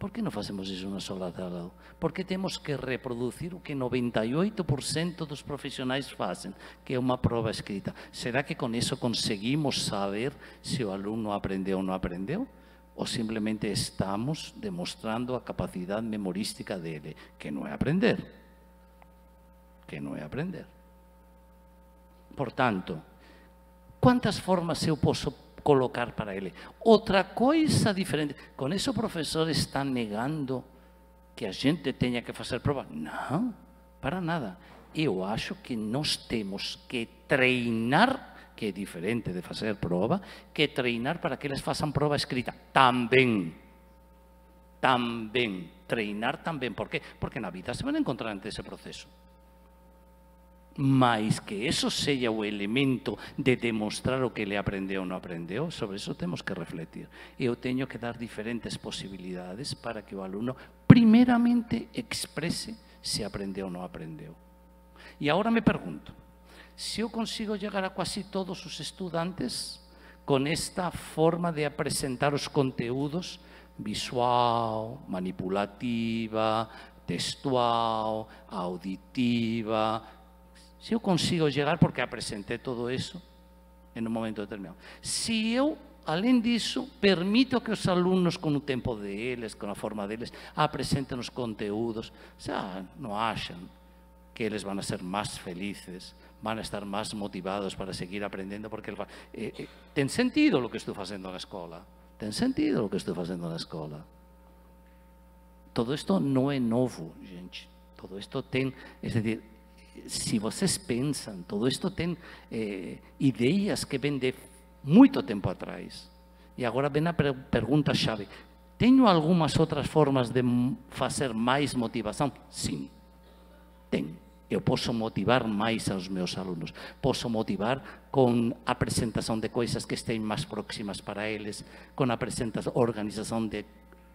Por que não fazemos isso na sala de aula? Porque temos que reproduzir o que 98% dos profissionais fazem, que é uma prova escrita. Será que com isso conseguimos saber se o aluno aprendeu ou não aprendeu? Ou simplesmente estamos demonstrando a capacidade memorística dele, que não é aprender. Que não é aprender. Portanto, quantas formas eu posso colocar para ele. Outra coisa diferente. Com isso o professor está negando que a gente tenha que fazer prova? Não, para nada. Eu acho que nós temos que treinar, que é diferente de fazer prova, que treinar para que eles façam prova escrita. Também. Também. Treinar também. Por quê? Porque na vida se vão encontrar ante esse processo. Mas que eso seja o elemento de demonstrar o que ele aprendeu ou não aprendeu, sobre isso temos que refletir. Eu tenho que dar diferentes possibilidades para que o aluno, primeiramente, expresse se aprendeu ou não aprendeu. E agora me pergunto, se eu consigo chegar a quase todos os estudantes com esta forma de apresentar os conteúdos visual, manipulativa, textual, auditiva, se eu consigo chegar, porque apresentei todo isso em um momento determinado. Se eu, além disso, permito que os alunos, com o tempo deles, com a forma deles, apresentem os conteúdos, já não acham que eles vão ser mais felizes, vão estar mais motivados para seguir aprendendo, porque eh, eh, tem sentido o que estou fazendo na escola, tem sentido o que estou fazendo na escola. Todo isto não é novo, gente. Todo isto tem, é decir, se vocês pensam, todo isto tem eh, ideias que vêm de muito tempo atrás. E agora vem a pergunta-chave: tenho algumas outras formas de fazer mais motivação? Sim, tenho. Eu posso motivar mais aos meus alunos. Posso motivar com a apresentação de coisas que estejam mais próximas para eles, com a organização de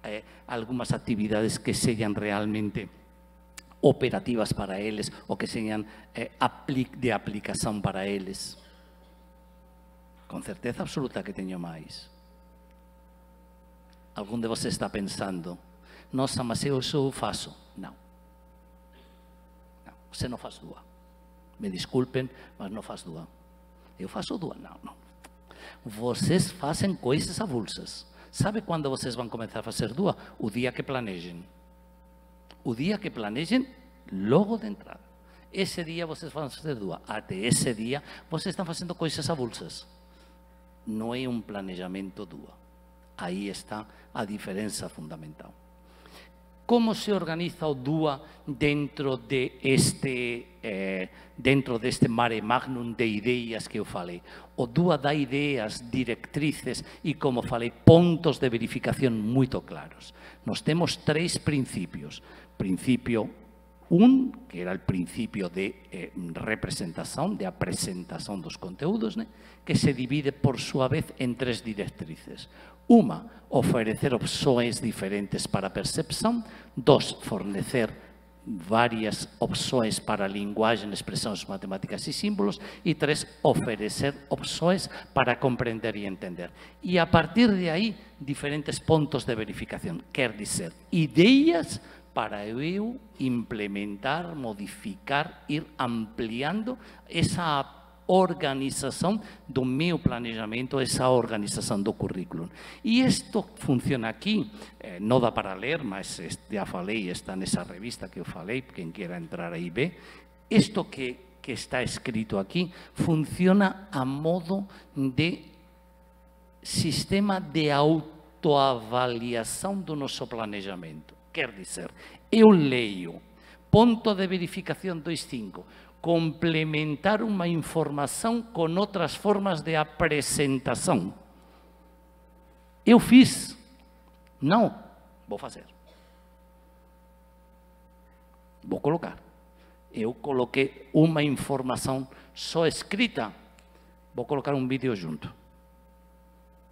eh, algumas atividades que sejam realmente operativas para eles ou que sejam eh, de aplicação para eles. Com certeza absoluta que tenho mais. Algum de vocês está pensando, nossa, mas eu isso faço. Não. não. Você não faz duas. Me desculpem, mas não faz duas. Eu faço duas. Não, não. Vocês fazem coisas avulsas. Sabe quando vocês vão começar a fazer duas? O dia que planejem. O dia que planejem, logo de entrada. Esse dia vocês vão fazer duas. Até esse dia, vocês estão fazendo coisas avulsas. Não é um planejamento duas. Aí está a diferença fundamental. Como se organiza o dentro de este eh, dentro deste mare magnum de ideias que eu falei? O DUA dá ideias, diretrices e, como falei, pontos de verificación moito claros. Nós temos três princípios. Principio un, que era o principio de eh, representación, de apresentación dos conteúdos, né? que se divide por súa vez en tres directrices. Uma, ofrecer opções diferentes para a percepção. Dos, fornecer várias opções para a linguagem, expressões matemáticas e símbolos. E três, oferecer opções para compreender e entender. E a partir de aí, diferentes pontos de verificação. Quer dizer, ideias para eu implementar, modificar, ir ampliando essa organização do meu planejamento, essa organização do currículo. E isto funciona aqui, eh, não dá para ler, mas já falei, está nessa revista que falei, quem queira entrar aí vê. Isto que, que está escrito aqui funciona a modo de sistema de autoavaliação do nosso planejamento. Quer dizer, eu leio, ponto de verificação 2.5, complementar uma informação com outras formas de apresentação. Eu fiz. Não, vou fazer. Vou colocar. Eu coloquei uma informação só escrita. Vou colocar um vídeo junto.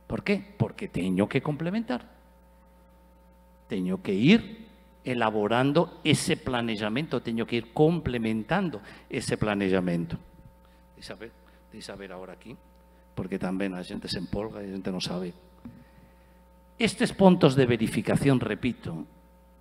Por quê? Porque tenho que complementar. Tenho que ir elaborando ese planejamento, tengo que ir complementando ese planejamento. Isabel, Isabel ahora aquí, porque también la gente se empolga y la gente no sabe. Estos puntos de verificación, repito,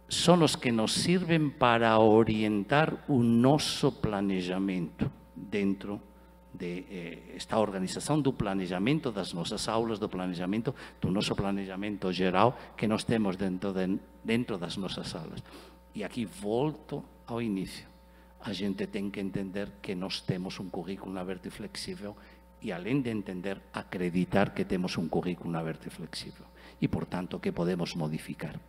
son los que nos sirven para orientar un noso planejamento dentro de eh, esta organização do planejamento das nossas aulas, do planejamento, do nosso planejamento geral que nós temos dentro, de, dentro das nossas aulas. E aqui volto ao início. A gente tem que entender que nós temos um currículo aberto e flexível e, além de entender, acreditar que temos um currículo aberto e flexível e, portanto, que podemos modificar.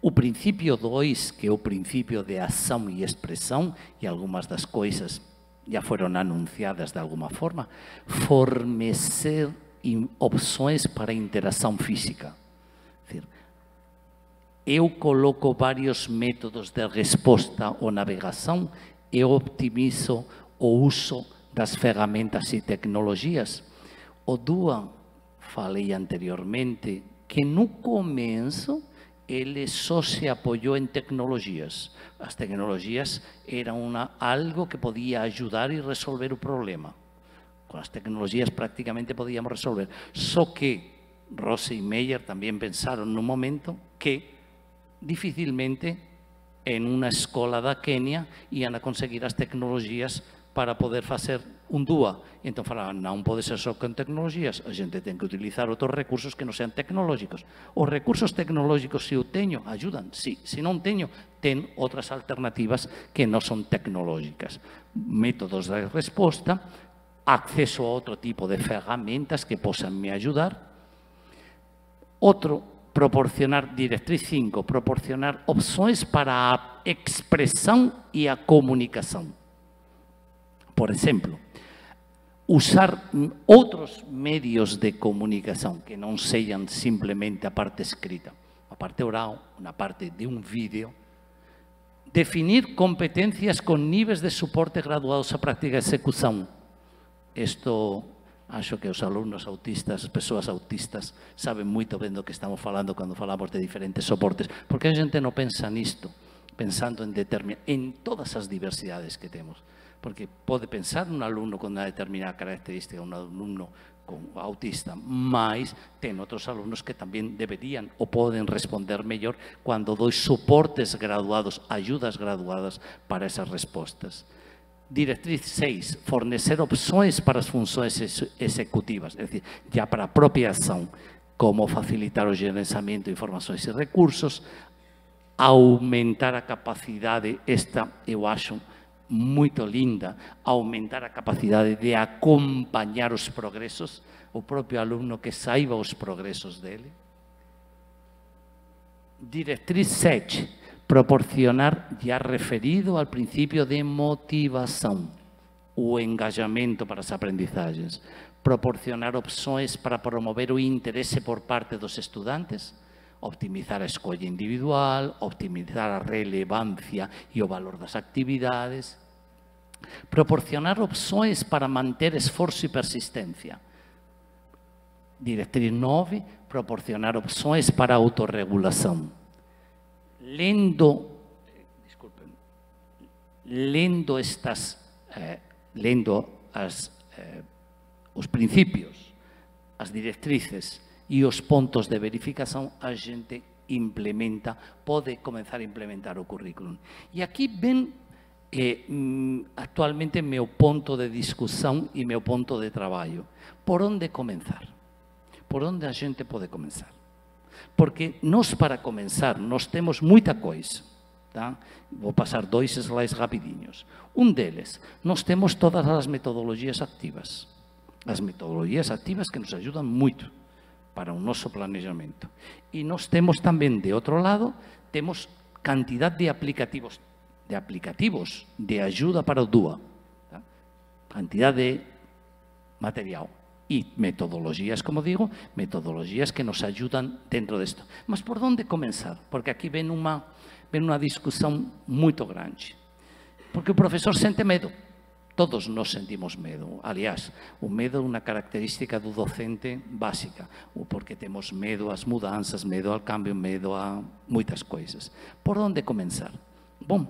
O princípio 2, que é o princípio de ação e expressão, e algumas das coisas já foram anunciadas de alguma forma, fornecer opções para interação física. Eu coloco vários métodos de resposta ou navegação e optimizo o uso das ferramentas e tecnologias. O DUA, falei anteriormente, que no começo ele só se apoiou em tecnologias. As tecnologias eram uma, algo que podia ajudar e resolver o problema. Com as tecnologias praticamente podíamos resolver. Só que Rose e Meyer também pensaram no momento que dificilmente em uma escola da Quênia iam a conseguir as tecnologias para poder facer un DUA. Entón falaban, non pode ser só con tecnologías, a xente ten que utilizar outros recursos que non sean tecnológicos. Os recursos tecnológicos, se o teño, ayudan, sí. Se non teño, ten outras alternativas que non son tecnológicas. Métodos de resposta, acceso a outro tipo de ferramentas que posan me ayudar. Outro, proporcionar, directriz 5, proporcionar opções para a expressão e a comunicação. Por exemplo, usar outros medios de comunicação que non sejam simplemente a parte escrita, a parte oral, na parte de un vídeo, definir competencias con níveis de suporte graduados a práctica e execución. Isto acho que os alumnos autistas, as persoas autistas, saben moito ben do que estamos falando cando falamos de diferentes soportes, porque a xente non pensa nisto, pensando en, en todas as diversidades que temos porque pode pensar un alumno con unha determinada característica, un alumno con autista, mas ten outros alumnos que tamén deberían ou poden responder mellor cando dois soportes graduados, ayudas graduadas para esas respostas. Directriz 6, fornecer opções para as funções executivas, é dicir, já para propia ação, como facilitar o gerenciamento de informações e recursos, aumentar a capacidade, esta eu acho moito linda, aumentar a capacidade de acompañar os progresos, o propio alumno que saiba os progresos dele. Directriz 7, proporcionar, ya referido al principio de motivação, o engajamento para as aprendizagens, proporcionar opções para promover o interese por parte dos estudantes, optimizar a escolla individual, optimizar a relevancia e o valor das actividades, proporcionar opções para manter esforço e persistência. Directriz 9, proporcionar opções para autorregulação. Lendo, disculpen, lendo estas, eh, lendo as, eh, os principios, as directrices e os pontos de verificación a xente implementa, pode comenzar a implementar o currículum. E aquí ven eh, mm, actualmente meu ponto de discusión e meu ponto de traballo. Por onde comenzar? Por onde a xente pode comenzar? Porque nós para comenzar, nós temos moita coisa. Tá? Vou pasar dois slides rapidinhos. Un deles, nós temos todas as metodologias activas. As metodologias activas que nos ajudan moito para o noso planexamento. E nós temos tamén, de outro lado, temos cantidad de aplicativos de aplicativos de ajuda para o DUA. Cantidad de material e metodologias, como digo, metodologias que nos ayudan dentro desto. Mas por onde comenzar? Porque aquí ven unha, ven unha discusión moito grande. Porque o profesor sente medo. Todos nos sentimos medo. Aliás, o medo é unha característica do docente básica, porque temos medo ás mudanzas, medo ao cambio, medo a moitas coisas. Por onde comenzar? Bom,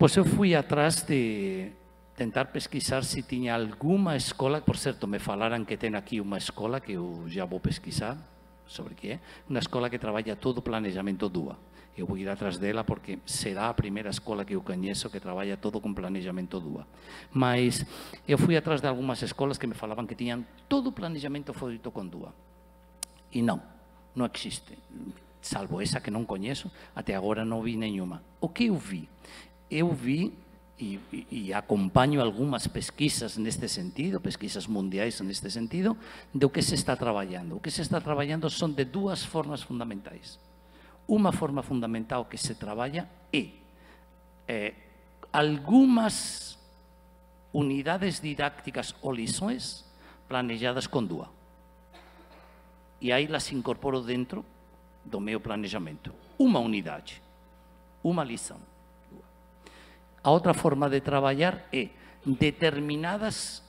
pois eu fui atrás de tentar pesquisar se tiña alguma escola, por certo, me falaran que ten aquí unha escola que eu já vou pesquisar sobre que é, unha escola que traballa todo o planejamento DUA. Eu vou ir atrás dela porque será a primeira escola que eu conheço que trabalha todo com planejamento DUA. Mas eu fui atrás de algumas escolas que me falavam que tinham todo o planejamento feito com DUA. E não, não existe. Salvo essa que não conheço, até agora não vi nenhuma. O que eu vi? Eu vi e, e, acompanho algumas pesquisas neste sentido, pesquisas mundiais neste sentido, do que se está trabalhando. O que se está trabalhando são de duas formas fundamentais. Unha forma fundamental que se traballa é eh, algunhas unidades didácticas ou lições planejadas con DUA. E aí las incorporo dentro do meu planejamento. Uma unidade, uma lição. A outra forma de trabalhar é determinadas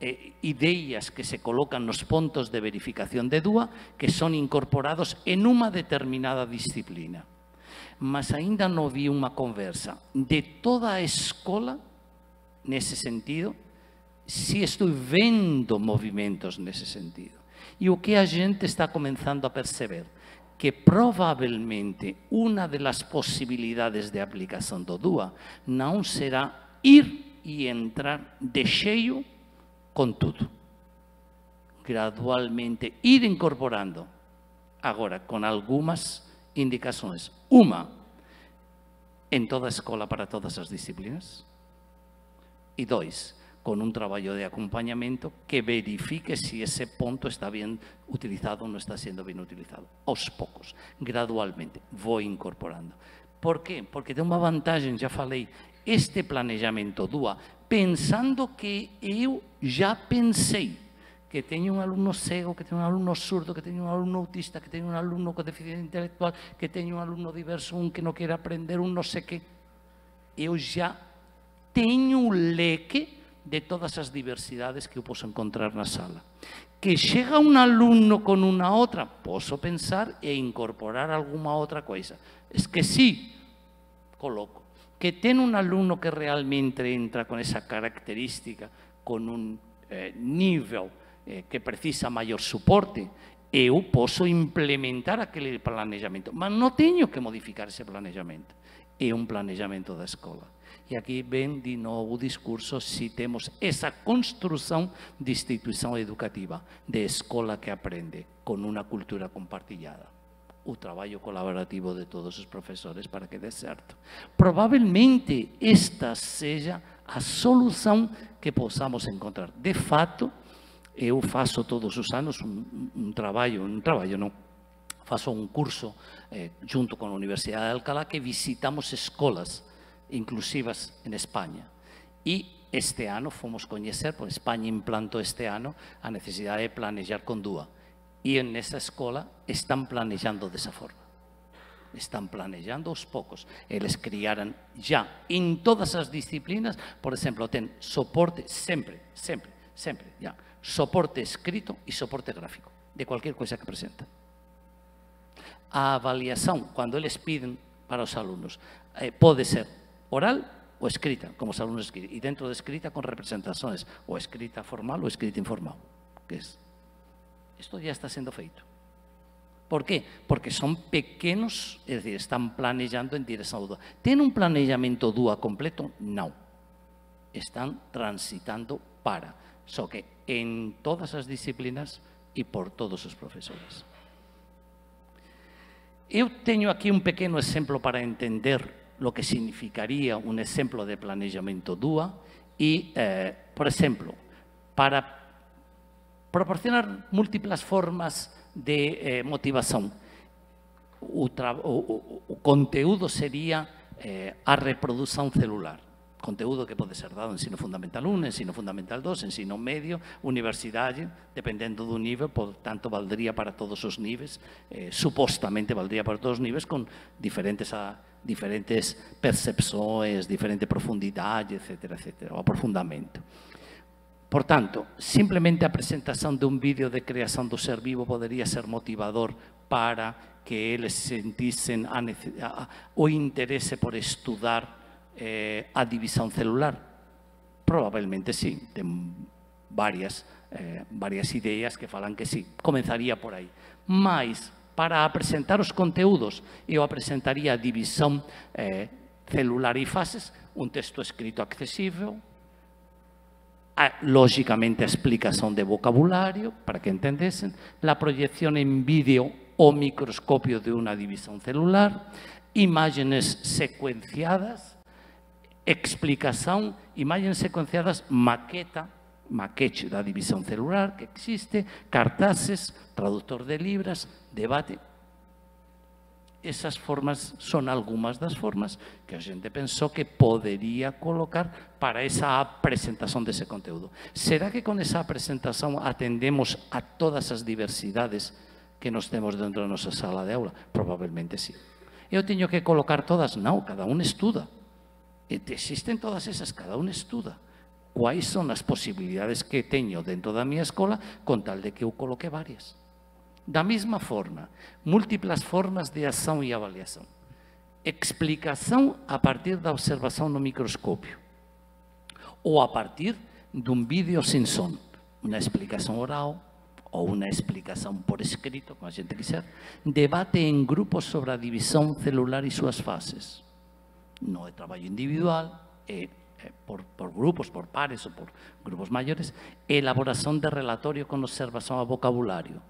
eh, ideas que se colocan nos pontos de verificación de DUA que son incorporados en unha determinada disciplina. Mas aínda non vi unha conversa de toda a escola nese sentido, si estou vendo movimentos nese sentido. E o que a gente está comenzando a perceber que probablemente unha das posibilidades de aplicación do DUA non será ir e entrar de cheio com tudo. Gradualmente ir incorporando. Agora, com algumas indicações. Uma, em toda a escola para todas as disciplinas. E dois, con un traballo de acompañamento que verifique si ese ponto está bien utilizado ou non está sendo bien utilizado. Aos poucos, gradualmente, vou incorporando. Por qué? Porque ten unha vantaxe, já falei, este planejamento DUA, pensando que eu já pensei que teño un alumno cego, que teño un alumno surdo, que teño un alumno autista, que teño un alumno con deficiencia intelectual, que teño un alumno diverso, un que non quere aprender, un non sei que. Eu já teño un leque de todas as diversidades que eu posso encontrar na sala. Que chega un alumno con unha outra, posso pensar e incorporar alguma outra coisa. Es que sí, coloco. Que ten un alumno que realmente entra con esa característica, con un eh, nível eh, que precisa maior suporte, eu posso implementar aquele planejamento, mas non teño que modificar ese planejamento. É un planejamento da escola. E aqui vem de novo o discurso se temos essa construção de instituição educativa, de escola que aprende, com uma cultura compartilhada. O trabalho colaborativo de todos os professores para que dê certo. Provavelmente esta seja a solução que possamos encontrar. De fato, eu faço todos os anos um, um trabalho, um trabalho não, faço curso eh, junto com a Universidade de Alcalá que visitamos escolas inclusivas en España. E este ano fomos coñecer, por España implantou este ano a necesidade de planejar con dúa. E en esa escola están planejando desa forma. Están planejando aos poucos. Eles criaran já en todas as disciplinas, por exemplo, ten soporte sempre, sempre, sempre, já, soporte escrito e soporte gráfico de cualquier coisa que presenta. A avaliación, cando eles piden para os alumnos, eh, pode ser oral o escrita, como os alumnos escriben, e dentro de escrita con representaciones, o escrita formal ou escrita informal, que es. Isto ya está sendo feito. Por qué? Porque son pequenos, é dicir, están planejando en dirección ao DUA. Ten un planejamento DUA completo? Non. Están transitando para. Só que en todas as disciplinas e por todos os profesores. Eu teño aquí un pequeno exemplo para entender lo que significaría un exemplo de planejamento DUA e, eh, por exemplo, para proporcionar múltiplas formas de eh, motivación, o, conteúdo sería eh, a reproducción celular conteúdo que pode ser dado en ensino fundamental 1, ensino fundamental 2, ensino medio, universidade, dependendo do nível, por tanto, valdría para todos os níveis, eh, valdría para todos os níveis, con diferentes, a, diferentes percepções, diferente profundidade, etc., etc., o aprofundamento. Por tanto, simplemente a presentación de un vídeo de creación do ser vivo podería ser motivador para que eles sentisen a, a, o interese por estudar eh, a división celular? Probablemente sí, ten varias, eh, varias ideas que falan que sí. Comenzaría por aí. Mais, para apresentar os conteúdos, eu apresentaría a división eh, celular e fases, un texto escrito accesible, lógicamente a explicación de vocabulario, para que entendesen, la proyección en vídeo o microscopio de una división celular, imágenes secuenciadas, explicación, imágenes secuenciadas, maqueta, maquete da división celular que existe, cartaces, traductor de libras, debate. Esas formas son algunas das formas que a xente pensou que podería colocar para esa presentación dese conteúdo. Será que con esa presentación atendemos a todas as diversidades que nos temos dentro da nosa sala de aula? Probablemente sí. Eu teño que colocar todas? Non, cada un estuda. Existen todas esas, cada un estuda cuáis son as posibilidades que teño dentro da miña escola con tal de que eu coloque varias. Da mesma forma, múltiplas formas de ação e avaliação. Explicação a partir da observação no microscópio ou a partir dun vídeo sin son, unha explicación oral ou unha explicación por escrito, como a xente quiser, debate en grupos sobre a división celular e súas fases no é traballo individual, é eh, por, por, grupos, por pares ou por grupos maiores, elaboración de relatorio con observación a vocabulario,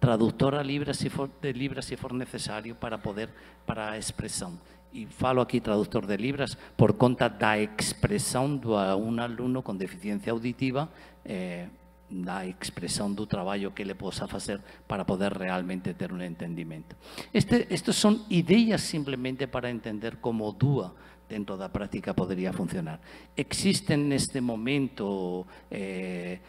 traductora libre si for, de libras se for necesario para poder, para a expresión. E falo aquí traductor de libras por conta da expresión de un alumno con deficiencia auditiva eh, da expresión do traballo que ele possa facer para poder realmente ter un entendimento. Este, estes son ideas simplemente para entender como DUA dentro da práctica podería funcionar. Existen neste momento eh,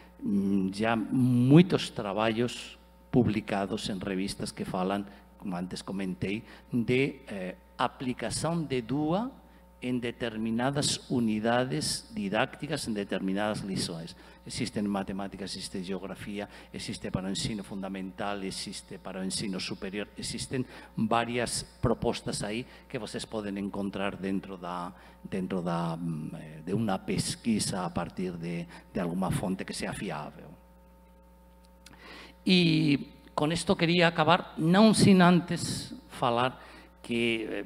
ya moitos traballos publicados en revistas que falan, como antes comentei, de eh, aplicación de DUA en determinadas unidades didácticas, en determinadas lições. Existe matemáticas, existe geografía, existe para o ensino fundamental, existe para o ensino superior, existen varias propostas aí que vocês podem encontrar dentro da dentro da mm, eh, de uma pesquisa a partir de, de alguma fonte que sea fiável. E con isto quería acabar, non sin antes falar que eh,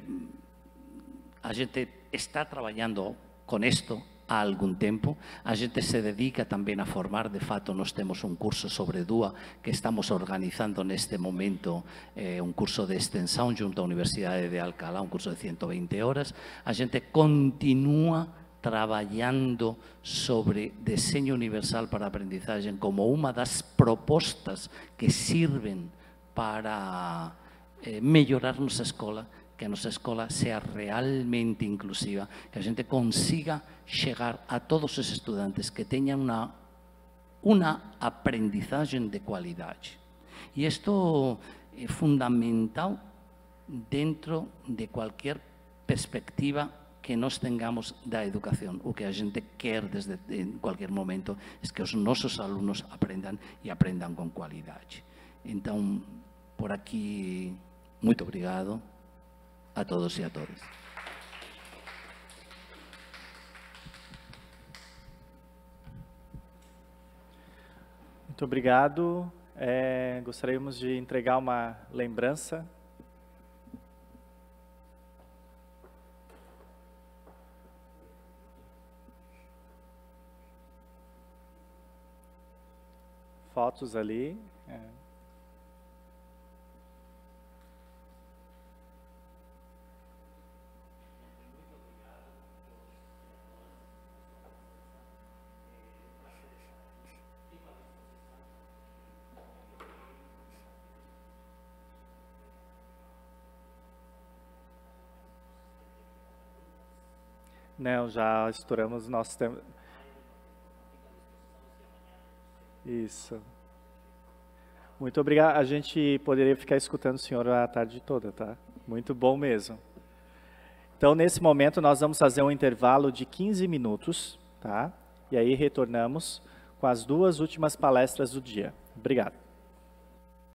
a gente está traballando con isto há algum tempo. A gente se dedica também a formar, de fato, nós temos um curso sobre DUA que estamos organizando neste momento, eh, um curso de extensão junto à Universidade de Alcalá, um curso de 120 horas. A gente continua trabalhando sobre desenho universal para a aprendizagem como uma das propostas que sirven para eh, melhorar nossa escola que a nosa escola sea realmente inclusiva, que a xente consiga chegar a todos os estudantes que teñan unha, unha aprendizaxe de cualidade. E isto é fundamental dentro de cualquier perspectiva que nós tengamos da educación. O que a gente quer desde en cualquier momento é que os nosos alumnos aprendan e aprendan con cualidade. Então, por aquí, moito obrigado a todos e a todas. Muito obrigado. É, gostaríamos de entregar uma lembrança. Fotos ali. É. Não, já estouramos nosso tempo. Isso. Muito obrigado. A gente poderia ficar escutando o senhor a tarde toda, tá? Muito bom mesmo. Então, nesse momento, nós vamos fazer um intervalo de 15 minutos, tá? E aí retornamos com as duas últimas palestras do dia. Obrigado.